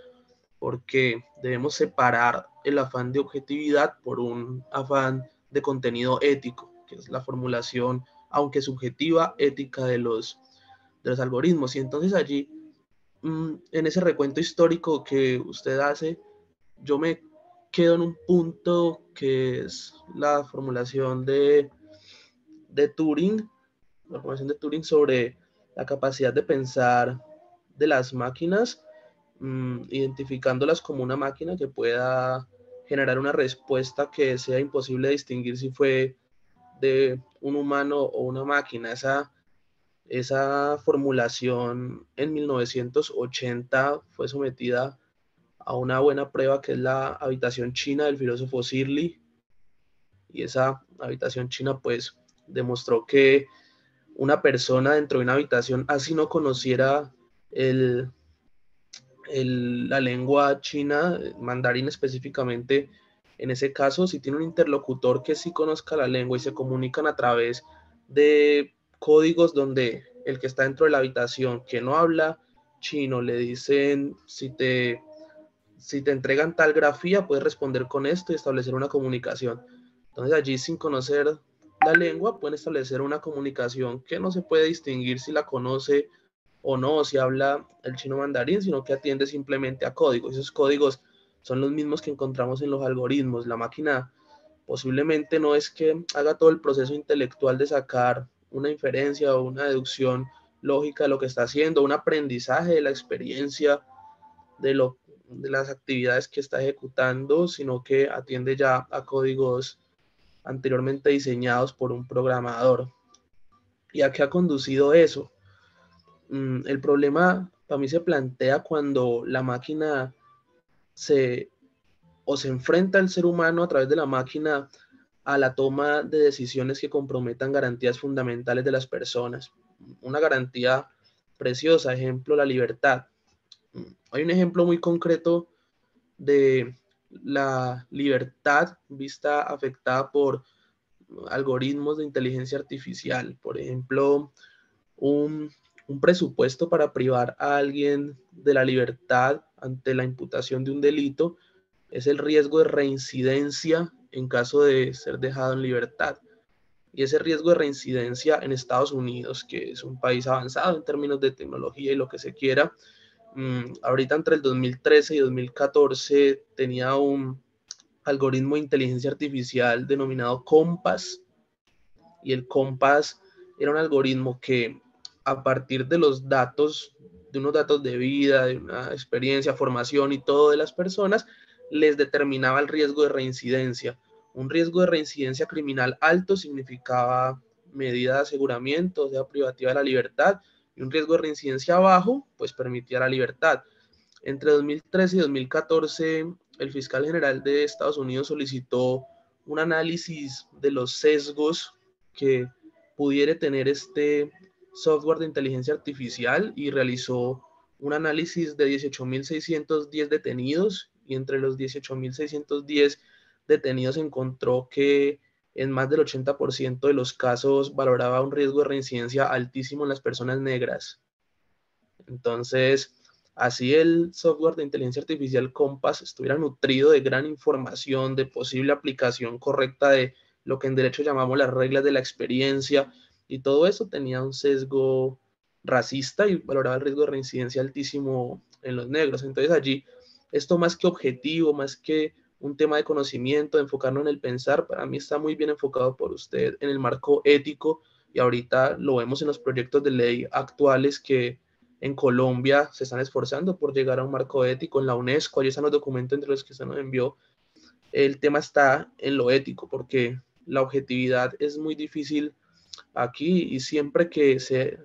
porque debemos separar el afán de objetividad por un afán de contenido ético, que es la formulación, aunque subjetiva, ética de los, algoritmos. Y entonces allí, mm, en ese recuento histórico que usted hace, yo me quedo en un punto que es la formulación de, de Turing, la formulación de Turing sobre la capacidad de pensar de las máquinas, mm, identificándolas como una máquina que pueda generar una respuesta que sea imposible distinguir si fue de un humano o una máquina. Esa, esa formulación en 1980 fue sometida a una buena prueba que es la habitación china del filósofo Sirli. Y esa habitación china pues demostró que una persona dentro de una habitación, así no conociera el, la lengua china, mandarín específicamente, en ese caso, si tiene un interlocutor que sí conozca la lengua y se comunican a través de códigos donde el que está dentro de la habitación que no habla chino le dicen si te si te entregan tal grafía puedes responder con esto y establecer una comunicación. Entonces allí sin conocer la lengua pueden establecer una comunicación que no se puede distinguir si la conoce o no, si habla el chino mandarín, sino que atiende simplemente a códigos. Esos códigos son los mismos que encontramos en los algoritmos. La máquina posiblemente no es que haga todo el proceso intelectual de sacar una inferencia o una deducción lógica de lo que está haciendo, un aprendizaje de la experiencia de, lo, de las actividades que está ejecutando, sino que atiende ya a códigos anteriormente diseñados por un programador. ¿Y a qué ha conducido eso? Mm, el problema para mí se plantea cuando la máquina se o se enfrenta al ser humano a través de la máquina a la toma de decisiones que comprometan garantías fundamentales de las personas. Una garantía preciosa, ejemplo, la libertad. Hay un ejemplo muy concreto de la libertad vista afectada por algoritmos de inteligencia artificial. Por ejemplo, un un presupuesto para privar a alguien de la libertad ante la imputación de un delito es el riesgo de reincidencia en caso de ser dejado en libertad. Y ese riesgo de reincidencia en Estados Unidos, que es un país avanzado en términos de tecnología y lo que se quiera, mm, ahorita entre el 2013 y 2014 tenía un algoritmo de inteligencia artificial denominado COMPAS. Y el COMPAS era un algoritmo que a partir de los datos, de unos datos de vida, de una experiencia, formación y todo de las personas, les determinaba el riesgo de reincidencia. Un riesgo de reincidencia criminal alto significaba medida de aseguramiento, o sea, privativa de la libertad, y un riesgo de reincidencia bajo, pues permitía la libertad. Entre 2013 y 2014, el fiscal general de Estados Unidos solicitó un análisis de los sesgos que pudiera tener este software de inteligencia artificial y realizó un análisis de 18.610 detenidos y entre los 18.610 detenidos encontró que en más del 80% de los casos valoraba un riesgo de reincidencia altísimo en las personas negras. Entonces, así el software de inteligencia artificial Compass estuviera nutrido de gran información, de posible aplicación correcta de lo que en derecho llamamos las reglas de la experiencia, y todo eso tenía un sesgo racista y valoraba el riesgo de reincidencia altísimo en los negros. Entonces allí, esto más que objetivo, más que un tema de conocimiento, de enfocarnos en el pensar, para mí está muy bien enfocado por usted en el marco ético y ahorita lo vemos en los proyectos de ley actuales que en Colombia se están esforzando por llegar a un marco ético en la UNESCO, allí están los documentos entre los que se nos envió. El tema está en lo ético, porque la objetividad es muy difícil aquí y siempre que se,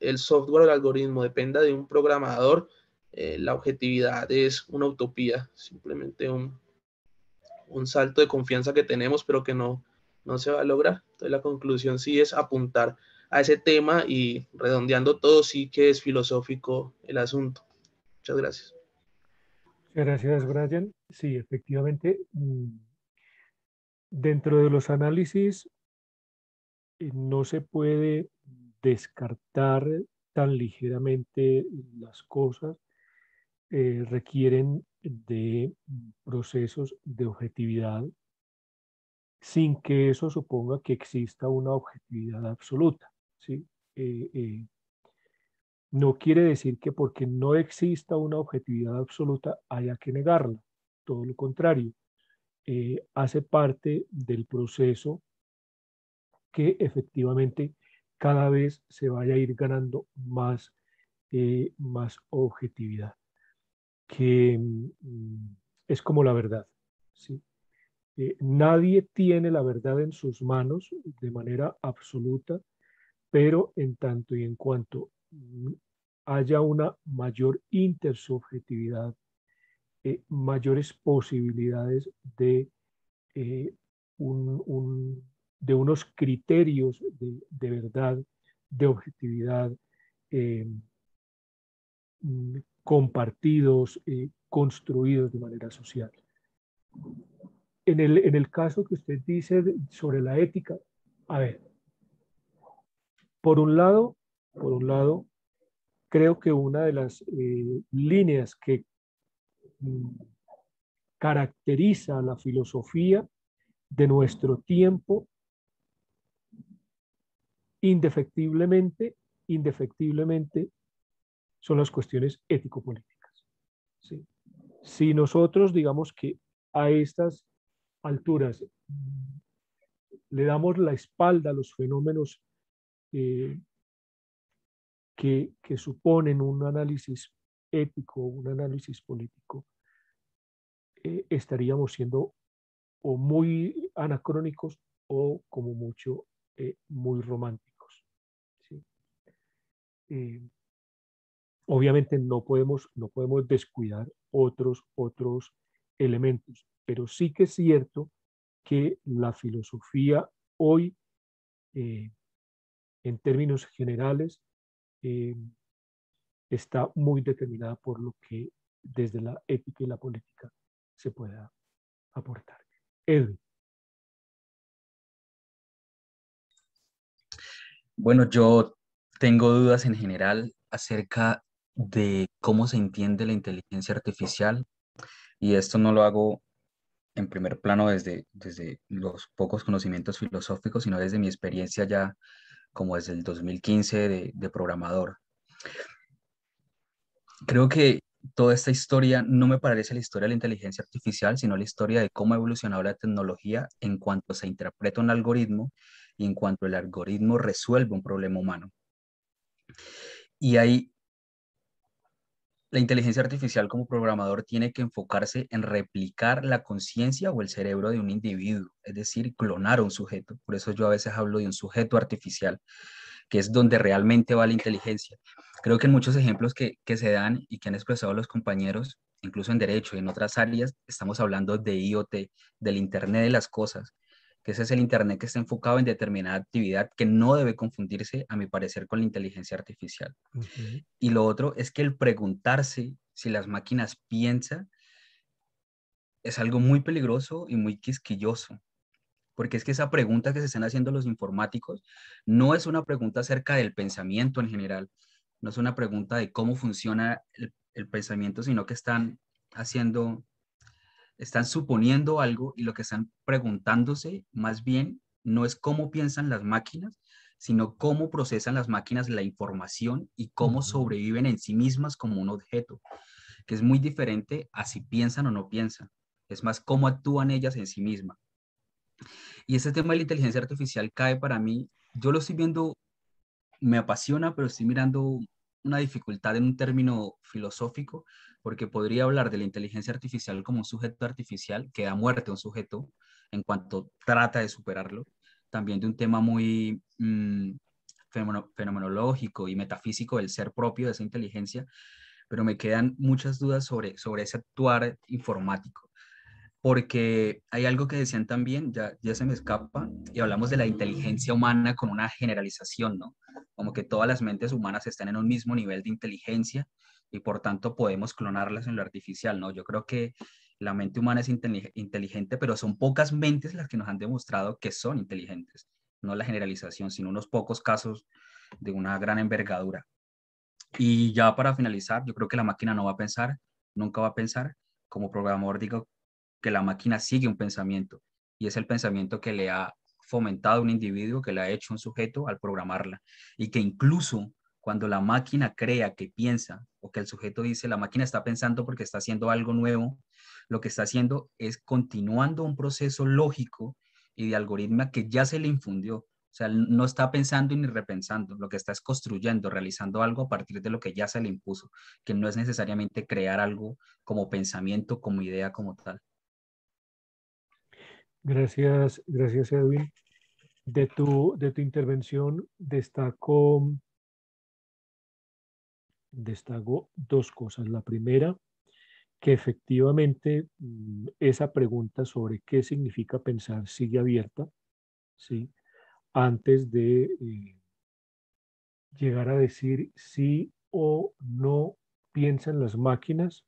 el software o el algoritmo dependa de un programador, eh, la objetividad es una utopía, simplemente un, un salto de confianza que tenemos, pero que no, no se va a lograr. Entonces la conclusión sí es apuntar a ese tema y redondeando todo sí que es filosófico el asunto. Muchas gracias.
Gracias, Brian. Sí, efectivamente, mm, dentro de los análisis no se puede descartar tan ligeramente las cosas, eh, requieren de procesos de objetividad sin que eso suponga que exista una objetividad absoluta. Eh, eh, no quiere decir que porque no exista una objetividad absoluta haya que negarla, todo lo contrario, hace parte del proceso que efectivamente cada vez se vaya a ir ganando más, más objetividad, que mm, es como la verdad. ¿sí? nadie tiene la verdad en sus manos de manera absoluta, pero en tanto y en cuanto mm, haya una mayor intersubjetividad, eh, mayores posibilidades de, eh, de unos criterios de, verdad, de objetividad, eh, compartidos, construidos de manera social. En el, en el caso que usted dice sobre la ética, a ver, por un lado, por un lado, creo que una de las eh, líneas que mm, caracteriza la filosofía de nuestro tiempo, indefectiblemente, indefectiblemente, son las cuestiones ético-políticas. Si nosotros digamos que a estas alturas le damos la espalda a los fenómenos eh, que, suponen un análisis ético, un análisis político, eh, estaríamos siendo o muy anacrónicos o como mucho eh, muy románticos. Obviamente no podemos, no podemos descuidar otros, otros elementos, pero sí que es cierto que la filosofía hoy en términos generales, eh, está muy determinada por lo que desde la ética y la política se pueda aportar. Edwin.
Bueno, yo tengo dudas en general acerca de cómo se entiende la inteligencia artificial y esto no lo hago en primer plano desde, desde los pocos conocimientos filosóficos, sino desde mi experiencia ya como desde el 2015 de, de programador. Creo que toda esta historia no me parece la historia de la inteligencia artificial, sino la historia de cómo ha evolucionado la tecnología en cuanto se interpreta un algoritmo y en cuanto el algoritmo resuelve un problema humano. Y ahí la inteligencia artificial como programador tiene que enfocarse en replicar la conciencia o el cerebro de un individuo, es decir, clonar a un sujeto. Por eso yo a veces hablo de un sujeto artificial, que es donde realmente va la inteligencia. Creo que en muchos ejemplos que, que se dan y que han expresado los compañeros, incluso en derecho y en otras áreas, estamos hablando de IoT, del Internet de las Cosas, que ese es el Internet que está enfocado en determinada actividad que no debe confundirse, a mi parecer, con la inteligencia artificial. Y lo otro es que el preguntarse si las máquinas piensan es algo muy peligroso y muy quisquilloso, porque es que esa pregunta que se están haciendo los informáticos no es una pregunta acerca del pensamiento en general, no es una pregunta de cómo funciona el, el pensamiento, sino que están haciendo están suponiendo algo y lo que están preguntándose más bien no es cómo piensan las máquinas, sino cómo procesan las máquinas la información y cómo sobreviven en sí mismas como un objeto, que es muy diferente a si piensan o no piensan. Es más cómo actúan ellas en sí mismas. Y ese tema de la inteligencia artificial cae para mí, yo lo estoy viendo, me apasiona, pero estoy mirando una dificultad en un término filosófico, porque podría hablar de la inteligencia artificial como un sujeto artificial que da muerte a un sujeto en cuanto trata de superarlo, también de un tema muy mm, fenomenológico y metafísico del ser propio de esa inteligencia, pero me quedan muchas dudas sobre, sobre ese actuar informático, porque hay algo que decían también, ya, se me escapa, y hablamos de la inteligencia humana con una generalización, ¿no? Como que todas las mentes humanas están en un mismo nivel de inteligencia y por tanto podemos clonarlas en lo artificial, ¿no? Yo creo que la mente humana es inteligente, pero son pocas mentes las que nos han demostrado que son inteligentes, no la generalización, sino unos pocos casos de una gran envergadura. Y ya para finalizar, yo creo que la máquina no va a pensar, nunca va a pensar, como programador digo que la máquina sigue un pensamiento y es el pensamiento que le ha fomentado un individuo, que le ha hecho un sujeto al programarla y que incluso cuando la máquina crea que piensa o que el sujeto dice la máquina está pensando porque está haciendo algo nuevo, lo que está haciendo es continuando un proceso lógico y de algoritmo que ya se le infundió. O sea, no está pensando ni repensando, lo que está es construyendo, realizando algo a partir de lo que ya se le impuso, que no es necesariamente crear algo como pensamiento, como idea, como tal.
Gracias, gracias Edwin. De tu, de tu intervención destaco, destaco dos cosas. La primera, que efectivamente mm, esa pregunta sobre qué significa pensar sigue abierta, ¿sí? Antes de eh, llegar a decir sí o no piensan las máquinas,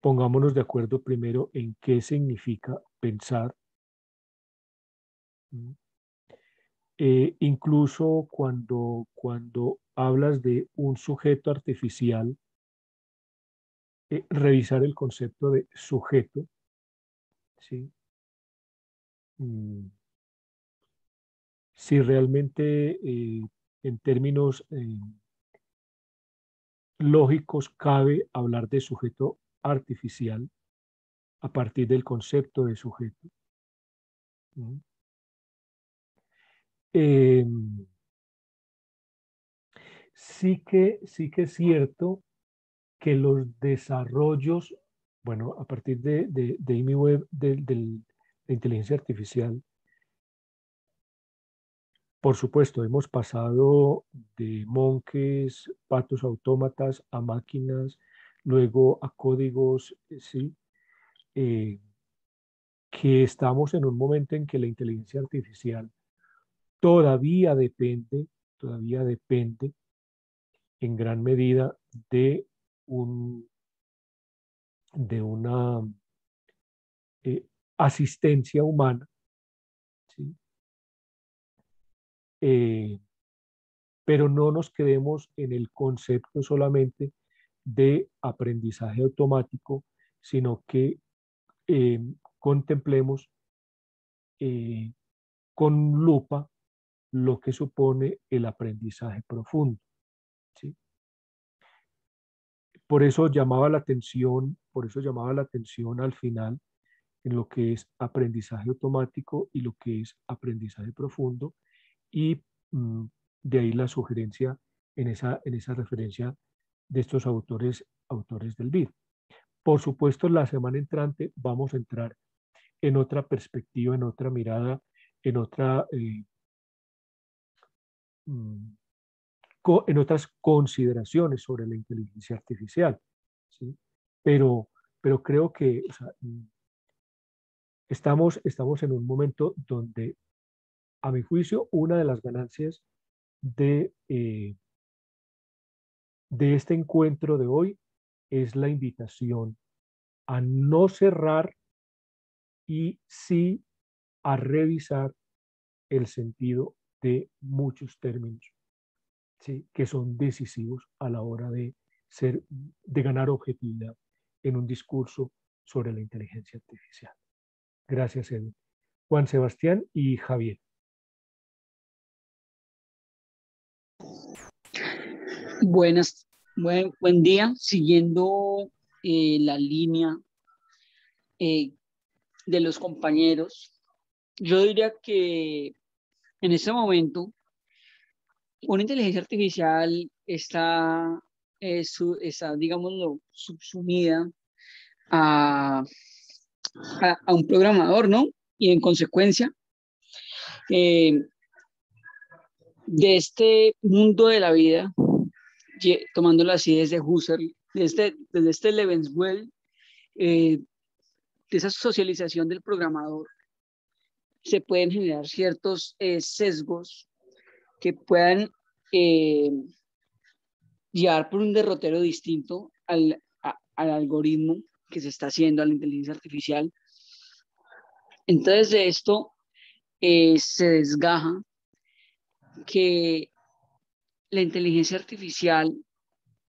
pongámonos de acuerdo primero en qué significa pensar. Eh, incluso cuando, cuando hablas de un sujeto artificial, eh, revisar el concepto de sujeto, ¿sí? Mm. Si realmente eh, en términos lógicos cabe hablar de sujeto artificial a partir del concepto de sujeto. Em, sí, que, sí que es cierto que los desarrollos, bueno, a partir de, de, de Web, de, inteligencia artificial, por supuesto, hemos pasado de monjes, patos autómatas, a máquinas, luego a códigos, eh, ¿sí? Eh, que estamos en un momento en que la inteligencia artificial todavía depende, todavía depende en gran medida de un de una eh, asistencia humana, pero no nos quedemos en el concepto solamente de aprendizaje automático, sino que eh, contemplemos eh, con lupa lo que supone el aprendizaje profundo. ¿sí? Por eso llamaba la atención, por eso llamaba la atención al final en lo que es aprendizaje automático y lo que es aprendizaje profundo y mm, de ahí la sugerencia en esa, en esa referencia de estos autores, autores del BID. Por supuesto, la semana entrante vamos a entrar en otra perspectiva, en otra mirada, en otra eh, mm, en otras consideraciones sobre la inteligencia artificial. Pero, pero creo que mm, estamos, estamos en un momento donde, a mi juicio, una de las ganancias de, eh, de este encuentro de hoy es la invitación a no cerrar y sí a revisar el sentido de muchos términos ¿sí? que son decisivos a la hora de, ser, de ganar objetividad en un discurso sobre la inteligencia artificial. Gracias, Edwin. Juan Sebastián y Javier.
Buenas, buen, buen día. Siguiendo eh, la línea eh, de los compañeros, yo diría que en este momento una inteligencia artificial está, eh, está digámoslo, subsumida a, a, un programador, ¿no? Y en consecuencia, de este mundo de la vida, tomándolo así desde Husserl, desde, desde este Lebenswell, eh, de esa socialización del programador, se pueden generar ciertos eh, sesgos que puedan eh, llevar por un derrotero distinto al, al algoritmo que se está haciendo, a la inteligencia artificial. Entonces de esto se desgaja que la inteligencia artificial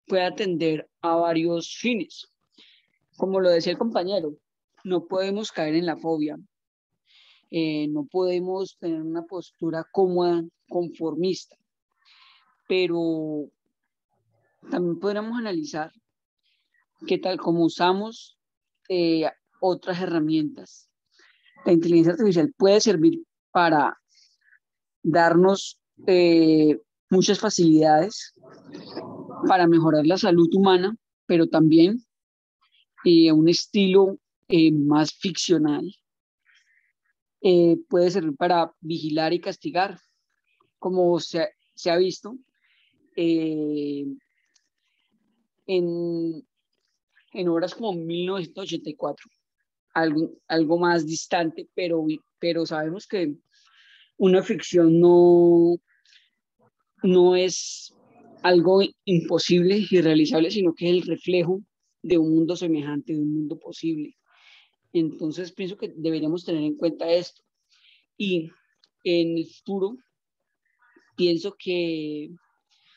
puede atender a varios fines. como lo decía el compañero, no podemos caer en la fobia, eh, no podemos tener una postura cómoda, conformista, pero también podríamos analizar qué tal como usamos eh, otras herramientas. La inteligencia artificial puede servir para darnos eh, muchas facilidades para mejorar la salud humana, pero también eh, un estilo eh, más ficcional. puede servir para vigilar y castigar, como se, se ha visto en, en obras como 1984, algo, algo más distante, pero, pero sabemos que una ficción no, no es algo imposible y irrealizable, sino que es el reflejo de un mundo semejante, de un mundo posible. Entonces pienso que deberíamos tener en cuenta esto. Y en el futuro, pienso que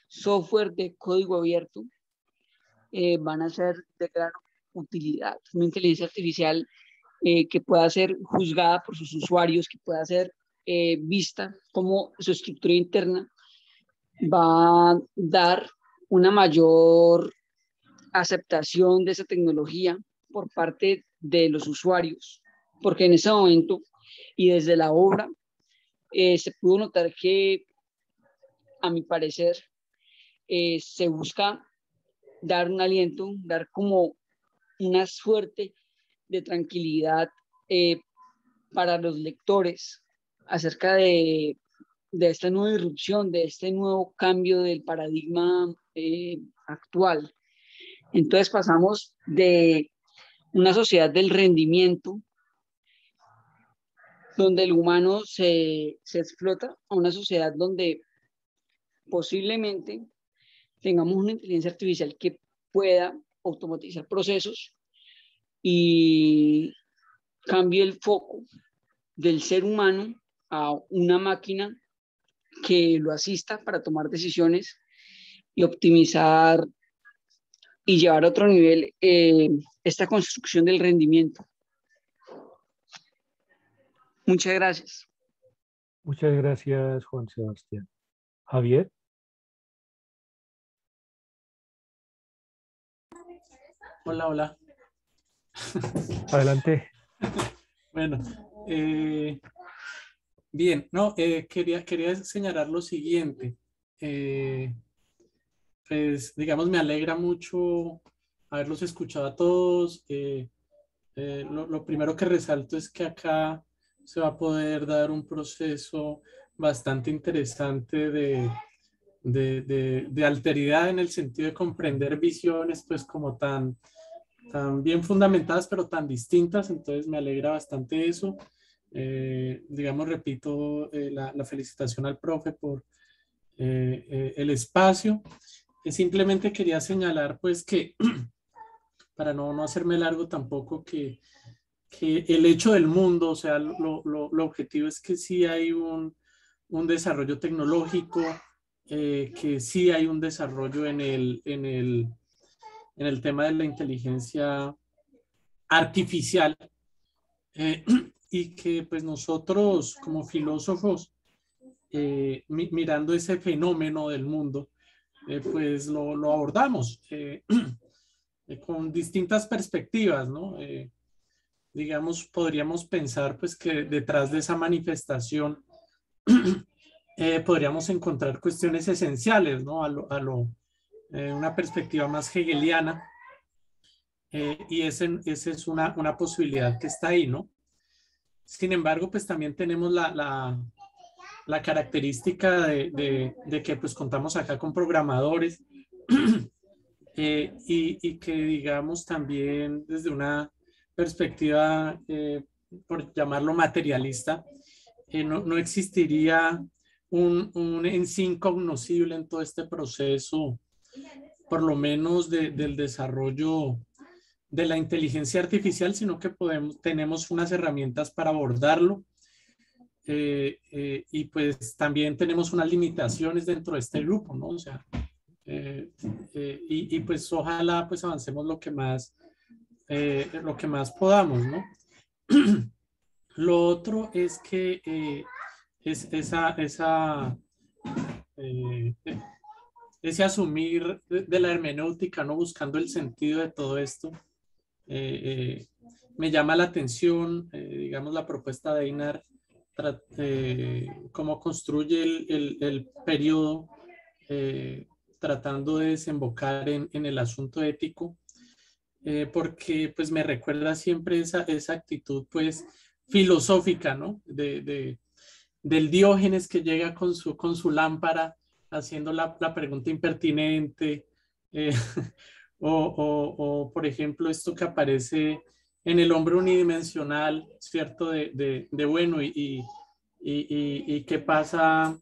software de código abierto eh, van a ser de gran utilidad. Una inteligencia artificial eh, que pueda ser juzgada por sus usuarios, que pueda ser eh, vista como su estructura interna va a dar una mayor aceptación de esa tecnología por parte de los usuarios, porque en ese momento y desde la obra eh, se pudo notar que, a mi parecer, eh, se busca dar un aliento, dar como una suerte de tranquilidad eh, para los lectores acerca de de esta nueva irrupción, de este nuevo cambio del paradigma eh, actual. Entonces pasamos de una sociedad del rendimiento, donde el humano se, se explota, a una sociedad donde posiblemente tengamos una inteligencia artificial que pueda automatizar procesos y cambie el foco del ser humano a una máquina que lo asista para tomar decisiones y optimizar y llevar a otro nivel eh, esta construcción del rendimiento. Muchas gracias.
Muchas gracias, Juan Sebastián. Javier.
Hola, hola.
Adelante.
bueno, eh, Bien, no, eh, quería, quería señalar lo siguiente. Eh, pues, digamos, me alegra mucho haberlos escuchado a todos. Eh, lo, primero que resalto es que acá se va a poder dar un proceso bastante interesante de, de, de, alteridad en el sentido de comprender visiones, pues como tan, tan bien fundamentadas, pero tan distintas. Entonces me alegra bastante eso. Eh, digamos, repito eh, la, felicitación al profe por eh, el espacio. simplemente quería señalar, pues, que para no, no hacerme largo tampoco, que, que, el hecho del mundo, o sea, lo, lo, lo objetivo es que sí hay un, un desarrollo tecnológico, que sí hay un desarrollo en el, en, el, en el tema de la inteligencia artificial. y que pues nosotros como filósofos, eh, mirando ese fenómeno del mundo, eh, pues lo, abordamos eh, con distintas perspectivas, ¿no? digamos, podríamos pensar pues que detrás de esa manifestación podríamos encontrar cuestiones esenciales, ¿no? A lo, a lo una perspectiva más hegeliana. y esa ese es una, una posibilidad que está ahí, ¿no? Sin embargo, pues también tenemos la, la, característica de, de, que pues contamos acá con programadores eh, y, y, que digamos también desde una perspectiva, eh, por llamarlo materialista, eh, no, no, existiría un, un en sí cognoscible en todo este proceso, por lo menos del desarrollo de la inteligencia artificial, sino que podemos, tenemos unas herramientas para abordarlo. Eh, eh, y pues también tenemos unas limitaciones dentro de este grupo, ¿no? O sea, eh, y, y, pues ojalá pues avancemos lo que más lo que más podamos, ¿no? Lo otro es que es esa, esa ese asumir de, la hermenéutica, ¿no? Buscando el sentido de todo esto. Me llama la atención, digamos, la propuesta de Einar, cómo construye el, periodo tratando de desembocar en, el asunto ético, eh, porque pues me recuerda siempre esa, esa actitud pues filosófica, ¿no? De, de, del Diógenes que llega con su, con su lámpara haciendo la, la pregunta impertinente, eh, o, o, o, por ejemplo esto que aparece en el hombre unidimensional, ¿cierto? De, de, de bueno, y, y, y, y, qué pasa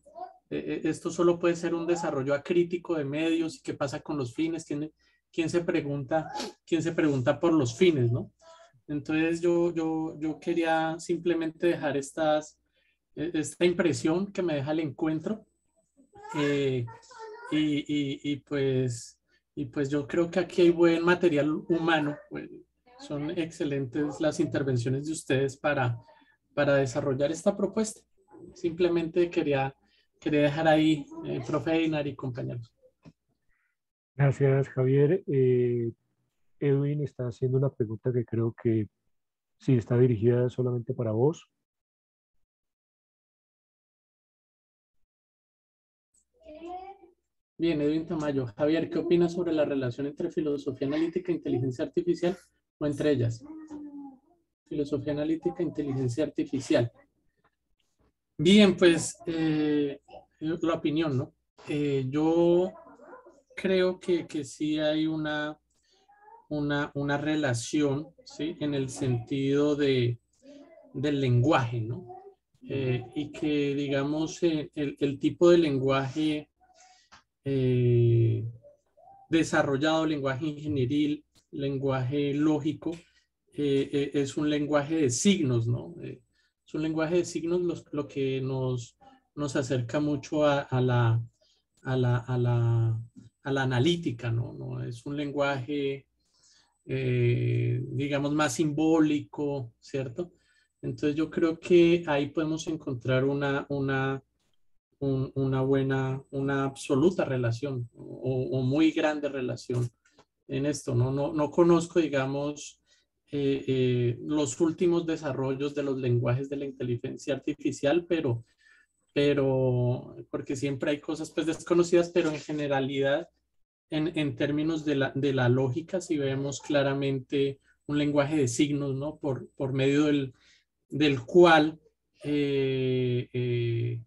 eh, eh, esto solo puede ser un desarrollo acrítico de medios y qué pasa con los fines, quién, quién se pregunta, quién se pregunta por los fines, ¿no? Entonces yo, yo, yo quería simplemente dejar estas, e, esta impresión que me deja el encuentro eh, y, y, y, pues, y pues yo creo que aquí hay buen material humano, pues, son excelentes las intervenciones de ustedes para, para desarrollar esta propuesta. Simplemente quería quería dejar ahí, eh, profe Einar y compañeros.
Gracias, Javier. Eh, Edwin está haciendo una pregunta que creo que sí está dirigida solamente para vos.
Bien, Edwin Tamayo. Javier, ¿qué opinas sobre la relación entre filosofía analítica e inteligencia artificial o entre ellas? Filosofía analítica e inteligencia artificial. Bien, pues eh, la opinión, ¿no? Eh, yo creo que, que, sí hay una, una, una relación, ¿sí? En el sentido de, del lenguaje, ¿no? Eh, y que, digamos, el, el, tipo de lenguaje desarrollado, lenguaje ingenieril, lenguaje lógico, es un lenguaje de signos, ¿no? es un lenguaje de signos lo, que nos, nos acerca mucho a, la, a, la, a, la, a la analítica, ¿no? Es un lenguaje, eh, digamos, más simbólico, ¿cierto? Entonces yo creo que ahí podemos encontrar una, una, una buena, una absoluta relación o, o, muy grande relación en esto, ¿no? No, no conozco, digamos, eh, eh, los últimos desarrollos de los lenguajes de la inteligencia artificial, pero, pero porque siempre hay cosas pues desconocidas, pero en generalidad, en, en términos de la, de la, lógica, si vemos claramente un lenguaje de signos, ¿no? Por, por medio del, del cual eh,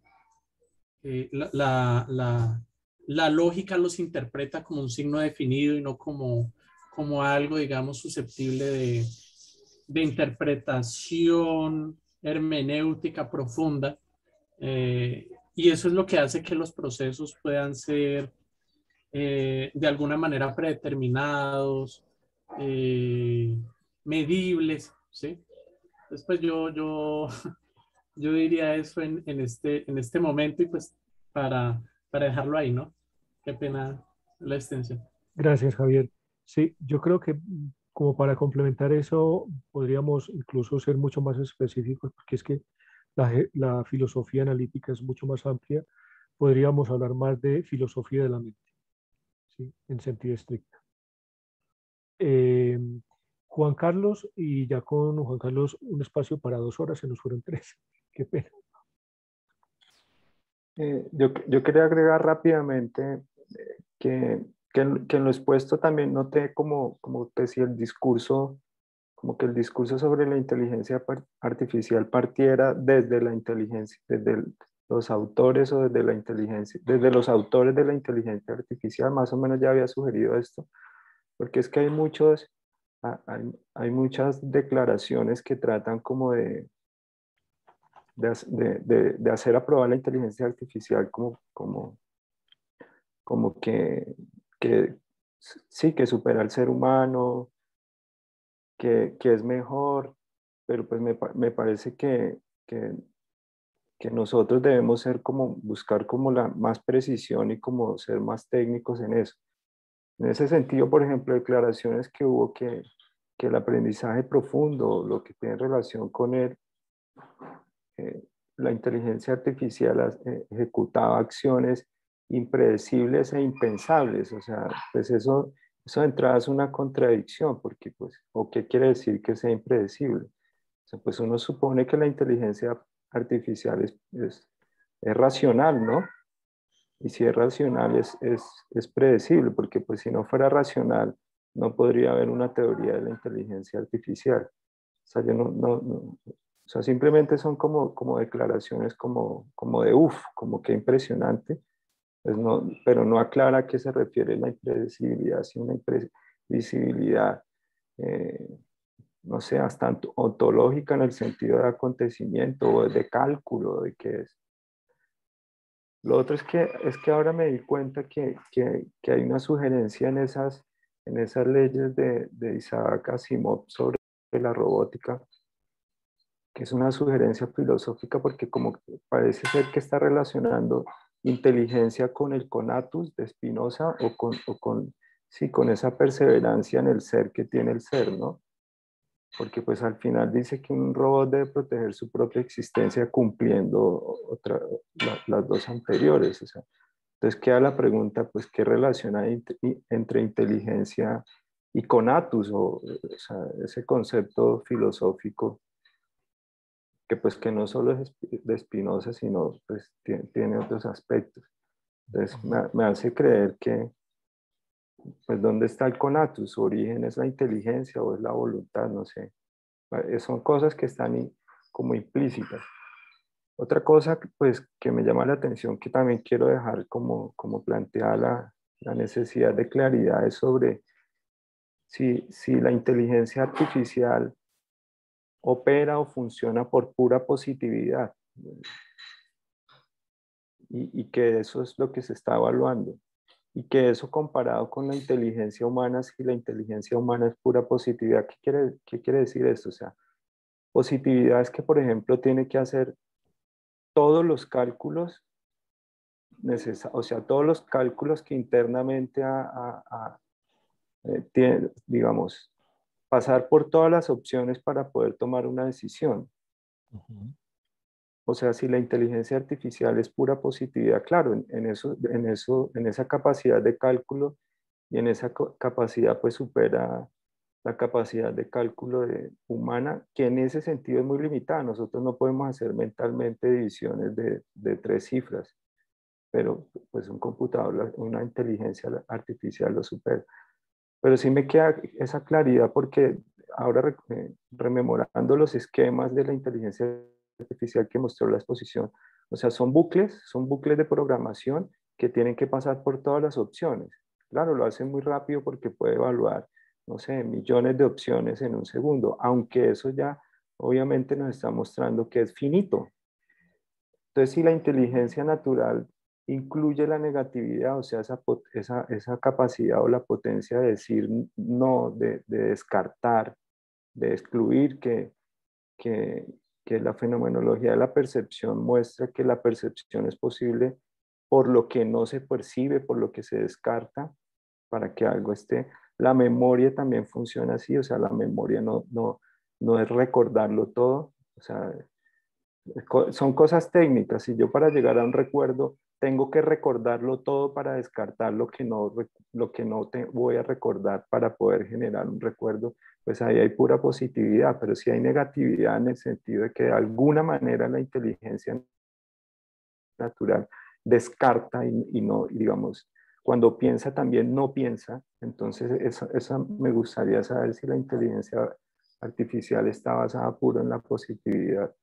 la, la, la, lógica los interpreta como un signo definido y no como como algo, digamos, susceptible de, de interpretación hermenéutica profunda. Eh, y eso es lo que hace que los procesos puedan ser eh, de alguna manera predeterminados, eh, medibles, ¿sí? Después yo, yo, yo diría eso en, en, este, en este momento y pues para, para dejarlo ahí, ¿no? Qué pena la extensión.
Gracias, Javier. Sí, yo creo que mm, como para complementar eso, podríamos incluso ser mucho más específicos, porque es que la, filosofía analítica es mucho más amplia. Podríamos hablar más de filosofía de la mente, ¿sí? en sentido estricto. Eh, Juan Carlos, y ya con Juan Carlos un espacio para dos horas, se nos fueron tres. Qué pena.
Eh, yo, yo, quería agregar rápidamente eh, que que, en lo expuesto también noté como, como te decía, el discurso, como que el discurso sobre la inteligencia artificial partiera desde la inteligencia, desde los autores o desde la inteligencia, desde los autores de la inteligencia artificial, más o menos ya había sugerido esto, porque es que hay muchos, hay, hay muchas declaraciones que tratan como de, de, de, de, hacer aprobar la inteligencia artificial como, como, como que que sí, que supera al ser humano, que, que es mejor, pero pues me, me parece que, que, que, nosotros debemos ser como, buscar como la más precisión y como ser más técnicos en eso. En ese sentido, por ejemplo, declaraciones que hubo que, que el aprendizaje profundo, lo que tiene relación con él, eh, la inteligencia artificial eh, ejecutaba acciones impredecibles e impensables. O sea, pues eso, eso de entrada es una contradicción, porque pues, ¿o qué quiere decir que sea impredecible? O sea, pues uno supone que la inteligencia artificial es, es, racional, ¿no? Y si es racional es, es, es predecible, porque pues si no fuera racional, no podría haber una teoría de la inteligencia artificial. O sea, yo no, o sea simplemente son como, como declaraciones como, como de uff, como que impresionante, pues no, pero no aclara a qué se refiere la impredecibilidad, si una imprevisibilidad, eh, no sé, hasta ontológica en el sentido de acontecimiento o de cálculo, de qué es. Lo otro es que, es que ahora me di cuenta que, que, que hay una sugerencia en esas en esas leyes de, de Isaac Asimov sobre la robótica, que es una sugerencia filosófica porque como parece ser que está relacionando inteligencia con el conatus de Spinoza o con, o con, sí, con esa perseverancia en el ser que tiene el ser, ¿no? Porque pues al final dice que un robot debe proteger su propia existencia cumpliendo otra, las dos anteriores. O sea, entonces queda la pregunta, pues, ¿qué relación hay entre inteligencia y conatus, o, ese concepto filosófico que pues que no solo es de Spinoza, sino pues tiene, otros aspectos. Entonces me, hace creer que, pues, ¿dónde está el conatus? ¿Su origen es la inteligencia o es la voluntad? No sé. Son cosas que están como implícitas. Otra cosa pues, que me llama la atención, que también quiero dejar como, como planteada la, la necesidad de claridad es sobre si, si la inteligencia artificial opera o funciona por pura positividad. Y, que eso es lo que se está evaluando. Y que eso comparado con la inteligencia humana, si la inteligencia humana es pura positividad, ¿qué quiere, qué quiere decir esto? O sea, positividad es que, por ejemplo, tiene que hacer todos los cálculos, o sea, todos los cálculos que internamente, a, eh, digamos, pasar por todas las opciones para poder tomar una decisión. O sea, si la inteligencia artificial es pura positividad, claro, en, eso, en, eso, en esa capacidad de cálculo y en esa capacidad pues supera la capacidad de cálculo de, humana, que en ese sentido es muy limitada. Nosotros no podemos hacer mentalmente divisiones de, de tres cifras, pero pues un computador, una inteligencia artificial lo supera. Pero sí me queda esa claridad porque ahora eh, rememorando los esquemas de la inteligencia artificial que mostró la exposición, o sea, son bucles, son bucles de programación que tienen que pasar por todas las opciones. Claro, lo hacen muy rápido porque puede evaluar no sé, millones de opciones en un segundo, aunque eso ya obviamente nos está mostrando que es finito. Entonces, si la inteligencia natural incluye la negatividad, o sea, esa, capacidad o la potencia de decir no, de, de descartar, de excluir que, que, que la fenomenología de la percepción muestra que la percepción es posible por lo que no se percibe, por lo que se descarta, para que algo esté. La memoria también funciona así, o sea, la memoria no, no, no es recordarlo todo, o sea, son cosas técnicas. Y yo para llegar a un recuerdo tengo que recordarlo todo para descartar lo que no, lo que no te voy a recordar para poder generar un recuerdo, pues ahí hay pura positividad, pero si hay negatividad en el sentido de que de alguna manera la inteligencia natural descarta y, y no, digamos, cuando piensa también no piensa. Entonces, eso, me gustaría saber si la inteligencia artificial está basada puro en la positividad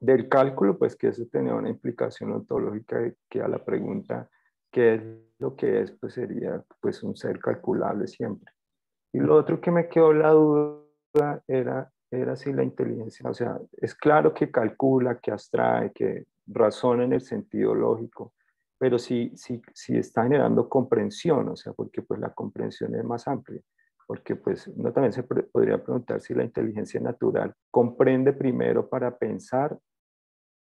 del cálculo, pues que eso tenía una implicación ontológica que a la pregunta qué es lo que es, pues sería pues un ser calculable siempre. Y lo otro que me quedó la duda era, era si la inteligencia, o sea, es claro que calcula, que abstrae, que razona en el sentido lógico, pero sí, sí, sí está generando comprensión, o sea, porque pues la comprensión es más amplia, porque pues uno también se podría preguntar si la inteligencia natural comprende primero para pensar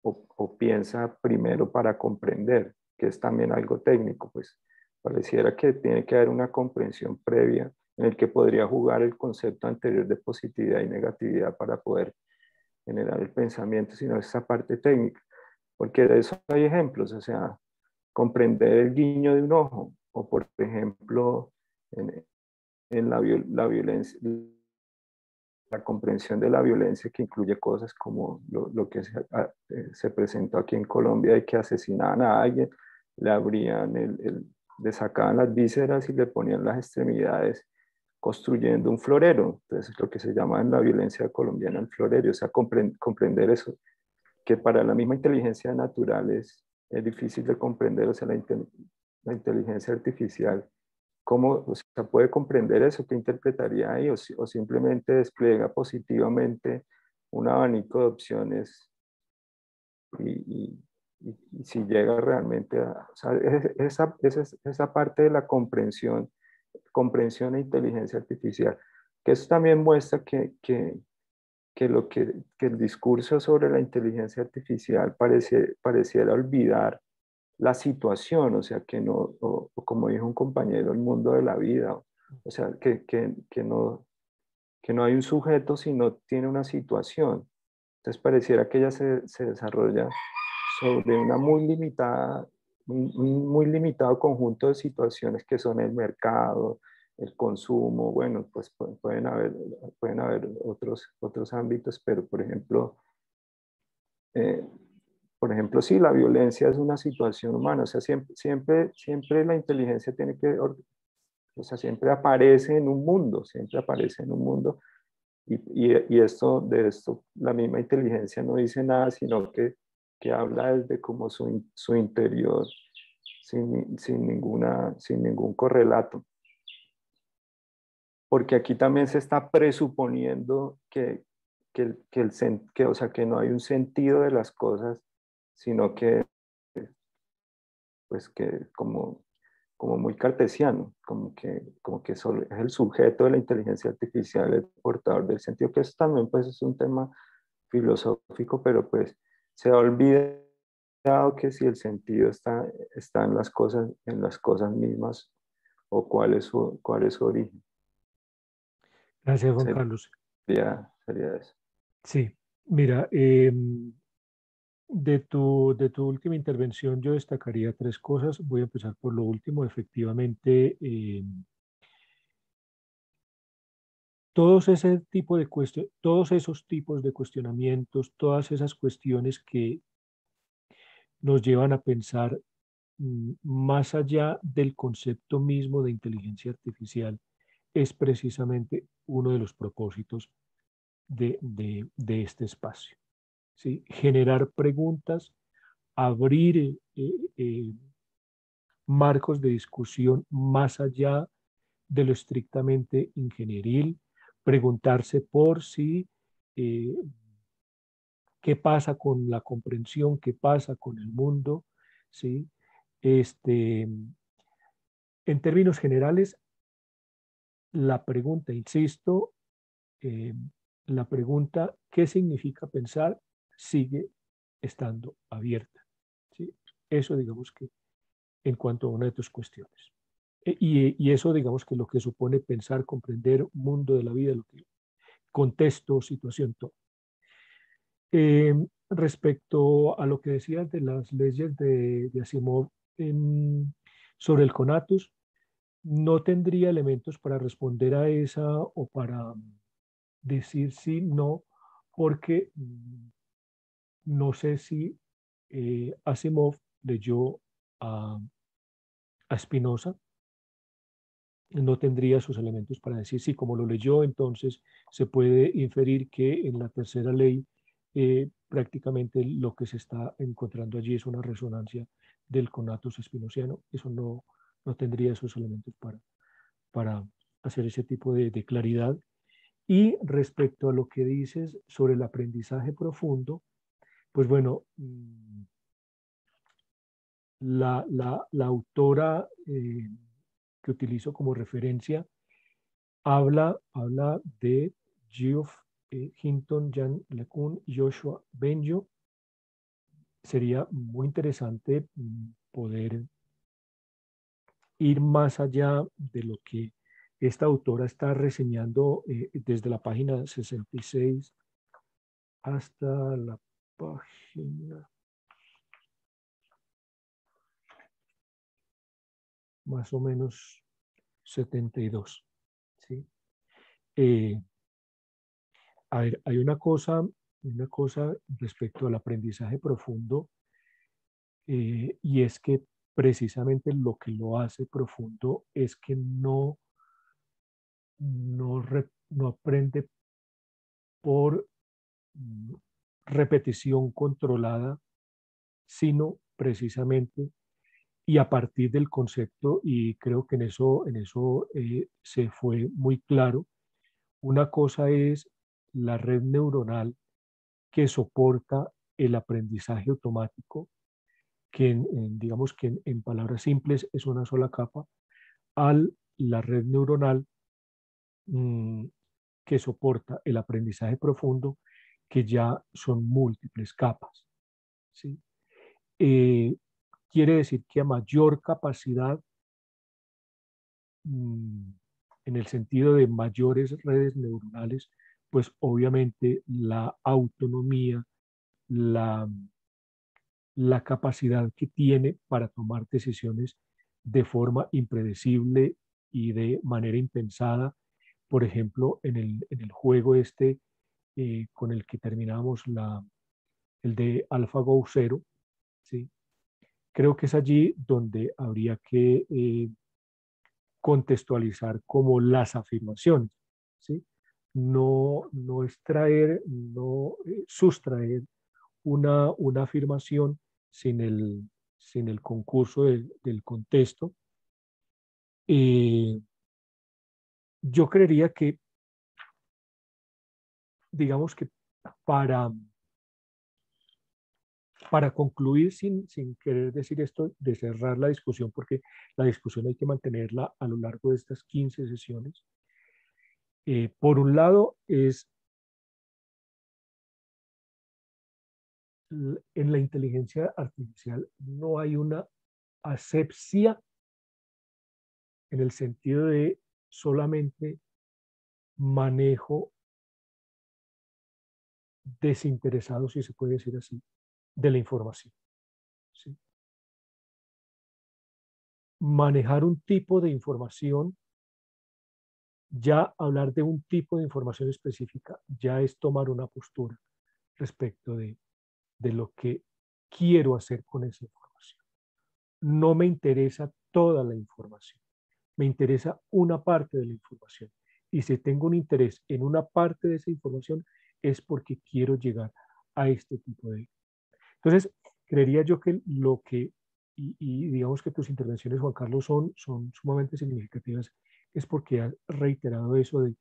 o, o, piensa primero para comprender, que es también algo técnico, pues pareciera que tiene que haber una comprensión previa en el que podría jugar el concepto anterior de positividad y negatividad para poder generar el pensamiento, sino esa parte técnica. Porque de eso hay ejemplos, o sea, comprender el guiño de un ojo, o por ejemplo, en, en la, la, violencia, la comprensión de la violencia que incluye cosas como lo, lo que se, eh, se, presentó aquí en Colombia de que asesinaban a alguien, le abrían el, el, le sacaban las vísceras y le ponían las extremidades construyendo un florero. Entonces, lo que se llama en la violencia colombiana el florero, o sea, comprender eso, que para la misma inteligencia natural es, es difícil de comprender, o sea, la, la inteligencia artificial ¿Cómo se puede comprender eso? ¿Qué interpretaría ahí? O, o, simplemente despliega positivamente un abanico de opciones y, si llega realmente a... O sea, esa, esa, esa parte de la comprensión, comprensión e inteligencia artificial, que eso también muestra que, que, que lo que, que, el discurso sobre la inteligencia artificial parece, pareciera olvidar la situación, o sea, que no, o, como dijo un compañero, el mundo de la vida, o sea, que, que, que, no, que no hay un sujeto, sino tiene una situación. Entonces pareciera que ella se, se desarrolla sobre una muy limitada, un, muy limitado conjunto de situaciones que son el mercado, el consumo, bueno, pues pueden haber, pueden haber otros, otros ámbitos, pero por ejemplo, eh, por ejemplo, sí, la violencia es una situación humana, o sea, siempre, siempre, siempre la inteligencia tiene que, o sea, siempre aparece en un mundo, siempre aparece en un mundo. Y, y, esto, de esto, la misma inteligencia no dice nada, sino que, que habla desde como su, su interior, sin, sin, ninguna, sin ningún correlato. Porque aquí también se está presuponiendo que, que, que, el, que, o sea, que no hay un sentido de las cosas sino que, pues que como, como muy cartesiano, como que, como que solo es el sujeto de la inteligencia artificial, el portador del sentido, que eso también pues es un tema filosófico, pero pues se ha olvidado que si el sentido está, está en las cosas, en las cosas mismas, o cuál es su, cuál es su origen.
Gracias, Juan Carlos.
Sería, sería eso.
Sí, mira, eh, de tu, de tu última intervención yo destacaría tres cosas. Voy a empezar por lo último. Efectivamente, eh, todos, ese tipo de todos esos tipos de cuestionamientos, todas esas cuestiones que nos llevan a pensar mm, más allá del concepto mismo de inteligencia artificial, es precisamente uno de los propósitos de, de este espacio generar preguntas, abrir eh, eh, eh, marcos de discusión más allá de lo estrictamente ingenieril, preguntarse por si qué pasa con la comprensión, qué pasa con el mundo, ¿sí? Este, en términos generales, la pregunta, insisto, la pregunta, ¿qué significa pensar? Sigue estando abierta. ¿sí? Eso digamos que en cuanto a una de tus cuestiones. E, y, eso digamos que lo que supone pensar, comprender mundo de la vida, lo que, contexto, situación, todo. Em, respecto a lo que decías de las leyes de, de Asimov sobre el conatus, no tendría elementos para responder a esa o para decir sí, no, porque mm, no sé si eh, Asimov leyó a, a Spinoza, no tendría sus elementos para decir sí, como lo leyó, entonces se puede inferir que en la tercera ley eh, prácticamente lo que se está encontrando allí es una resonancia del conatus espinociano. Eso no, no tendría esos elementos para, para hacer ese tipo de claridad. Y respecto a lo que dices sobre el aprendizaje profundo, pues bueno, mm, la, la, autora eh, que utilizo como referencia habla, habla de Geoff eh, Hinton, Jan LeCun, Joshua Benjo. Sería muy interesante mm, poder ir más allá de lo que esta autora está reseñando eh, desde la página 66 hasta la página más o menos 72. ¿sí? Eh, a ver, hay una cosa, una cosa respecto al aprendizaje profundo eh, y es que precisamente lo que lo hace profundo es que no, no, no aprende por repetición controlada, sino precisamente y a partir del concepto, y creo que en eso, en eso eh, se fue muy claro, una cosa es la red neuronal que soporta el aprendizaje automático, que digamos que en, palabras simples es una sola capa, al la red neuronal mm, que soporta el aprendizaje profundo, que ya son múltiples capas. ¿sí? Eh, quiere decir que a mayor capacidad, mm, en el sentido de mayores redes neuronales, pues obviamente la autonomía, la, la capacidad que tiene para tomar decisiones de forma impredecible y de manera impensada. Por ejemplo, en el, juego este eh, con el que terminamos la, el de AlphaGo 0, ¿sí? creo que es allí donde habría que eh, contextualizar como las afirmaciones, ¿sí? No, no extraer, no eh, sustraer una, una afirmación sin el, sin el concurso del, contexto. Eh, yo creería que, digamos que para para concluir, sin, querer decir esto, de cerrar la discusión, porque la discusión hay que mantenerla a lo largo de estas 15 sesiones. Eh, por un lado, es en la inteligencia artificial no hay una asepsia en el sentido de solamente manejo desinteresado, si se puede decir así, de la información. Manejar un tipo de información, ya hablar de un tipo de información específica, ya es tomar una postura respecto de, de lo que quiero hacer con esa información. No me interesa toda la información, me interesa una parte de la información. Y si tengo un interés en una parte de esa información, es porque quiero llegar a este tipo de, entonces, creería yo que lo que, y, digamos que tus intervenciones, Juan Carlos, son, son sumamente significativas, es porque has reiterado eso de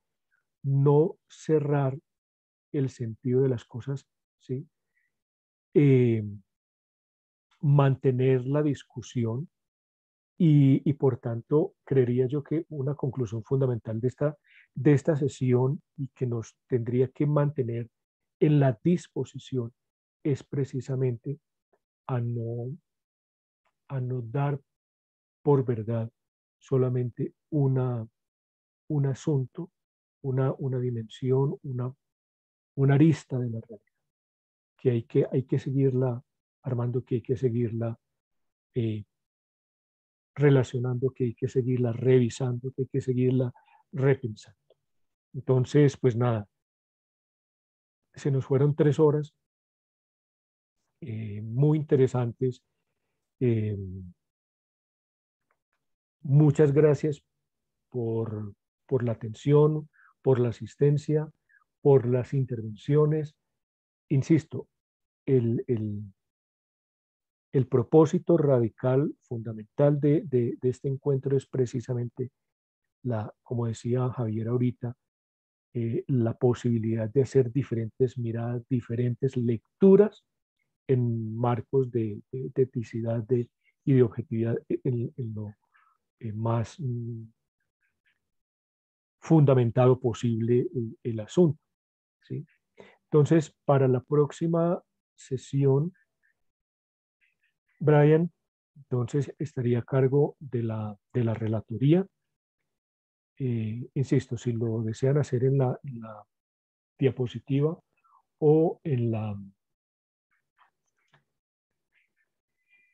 no cerrar el sentido de las cosas, ¿sí? Eh, mantener la discusión y, y, por tanto creería yo que una conclusión fundamental de esta, de esta sesión y que nos tendría que mantener en la disposición es precisamente a no, a no dar por verdad solamente una, un asunto, una, una dimensión, una, una arista de la realidad, que hay que, hay que seguirla, Armando, que hay que seguirla eh, relacionando, que hay que seguirla revisando, que hay que seguirla repensando. Entonces, pues nada, se nos fueron tres horas eh, muy interesantes. Eh, muchas gracias por, por la atención, por la asistencia, por las intervenciones. Insisto, el, el, el propósito radical, fundamental de, de, de, este encuentro es precisamente, la, como decía Javier ahorita, eh, la posibilidad de hacer diferentes miradas, diferentes lecturas en marcos de, eticidad de, y de objetividad en, lo eh, más mm, fundamentado posible el, asunto. ¿sí? Entonces, para la próxima sesión, Brian, entonces estaría a cargo de la, de la relatoría. Eh, insisto, si lo desean hacer en la, diapositiva o en la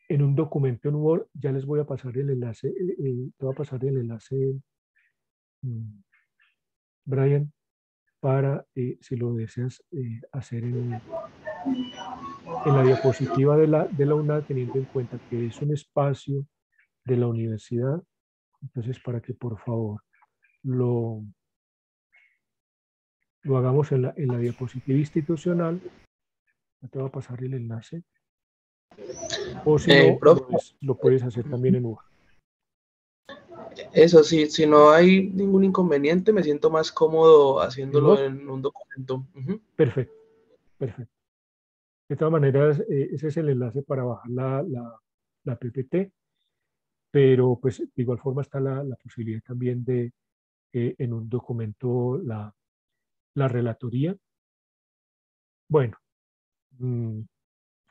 en un documento en Word, ya les voy a pasar el enlace, eh, te voy a pasar el enlace, mm, Brian, para eh, si lo deseas hacer en, en la diapositiva de la, de la UNAD, teniendo en cuenta que es un espacio de la universidad. Entonces, para que por favor lo, lo hagamos en la, en la diapositiva institucional. te va a pasar el enlace. O si eh, no, lo, puedes hacer también en Word.
Eso sí, si no hay ningún inconveniente, me siento más cómodo haciéndolo en un documento.
Perfecto, perfecto. De todas maneras, eh, ese es el enlace para bajar la, la, la, PPT, pero pues de igual forma está la, la posibilidad también de, eh, en un documento la, la relatoría. Bueno, mm,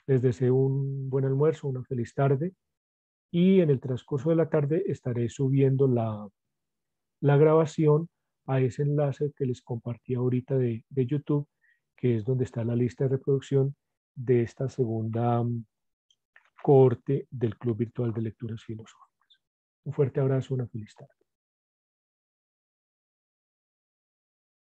les deseo un buen almuerzo, una feliz tarde y en el transcurso de la tarde estaré subiendo la, la grabación a ese enlace que les compartí ahorita de, de, YouTube, que es donde está la lista de reproducción de esta segunda mm, corte del Club Virtual de Lecturas Filosóficas. Un fuerte abrazo, una feliz tarde.